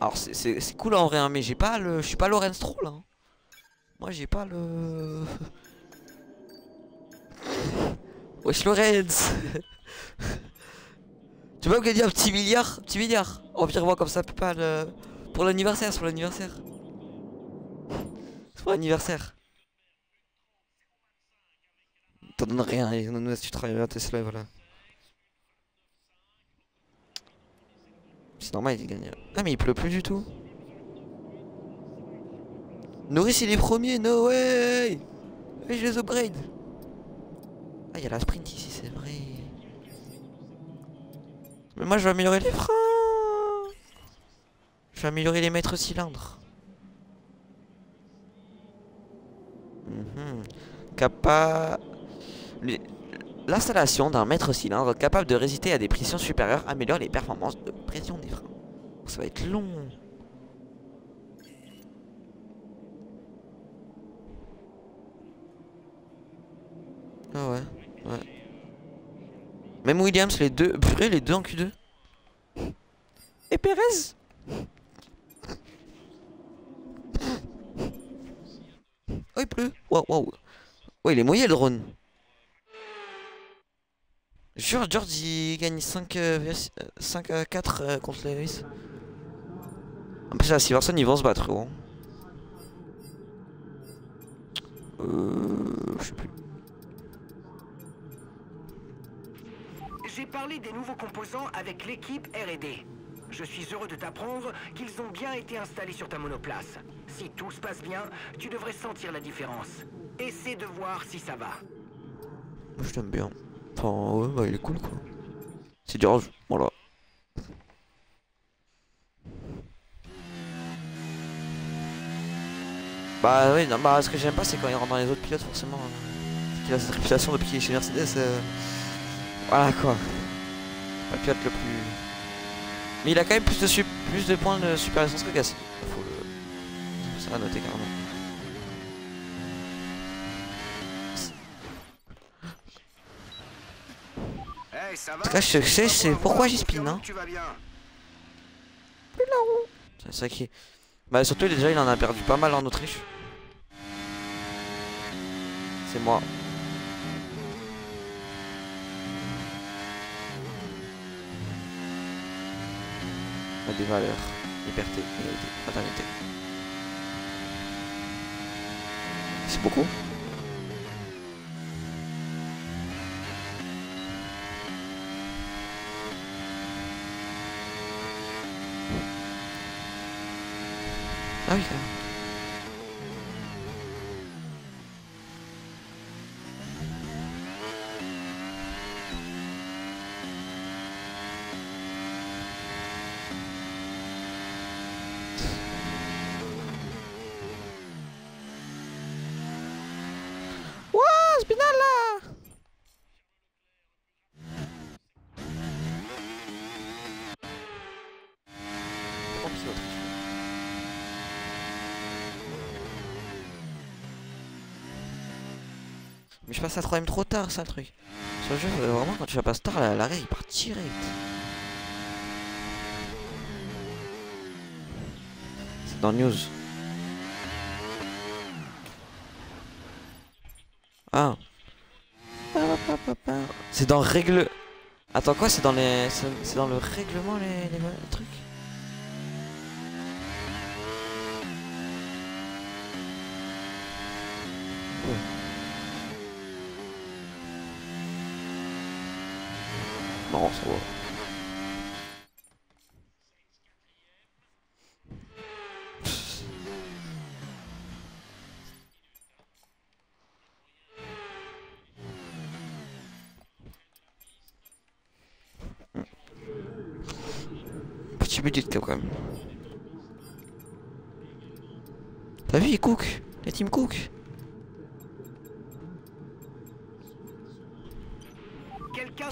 alors c'est cool en vrai, hein, mais j'ai pas le, je suis pas Lorenz Stroll. Hein. Moi, j'ai pas le. Wesh Lorenz. Tu vois qu'elle dit un petit milliard Petit milliard Envire-moi comme ça, pas le... Pour l'anniversaire, sur l'anniversaire. C'est pour l'anniversaire. T'en donnes rien, et non, tu travailles à Tesla, voilà. C'est normal, il gagne. Ah, mais il pleut plus du tout. Norris, il est premier, no way Oui, je les upgrade. Ah, il y a la sprint ici, c'est vrai. Mais moi, je vais améliorer les freins. Je vais améliorer les mètres cylindres. Mhm. Capa... Les- L'installation d'un mètre cylindre capable de résister à des pressions supérieures améliore les performances de pression des freins. Ça va être long. Ah ouais, ouais. Même Williams, les deux. Purée, les deux en Q2. Et Perez Oh, il pleut. Waouh, waouh. Ouais, il est mouillé le drone. Jure, George il gagne 5, euh, 5 à 4 euh, contre Lewis. En plus, là, Silverson ils vont se battre, gros. Euh. Je sais plus. J'ai parlé des nouveaux composants avec l'équipe R&D. Je suis heureux de t'apprendre qu'ils ont bien été installés sur ta monoplace. Si tout se passe bien, tu devrais sentir la différence. Essaie de voir si ça va. Moi, je l'aime bien. Enfin, ouais, bah, il est cool, quoi. C'est George, voilà. Bah oui, non, bah ce que j'aime pas c'est quand il rentre dans les autres pilotes forcément. Il a cette réputation depuis qu'il est chez Mercedes. euh, Voilà quoi. Pas le plus. Mais il a quand même plus de, su- plus de points de super essence que Gasly. Faut le. Ça va noter carrément. Hey, ça va En tout cas, je sais, c'est pourquoi j'y spin, hein. Tu vas bien? C'est ça qui est. Bah surtout déjà il en a perdu pas mal en Autriche. C'est moi. Des valeurs. Liberté, égalité, fraternité. C'est beaucoup Ah oui. Ouah, Spinal là Oh, c'est l'Autriche. Mais je passe à 3ème trop tard, ça le truc. Sur le jeu, euh, vraiment, quand tu la passes tard, la- l'arrêt il part direct. C'est dans News. Ah. C'est dans règle. Attends quoi C'est dans les. C'est dans le règlement les trucs? Non, ça. Petit budget quand même. T'as vu, ils cook Les teams cook Quelqu'un Qui est- t'a peut-être il parlé des cook. nouveaux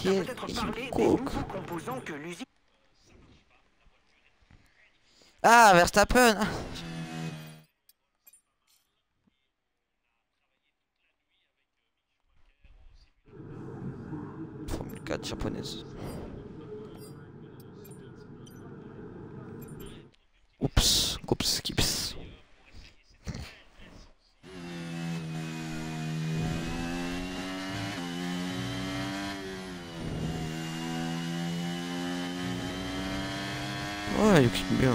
Ah, Verstappen ah. Formule 4 japonaise. Oups, oups, kips. Ouais, Yuki bien.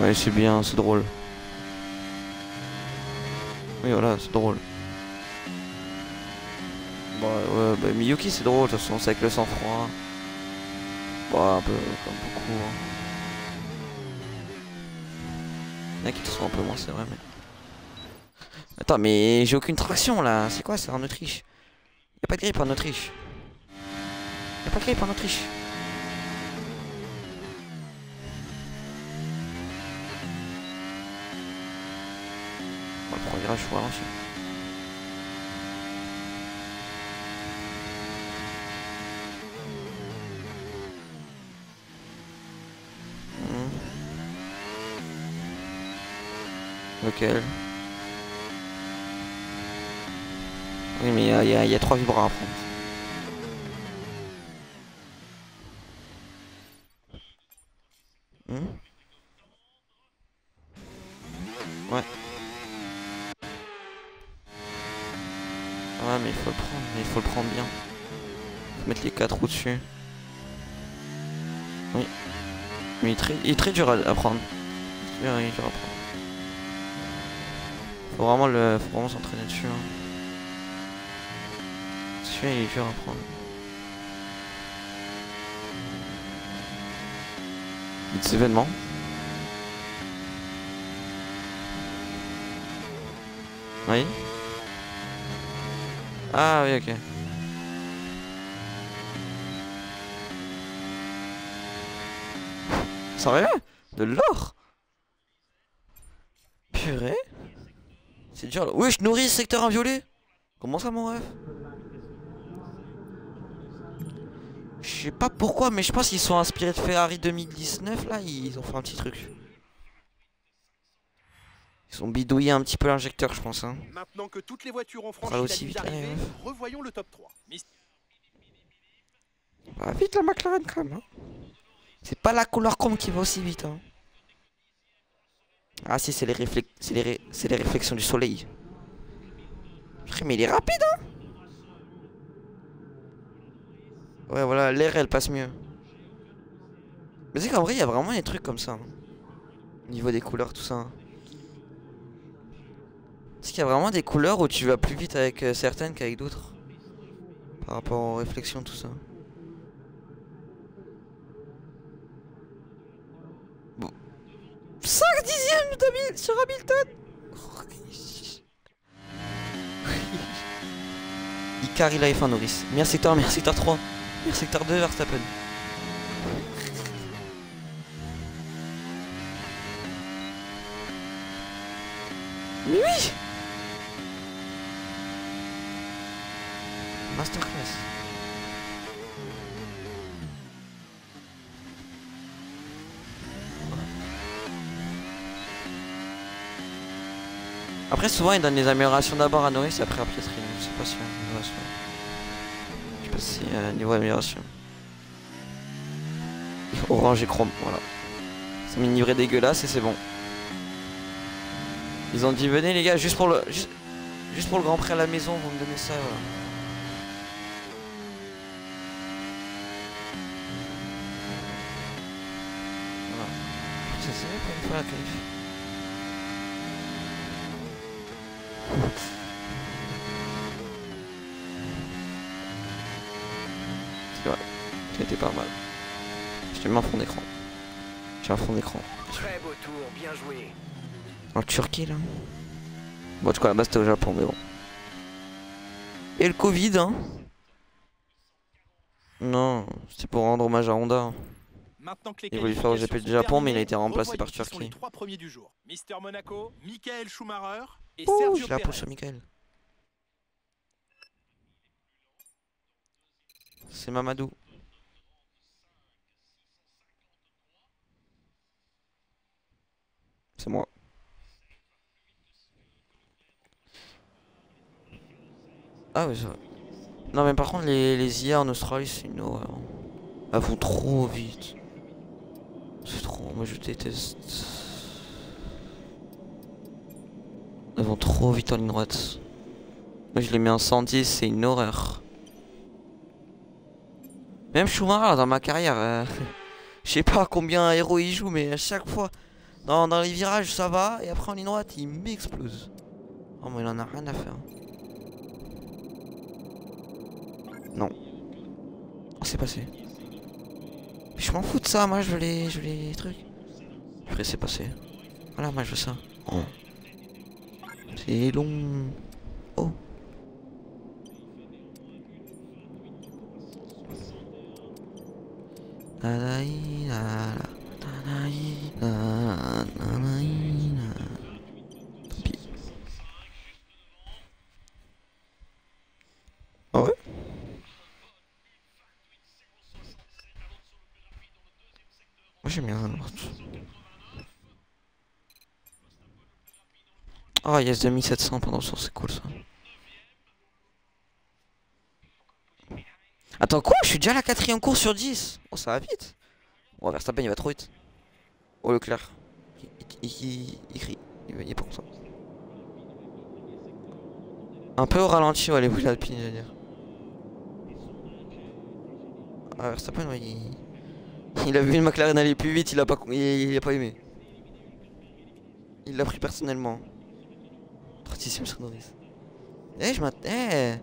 Ouais, c'est bien, c'est drôle. Oui, voilà, c'est drôle. Bah ouais, bah Miyuki c'est drôle, de toute façon, c'est avec le sang-froid. Bah, un peu comme beaucoup. Hein. Il y en a qui sont un peu moins, c'est vrai, mais... Attends, mais j'ai aucune traction là. C'est quoi ça en Autriche? Y'a pas de grippe en Autriche? Y'a pas de grippe en Autriche? Premier virage, faut ralentir. Hmm. Lequel? Oui, mais il y y y a trois vibras à prendre. Hmm Ouais. Ouais, mais il faut le prendre, mais il faut le prendre bien. Faut mettre les quatre roues Oui. Mais il est très, il est très dur à, prendre. Il est dur à prendre. Faut vraiment le, faut vraiment s'entraîner dessus. hein. Il est dur à prendre. Des événements. Oui. Ah oui, ok. Sérieux? De l'or? Purée? C'est dur là. Oui, je nourris secteur inviolé Comment ça mon rêve Je sais pas pourquoi, mais je pense qu'ils sont inspirés de Ferrari 2019 là, ils ont fait un petit truc. Ils ont bidouillé un petit peu l'injecteur, je pense. Hein. Maintenant que toutes les voitures ont va franchi aussi vite, d'arrivée, allez, revoyons le top 3. Miss- Bah vite la McLaren quand même. hein. C'est pas la couleur chrome qui va aussi vite. Hein. Ah si, c'est les, c'est les, c'est les réflexions du soleil. Mais il est rapide hein Ouais voilà, l'air elle passe mieux. Mais c'est qu'en vrai, il y a vraiment des trucs comme ça. hein. Au niveau des couleurs, tout ça. hein. Parce qu'il y a vraiment des couleurs où tu vas plus vite avec euh, certaines qu'avec d'autres. Par rapport aux réflexions, tout ça. Bon. 5 dixièmes d'Hamil- sur Hamilton Icar il a F1 Norris. Meilleur secteur, secteur 3. Meilleur secteur 2, Verstappen. Mais oui Masterclass. Après souvent ils donnent des améliorations d'abord à Norris et après à Pietri. Je sais pas si amélioration. Je sais pas si euh, niveau amélioration. Orange et chrome, voilà. Ça met une dégueulasse et c'est bon. Ils ont dit venez les gars juste pour le juste, pour le grand prix à la maison vous me donnez ça voilà. Fois la. C'est vrai, c'était pas mal. Je te mets un fond d'écran. J'ai un fond d'écran. Très beau tour, bien joué. En Turquie là Bon, en tout cas, là-bas c'était au Japon, mais bon. Et le Covid, hein? Non, c'était pour rendre hommage à Honda. hein. Maintenant que les Il voulait faire qualifications GP du Japon, mais il a été remplacé par Turquie. trois premiers du jour. Mister Monaco, Michael Schumacher et Oh, Sergio j'ai la pause sur Michael. C'est Mamadou. C'est moi. Ah c'est vrai. Non mais par contre les, les IA en Australie c'est une horreur. Elles vont trop vite. C'est trop, moi je déteste. Elles vont trop vite en ligne droite. Moi je les mets en 110, c'est une horreur. Même Schumacher dans ma carrière, euh, je sais pas combien héros il joue, mais à chaque fois dans, dans les virages ça va, et après en ligne droite il m'explose. Oh, mais il en a rien à faire. Non. Oh, c'est passé. Je m'en fous de ça, moi je veux les, je veux les trucs. Après c'est passé. Voilà, moi je veux ça. Oh. C'est long. Oh. Nanaïna, nanaïna, nanaïna. Tant pis. Ah ouais Moi j'aime bien. Oh yes 2700 pendant le sens c'est cool ça. Attends quoi? Je suis déjà la quatrième course sur 10 Oh ça va vite Oh Verstappen il va trop vite. Oh Leclerc. Il, il, crie. Il, est pas content Un peu au ralenti ouais les boules alpines je veux dire. Ah Verstappen ouais il... A vu une McLaren aller plus vite il a pas, il, a pas aimé. Il l'a pris personnellement. 36ème sur Norris. Eh je m'attends eh.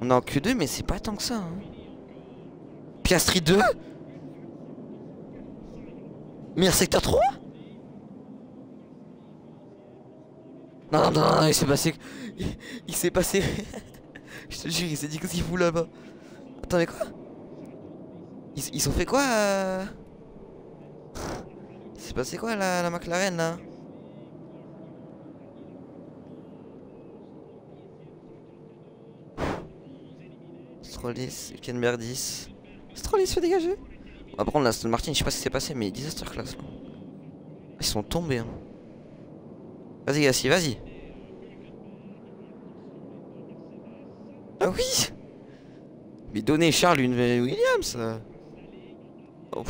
On est en Q2 mais c'est pas tant que ça hein. Piastri 2 Meilleur secteur 3 non, non, non, non, il s'est passé... Il, s'est passé... Je te jure, il s'est dit qu'est-ce qu'il fout là-bas Attends, mais quoi ils, ont fait quoi euh... Il s'est passé quoi la, la McLaren là Strollis, Hülkenberg 10. Strollis fait dégager. On va prendre la Aston Martin, je sais pas ce qui s'est passé, mais disaster class là. Ils sont tombés. Hein. Vas-y, Gassi, vas-y. Ah oui Mais donnez Charles une Williams oh,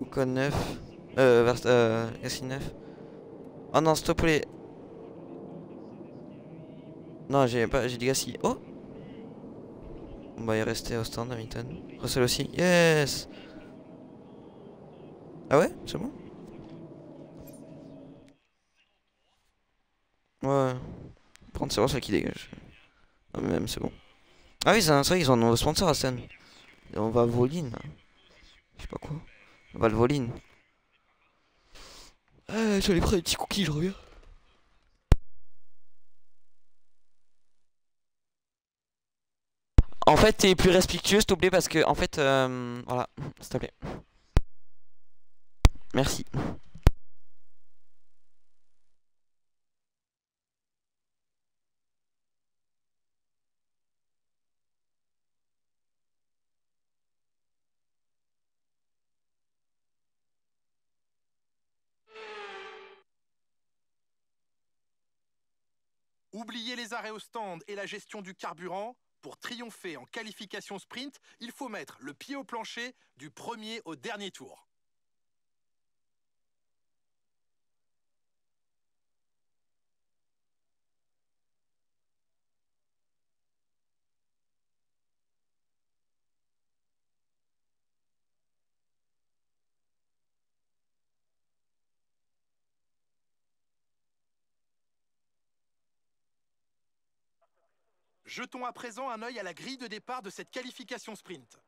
Ocon 9. Euh, vers, euh, Gassi 9. Oh non, stop les. Non, j'ai pas, j'ai dit Gassi. Oh on va y rester au stand Hamilton. Russell aussi. Yes Ah ouais? C'est bon? Ouais. Prendre c'est Russell qui dégage. Non mais même c'est bon. Ah oui c'est vrai qu'ils ont un sponsor à scène. On va Voline. Je sais pas quoi. On va le Voline. Ah, j'allais prendre des petits cookies, je reviens. En fait, t'es plus respectueux, s'il te plaît, parce que, en fait, euh, voilà, s'il te plaît. Merci. Oubliez les arrêts au stand et la gestion du carburant. Pour triompher en qualification sprint, il faut mettre le pied au plancher du premier au dernier tour. Jetons à présent un œil à la grille de départ de cette qualification sprint.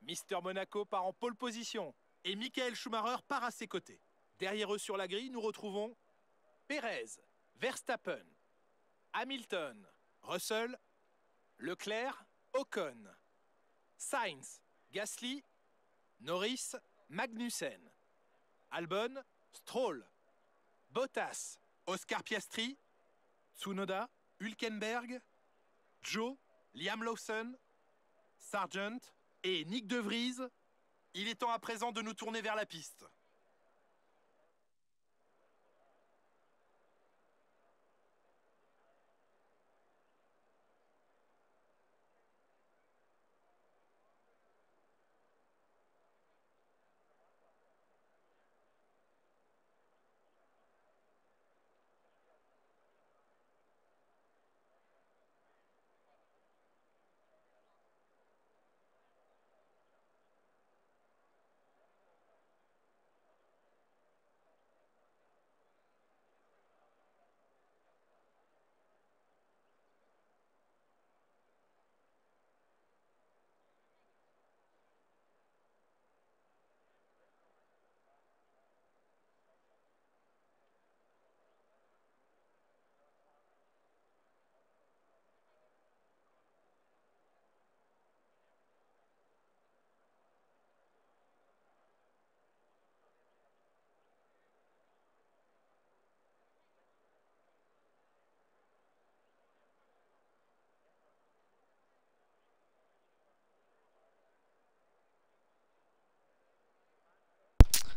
Mister Monaco part en pole position et Michael Schumacher part à ses côtés. Derrière eux sur la grille, nous retrouvons Perez, Verstappen, Hamilton, Russell, Leclerc, Ocon, Sainz, Gasly, Norris, Magnussen, Albon, Stroll, Bottas, Oscar Piastri, Tsunoda, Hülkenberg, Joe, Liam Lawson, Sargent et Nick De Vries. Il est temps à présent de nous tourner vers la piste.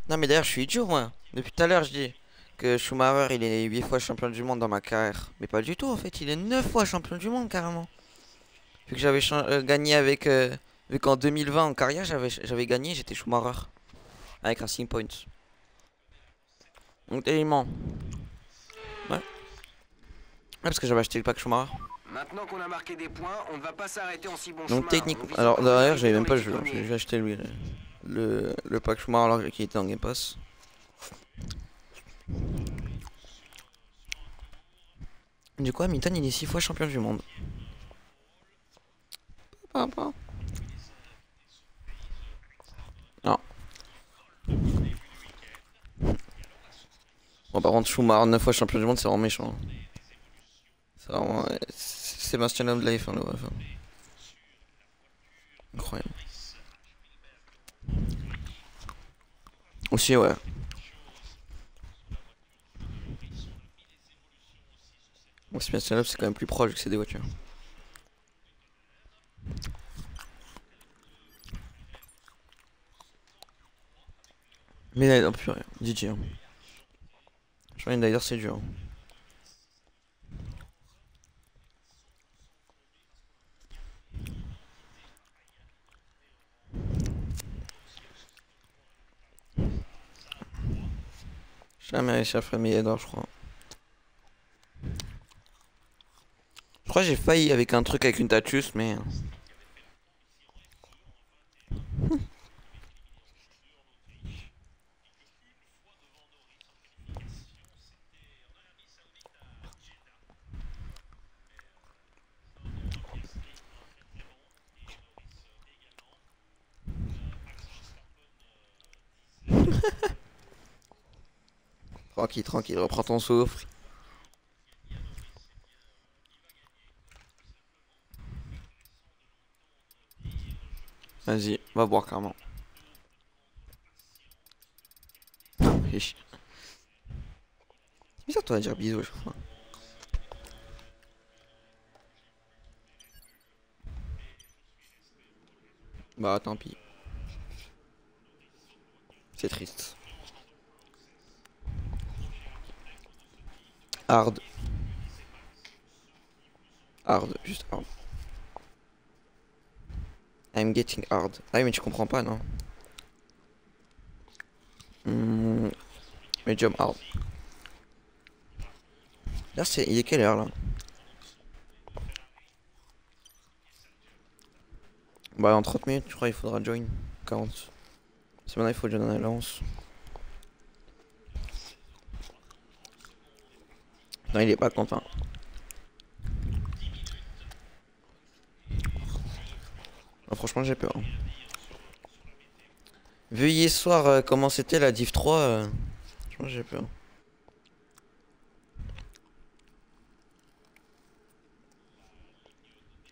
Non mais d'ailleurs je suis idiot moi. Depuis tout à l'heure je dis que Schumacher il est 8 fois champion du monde dans ma carrière. Mais pas du tout en fait, il est 9 fois champion du monde carrément. Vu que j'avais euh, gagné avec... euh, vu qu'en 2020 en carrière j'avais j'avais gagné, j'étais Schumacher. Avec Racing Point. Donc tellement. Ouais. Ouais parce que j'avais acheté le pack Schumacher. Maintenant qu'on a marqué des points, on ne va pas s'arrêter en si bon chemin. Donc technique. On vise Alors d'ailleurs j'avais même pas joué, hein. j'ai acheté lui. Le, le, pack Schumacher alors qu'il était en Game Pass. Du coup Hamilton il est 6 fois champion du monde. Non. Bon par contre Schumacher 9 fois champion du monde c'est vraiment méchant. hein. C'est vraiment... c'est Sébastien Loeb de la F1 le ref, hein. Incroyable. Aussi, ouais. Bon, Sébastien Loeb, c'est quand même plus proche que c'est des voitures. Mais là, oh, purée, DJ. Hein. Je crois que c'est dur. Jamais réussi à mes headers, je crois. Je crois que j'ai failli avec un truc avec une Tatus, mais... Tranquille, tranquille, reprends ton souffle. Vas-y, va boire carrément. C'est bizarre toi à dire bisous chaque fois. Bah tant pis. C'est triste. Hard. Hard, juste hard. I'm getting hard. Ah mais tu comprends pas, non? Hmm, Medium hard. Là, c'est... Il est quelle heure, là? Bah, en 30 minutes, je crois, il faudra join. 40. C'est maintenant, il faut join en alliance. Non, il est pas content. Franchement, j'ai peur. hein. Hier soir euh, comment c'était la div 3, euh, j'ai peur.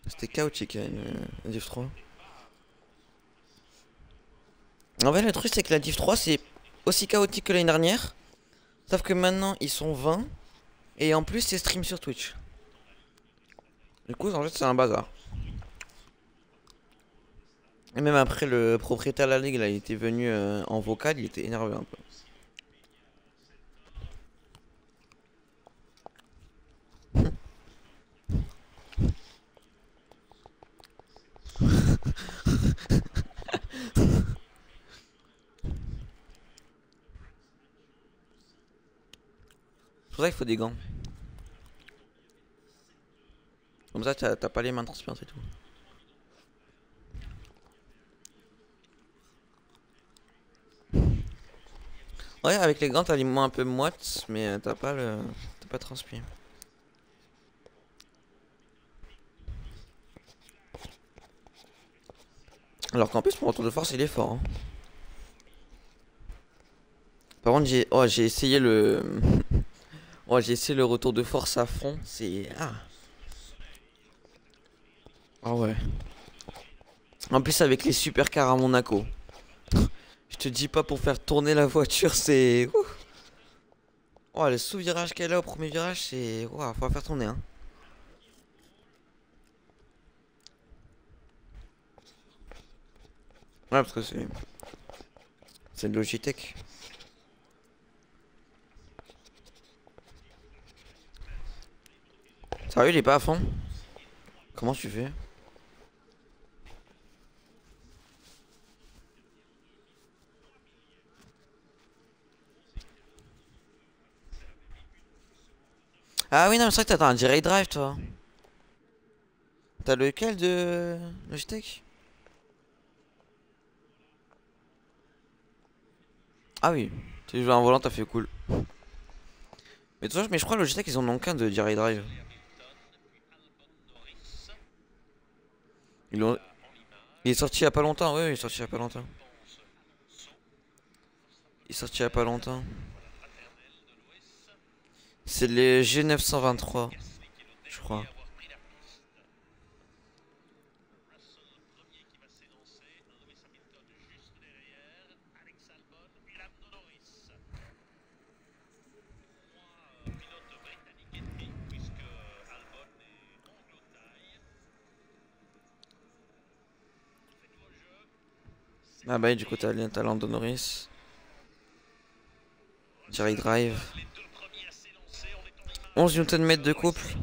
C'était chaotique, hein, la div 3. En fait, le truc, c'est que la div 3, c'est aussi chaotique que l'année dernière. Sauf que maintenant, ils sont 20. Et en plus, c'est stream sur Twitch. Du coup, en fait, c'est un bazar. Et même après, le propriétaire de la ligue, là, il était venu euh, en vocal, il était énervé un peu. C'est pour ça qu'il faut des gants. Comme ça, t'as pas les mains transpirantes et tout. Ouais, avec les gants, t'as les mains un peu moites, mais t'as pas le. T'as pas transpiré. Alors qu'en plus, mon retour de force, il est fort. hein. Par contre, j'ai oh, j'ai essayé le. Oh, j'ai essayé le retour de force à fond. C'est. Ah. Ah ouais. En plus, avec les supercars à Monaco. Je te dis pas pour faire tourner la voiture, c'est. Oh, le sous-virage qu'elle a au premier virage, c'est. Ouah, faut la faire tourner, hein. Ouais, parce que c'est. C'est de Logitech. Sérieux, il est pas à fond? Comment tu fais? Ah oui, non, c'est vrai que t'as un direct drive, toi. T'as lequel de Logitech? Ah oui, tu joué un volant, t'as fait cool. Mais toi, mais je crois Logitech ils en ont qu'un de direct drive. Il est sorti il y a pas longtemps, oui, il est sorti il y a pas longtemps. Il est sorti il y a pas longtemps. C'est les G923, je crois. Ah bah du coup t'as t'as Lando Norris. Direct drive. 11 Nm de couple.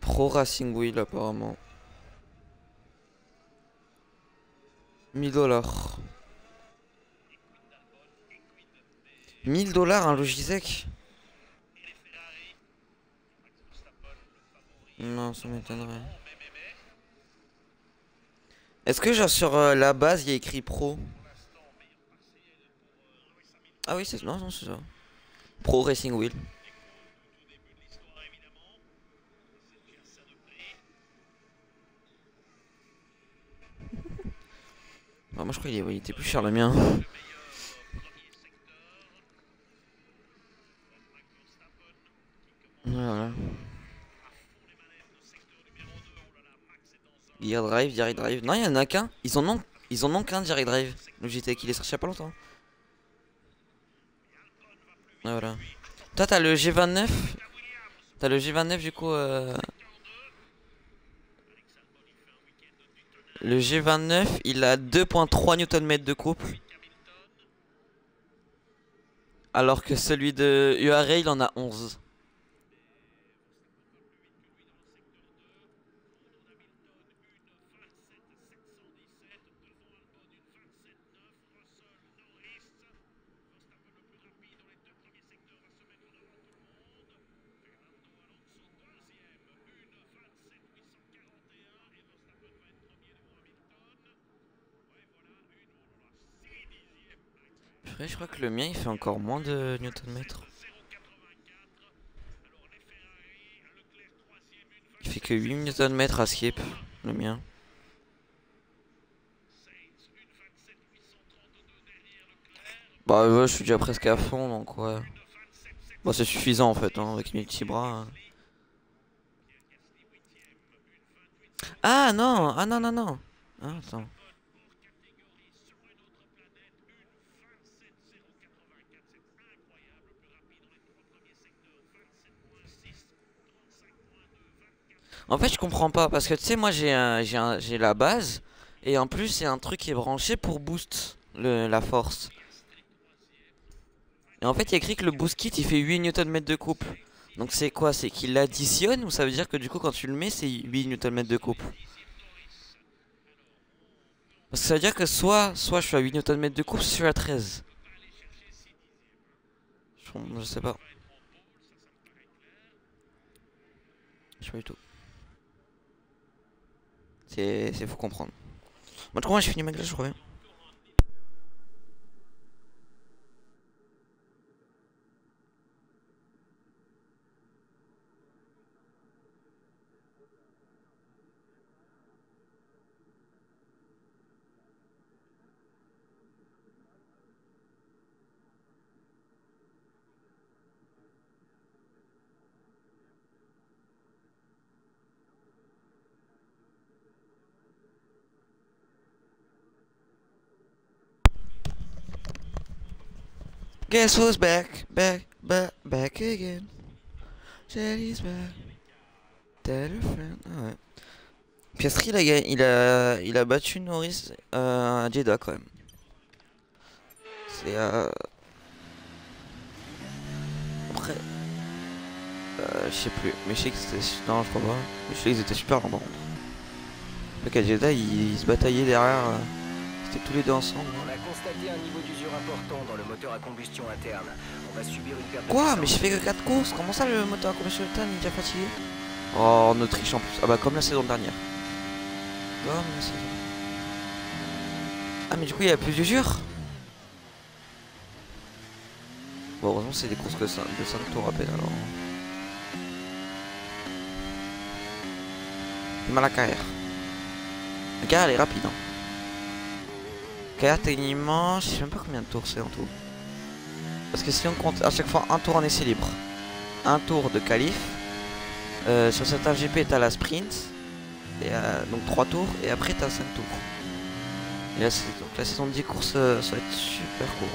Pro Racing Wheel apparemment. 1000 dollars. 1000 dollars un Logitech Non, ça m'étonnerait. Est-ce que genre sur euh, la base il y a écrit pro? Ah oui, c'est non, non, c'est ça. Pro Racing Wheel. Bah, moi je crois qu'il était plus cher le mien. Voilà. Gear Drive, Direct Drive. Non, il y en a qu'un. Ils en ont, ils en ont qu'un Direct Drive. Logitech, il est sorti il y a pas longtemps. Voilà. Toi, t'as le G29. T'as le G29 du coup. euh, Le G29, il a 2.3 Nm de couple. Alors que celui de URA, il en a 11. Je crois que le mien il fait encore moins de Newton-mètre. Il fait que 8 Newton-mètre à skip, le mien. Bah ouais, je suis déjà presque à fond donc ouais. Bah c'est suffisant en fait, hein, avec mes petits bras. hein. Ah non, ah non non non. Ah, attends. En fait, je comprends pas parce que tu sais, moi j'ai j'ai la base et en plus c'est un truc qui est branché pour boost le, la force. Et en fait, il y a écrit que le boost kit il fait 8 Nm de couple. Donc c'est quoi? C'est qu'il l'additionne ou ça veut dire que du coup quand tu le mets c'est 8 Nm de couple Parce que ça veut dire que soit, soit je suis à 8 Nm de couple, soit je suis à 13. Je, je sais pas. Je sais pas du tout. C'est faut comprendre. Bon, du coup, moi j'ai fini ma glace, je reviens. Guess who's back, back, back, back again? Jelly's back. Tell. Ah ouais. Piastri, il a, il a, il a battu Norris euh, à Jeddah quand même. C'est euh, après. Euh, je sais plus. Mais je sais que c'était. Non, je crois pas. Mais je sais qu'ils étaient super lents par contre. Le Kajeda, ils, ils se bataillaient derrière. C'était tous les deux ensemble. On a constaté un niveau d'usure important dans le moteur à combustion interne. On va subir une perte de Quoi Mais j'ai fait que 4 courses Comment ça le moteur à combustion interne il est déjà fatigué? Oh en Autriche en plus. Ah bah comme la saison dernière. Comme la saison. Ah mais du coup il y a plus d'usure? Bon heureusement c'est des courses de 5 tours à peine alors. Mal à carrière. La carrière elle est rapide hein. Techniquement, je sais même pas combien de tours c'est en tout. Parce que si on compte à chaque fois un tour en essai libre, un tour de qualif, euh, sur certains GP t'as la sprint, et, euh, donc 3 tours, et après t'as 5 tours. Et donc la saison de 10 courses, euh, ça va être super court.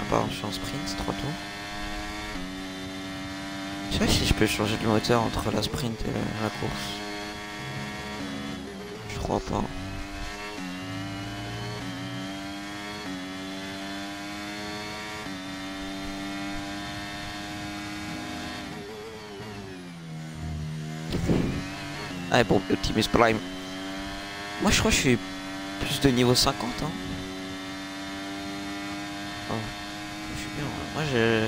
Ah pardon, je suis en sprint, c'est 3 tours. Je sais pas si je peux changer de moteur entre la sprint et la, la course. Je crois pas. Ah bon, Optimus Prime. Moi je crois que je suis plus de niveau 50 hein. Je ouais. Moi j'ai.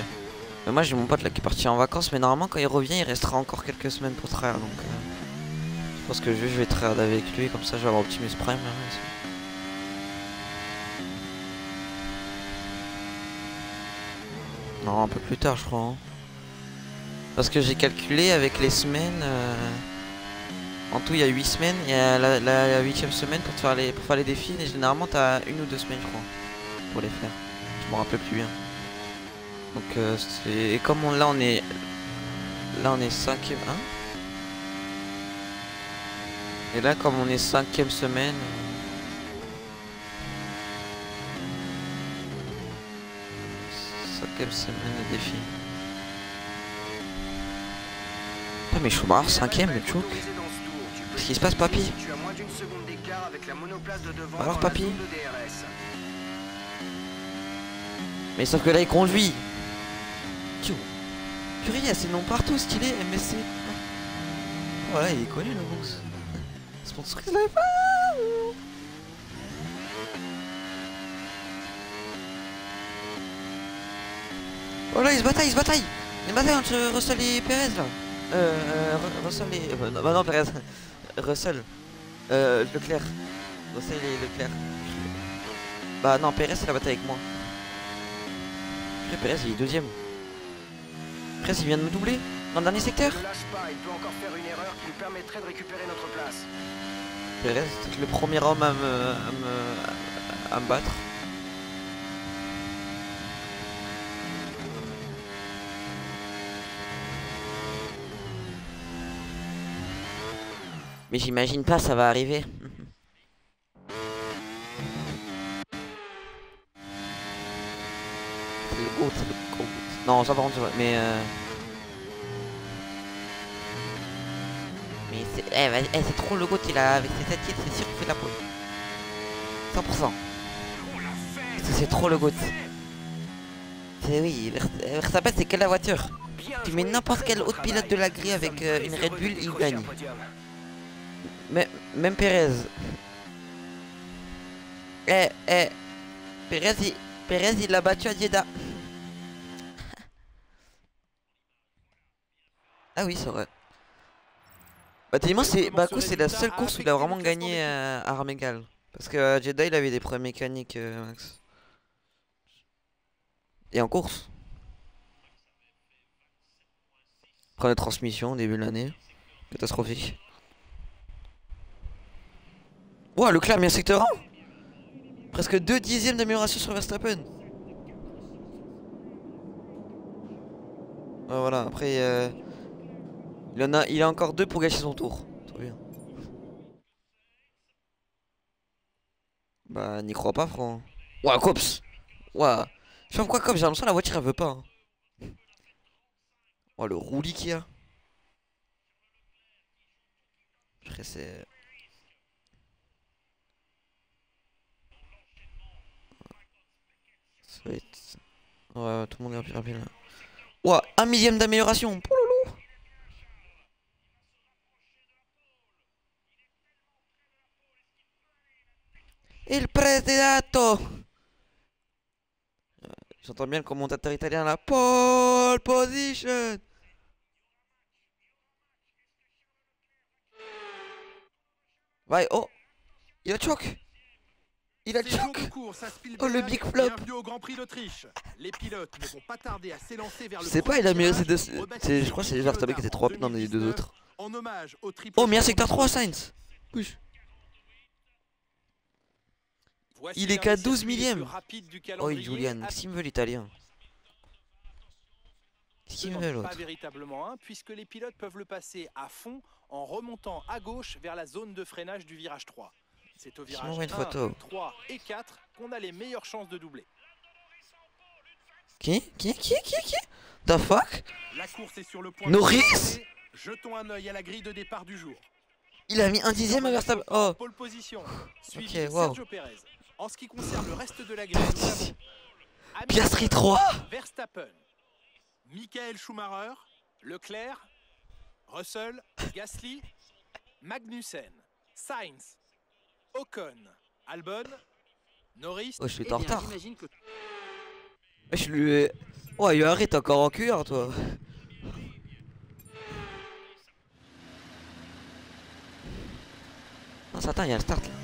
mais Moi j'ai mon pote là qui est parti en vacances mais normalement quand il revient il restera encore quelques semaines pour traire donc euh, je pense que je, je vais traire avec lui comme ça je vais avoir Optimus Prime là, aussi. Non un peu plus tard je crois. hein. Parce que j'ai calculé avec les semaines. euh, En tout, il y a 8 semaines. Il y a la, la, 8 semaine pour, faire les, défis. Et généralement, t'as une ou deux semaines, je crois, pour les faire. Je me rappelle plus bien. Donc, euh, c'est. Et comme on, là, on est. Là, on est 5 hein Et là, comme on est 5 semaine. euh, Cinquième semaine de défi. Ah mais Schumacher, cinquième, le chouk. Qu'est-ce qui se passe, papy Tu as moins d'une seconde d'écart avec la monoplace de devant Alors, papy. Mais sauf que là il conduit. Purée, il y a ses noms partout, stylé, MSC. Voilà, il est connu le boss. Sponsorise la F1. Oh là, il se bataille, il se bataille. Il se bataille entre Russell et Perez là. Euh, euh Ru- Russell et. euh, bah non, Perez. Russell. Euh, Leclerc. Russell et Leclerc. Bah non, Perez c'est la bataille avec moi. Putain, Perez il est deuxième. Perez il vient de me doubler dans le dernier secteur. Ne lâche pas, il peut encore faire une erreur qui lui permettrait de récupérer notre place. Perez c'est le premier homme à me, à me, à me battre. Mais j'imagine pas ça va arriver. Le GOAT, le. Non, ça par contre, mais euh... Mais c'est eh, eh, c'est trop le GOAT, il a avec ses 7 titres, c'est sûr qu'il fait la pole. 100%. C'est- trop le GOAT. C'est oui, Vers- Verstappen c'est que la voiture. Tu mets n'importe quel autre pilote de la grille avec euh, une Red Bull, il gagne. Même, Perez. Eh, eh. Perez, il, Perez, il l'a battu à Jeddah. Ah oui, c'est vrai. Bah, tellement, c'est coup, c'est la seule course où il a vraiment gagné euh, à armes égales. Parce que Jeddah, il avait des problèmes mécaniques, euh, Max. Et en course. Problème de transmission au début de l'année. Catastrophique. Ouah, Leclerc a mis un secteur 1 Presque 2 dixièmes d'amélioration sur Verstappen. Ah, voilà, après, euh, il, en a, il a encore deux pour gâcher son tour. Trop bien. Bah, n'y crois pas, frère. Ouah, Cops Ouah. Je sais pas pourquoi Cops, j'ai l'impression que la voiture, elle veut pas. hein. Le roulis qu'il y a. C'est... Ouais, tout le monde est rapide, là. Ouah, un millième d'amélioration. Pouloulou. Il presidato. Euh, J'entends bien le commentateur italien là. Pole position. Ouais, oh. Il a choc. Il a C'est jour choc. course. Oh, le big flop. Au Grand Prix d'Autriche. Les pilotes ne vont pas tarder à s'élancer vers Je le sais pas, il a mérité virage, deux. Je crois que c'est Verstappen qui était trop rapide dans les deux 2019, autres. En hommage au Oh, meilleur champion secteur du 3, monde. Sainz. Voici Il est qu'à des 12 circuits les millième. Oh, Julian, qu'est-ce qu'il me veut l'italien? Qu'est-ce Ce qu'il me veut l'autre pas véritablement un, puisque les pilotes peuvent le passer à fond en remontant à gauche vers la zone de freinage du virage 3. C'est au virage m'envoie une 1, photo. 3 et 4 qu'on a les meilleures chances de doubler. Qui? Qui? Qui? Qui? Qui? The fuck? La course est sur le point Norris? de. Jetons un œil à la grille de départ du jour. Il a mis un dixième à Verstappen. Oh Pole position, suivi Ok, de wow. Sergio Perez. En ce qui concerne le reste de la grille, nous avons Piastri Hamilton, 3 Verstappen, Michael Schumacher, Leclerc, Russell, Gasly, Magnussen, Sainz, Ocon, Albon, Norris. Oh, je suis Eh en retard. que Je lui. Oh, il arrête encore en cuir, toi. Non, ça attends, il y a le start là.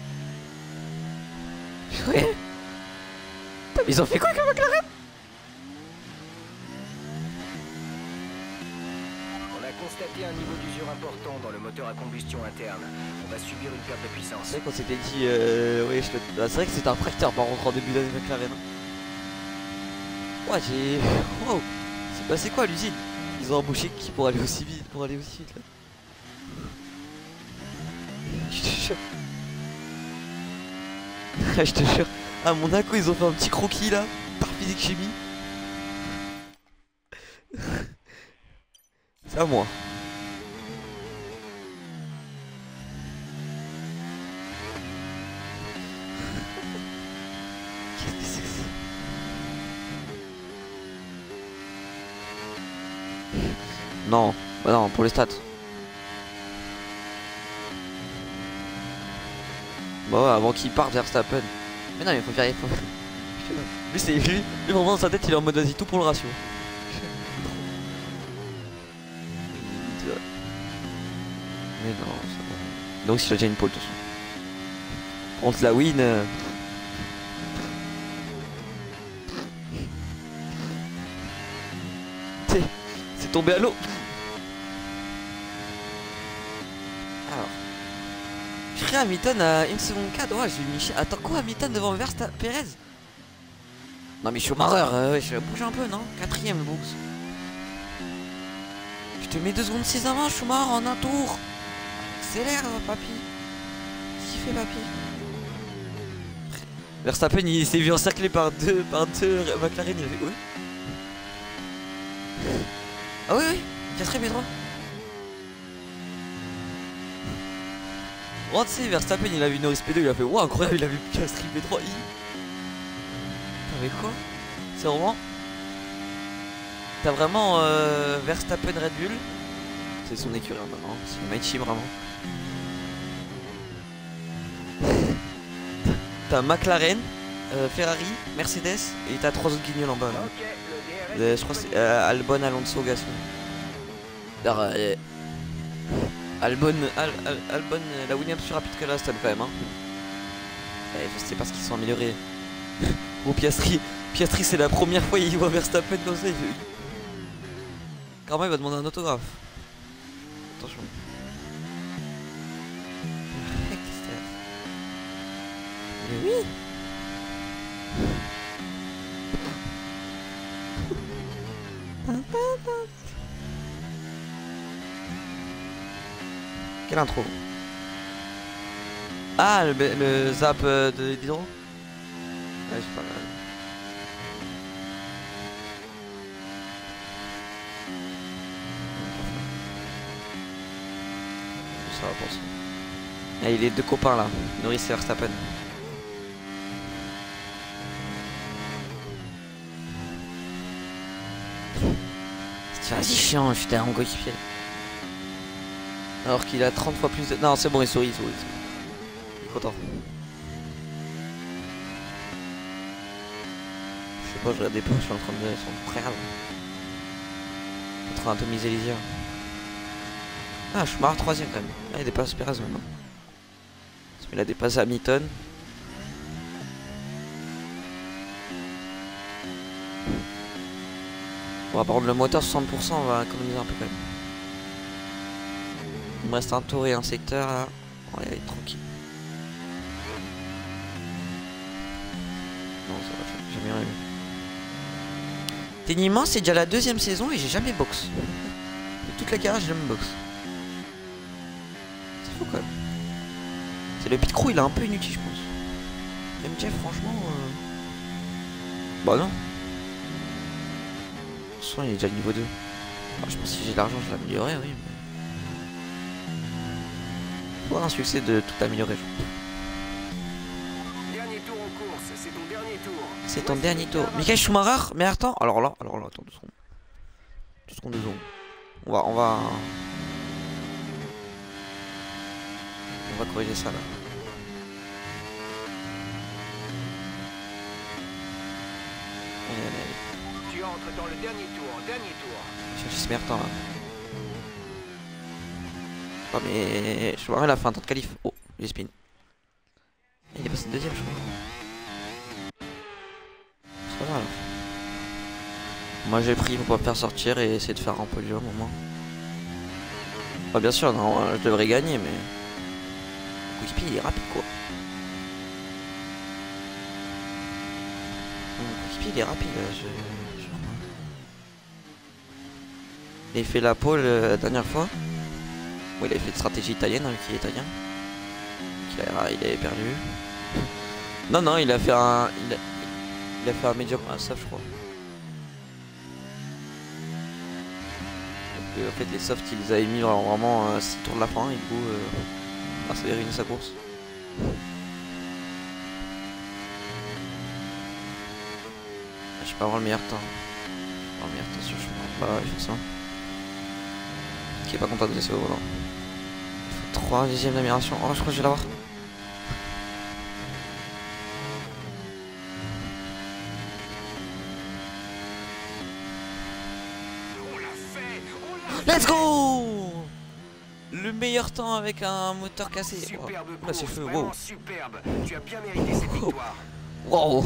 Ouais. Putain, mais ils ont fait quoi avec McLaren On a constaté un niveau d'usure important dans le moteur à combustion interne. On va subir une perte de puissance. C'est vrai qu'on s'était dit. Euh, oui, je le- ah, c'est vrai que c'était un tracteur par contre en début d'année McLaren. Ouais, j'ai. Wow C'est passé quoi l'usine? Ils ont embauché qui pour aller aussi vite Pour aller aussi vite là Je te jure. Ah, je te jure. À Monaco, ils ont fait un petit croquis là, par physique chimie. C'est à moi. Qu'est-ce que c'est que ça? Non, bah non, pour les stats. Bah ouais, avant qu'il parte vers Verstappen. Mais non, mais faut faire. Faut... Lui, c'est lui, lui, vraiment dans sa tête, il est en mode vas-y, tout pour le ratio. Mais non, ça va. Donc, a déjà une pole de. On se la win. euh. C'est- tombé à l'eau. Alors. Je serais Hamilton à une seconde 4. Ouais, j'ai mis. Attends, quoi, Hamilton devant Verstappen Perez Non, mais Schumacher, euh, ouais, je bouge un peu, non? Quatrième, books. Je te mets deux secondes 6 avant, Schumacher, en un tour. Accélère, papy. Qu'est-ce qu'il fait, papy Verstappen, il s'est vu encerclé par deux, par deux McLaren, il a fait ouais. Ah oui, oui, Piastri B3. Oh, tu sais, Verstappen, il a vu Norris P2, il a fait Wow, incroyable, il a vu Piastri B3. I. T'avais quoi C'est vraiment. T'as vraiment euh, Verstappen Red Bull. C'est son écurie hein, maintenant, c'est le Mighty vraiment. T'as McLaren, euh, Ferrari, Mercedes et t'as trois autres guignols en bas. là. Euh, je crois que c'est euh, Albon, Alonso. Alors, euh, Albon, Al- Al- Albon, la Williams plus rapide que la Aston quand même. Hein. Eh, je sais pas ce qu'ils sont améliorés. Ou Piastri, Piastri c'est la première fois il voit Verstappen comme ça. Il fait... Il va demander un autographe. Attention. Oui Quelle intro Ah, le, le zap euh, de Ouais, pas. Ça va pour ça. Ah, il est deux copains là, Norris et Verstappen. C'est assez chiant, j'étais un coéquipier. Alors qu'il a 30 fois plus de... Non, c'est bon, il sourit, il sourit. il. Il est content. Je sais pas, je regarde points, je suis en train de... Ils sont très rares. En train d'atomiser les yeux. Ah, Schumacher troisième quand même. Ah, il dépasse Perez maintenant. Qu'il a dépassé Hamilton. On va prendre le moteur 60%, on va économiser un peu quand même. Il me reste un tour et un secteur là. On va y aller tranquille. Non, ça va faire, bien aimé. Techniquement, c'est déjà la deuxième saison et j'ai jamais box. De toute la carrière, j'ai jamais box. C'est fou quand même. C'est le pit crew, il est un peu inutile, je pense. MJ, franchement. euh, Bah non. Façon, il est déjà niveau 2. Ah, je pense que si j'ai de l'argent, je l'améliorerai, oui. Mais... Avoir un succès de tout améliorer, je pense. Dernier tour en course, c'est ton dernier tour. Michael Schumacher, mais attends. Alors là, alors là, attends deux secondes. Deux secondes, deux secondes. On va, on va. On va corriger ça là. Allez, allez, allez. Dans le dernier tour, dernier tour. Meilleur temps là. Oh mais je vois la fin, temps de qualif. Oh, j'ai spin. Il est passé deuxième je crois. C'est pas mal. Moi j'ai pris pour pas me faire sortir et essayer de faire un podium au moins. Bah bien sûr, non, je devrais gagner mais... Le il est rapide quoi. Coéquipier il est rapide, je... Il a fait la pole euh, la dernière fois. Bon, il avait fait de stratégie italienne, hein, qui est italien. Il, a, il avait perdu. Non, non, il a fait un. Il a, fait un medium à soft, je crois. Donc, euh, en fait, les softs, ils avaient mis vraiment 6 tours de la fin, et du coup, euh, bah, ça avait ruiné sa course. Je peux avoir le meilleur temps. Avoir le meilleur temps sur le chemin. Je fais ça. Qui est pas content de laisser au volant. 3 dixièmes d'amélioration. Oh, je crois que je vais l'avoir. Let's go Le meilleur temps avec un moteur cassé. Superbe Oh, là, course, c'est feu. Wow. superbe. Tu as bien mérité cette victoire. Wow.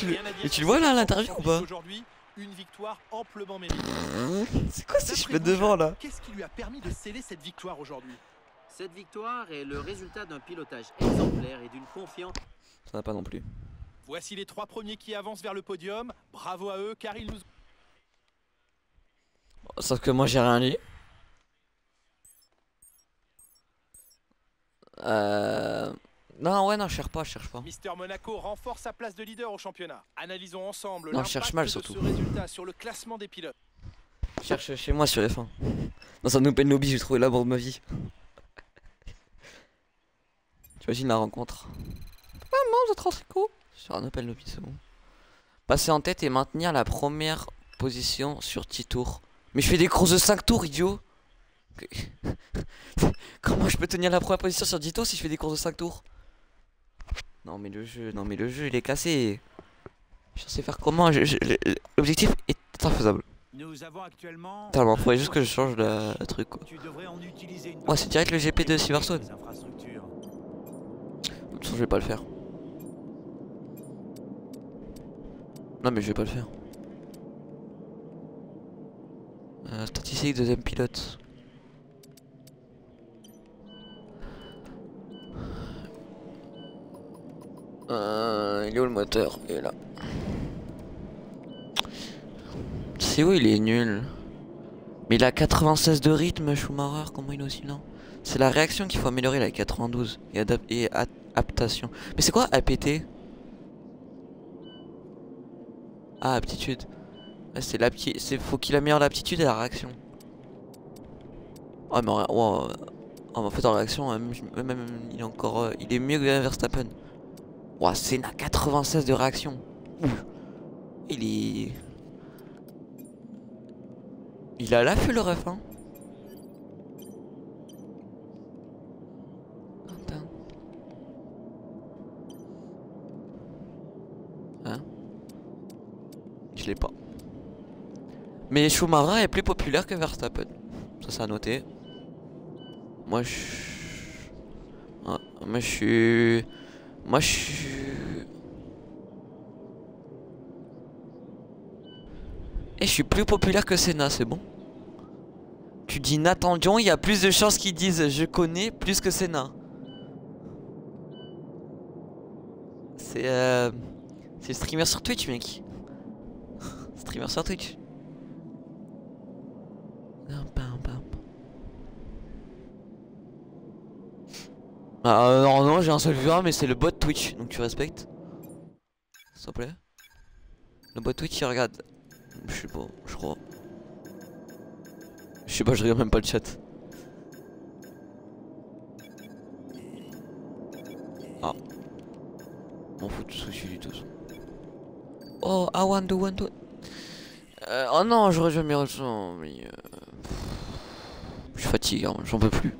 Tu, le- mais tu le vois là à l'interview ou pas Aujourd'hui, une victoire amplement méritée. C'est quoi D'après cheveux devant là Qu'est-ce qui lui a permis de sceller cette victoire aujourd'hui? Cette victoire est le résultat d'un pilotage exemplaire et d'une confiance. Ça n'a pas non plus. Voici les trois premiers qui avancent vers le podium. Bravo à eux car ils nous Sauf que moi j'ai rien dit. Euh... Non, ouais, non, je cherche pas, je cherche pas. Mister Monaco renforce sa place de leader au championnat. Analysons ensemble Non, je cherche mal, surtout. ce résultat sur le classement des pilotes. Je cherche chez moi sur F1. Dans un open lobby, j'ai trouvé l'amour de ma vie. Tu imagines la rencontre Maman, vous êtes rentré Sur un open lobby, c'est bon. Passer en tête et maintenir la première position sur 10 tours. Mais je fais des courses de 5 tours, idiot Comment je peux tenir la première position sur 10 tours si je fais des courses de 5 tours? Non mais le jeu, non mais le jeu il est cassé. Je sais faire comment L'objectif est infaisable. Nous avons actuellement. Tellement, faudrait juste que je change le, le truc quoi. Tu devrais en utiliser une Ouais, c'est direct le GP de infrastructures. De toute façon, je vais pas le faire. Non, mais je vais pas le faire. Euh, statistique, deuxième pilote. Euh, il est où le moteur? Il est là. C'est où il est nul? Mais il a 96 de rythme, Schumacher, comment il est aussi lent? C'est la réaction qu'il faut améliorer, la 92. Et, adaptation. Mais c'est quoi APT Ah, aptitude. C'est c'est faut qu'il améliore l'aptitude et la réaction. Oh mais en- wow, en fait, en réaction, il est euh, il est mieux que Verstappen. Ouah, Senna 96 de réaction. Ouf. Il est. Il a l'affût le ref, hein. Hein? Je l'ai pas. Mais Schumacher est plus populaire que Verstappen. Ça, c'est à noter. Moi, je. Ah, moi, je suis. Moi, je suis. Et je suis plus populaire que Senna, c'est bon. Tu dis Nathan Dion, il y a plus de chances qu'ils disent je connais plus que Senna. C'est euh... C'est streamer sur Twitch, mec. streamer sur Twitch. Ah non, non, j'ai un seul viewer, mais c'est le bot Twitch, donc tu respectes. S'il te plaît. Le bot Twitch il regarde. Je sais pas, je crois. Je sais pas, je regarde même pas le chat. Ah. M'en fous de je dis tout. Oh, I want to want to. Euh, oh non, j'aurais jamais rejoint, mais. Euh... Je suis fatigué, hein, j'en peux plus.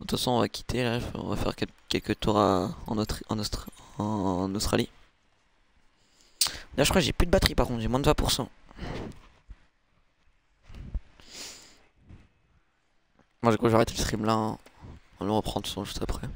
De toute façon, on va quitter là, on va faire quel- quelques tours en, Australie. Là, je crois que j'ai plus de batterie par contre, j'ai moins de 20%. Moi, du coup, j'arrête le stream là. hein. On le reprend de façon juste après.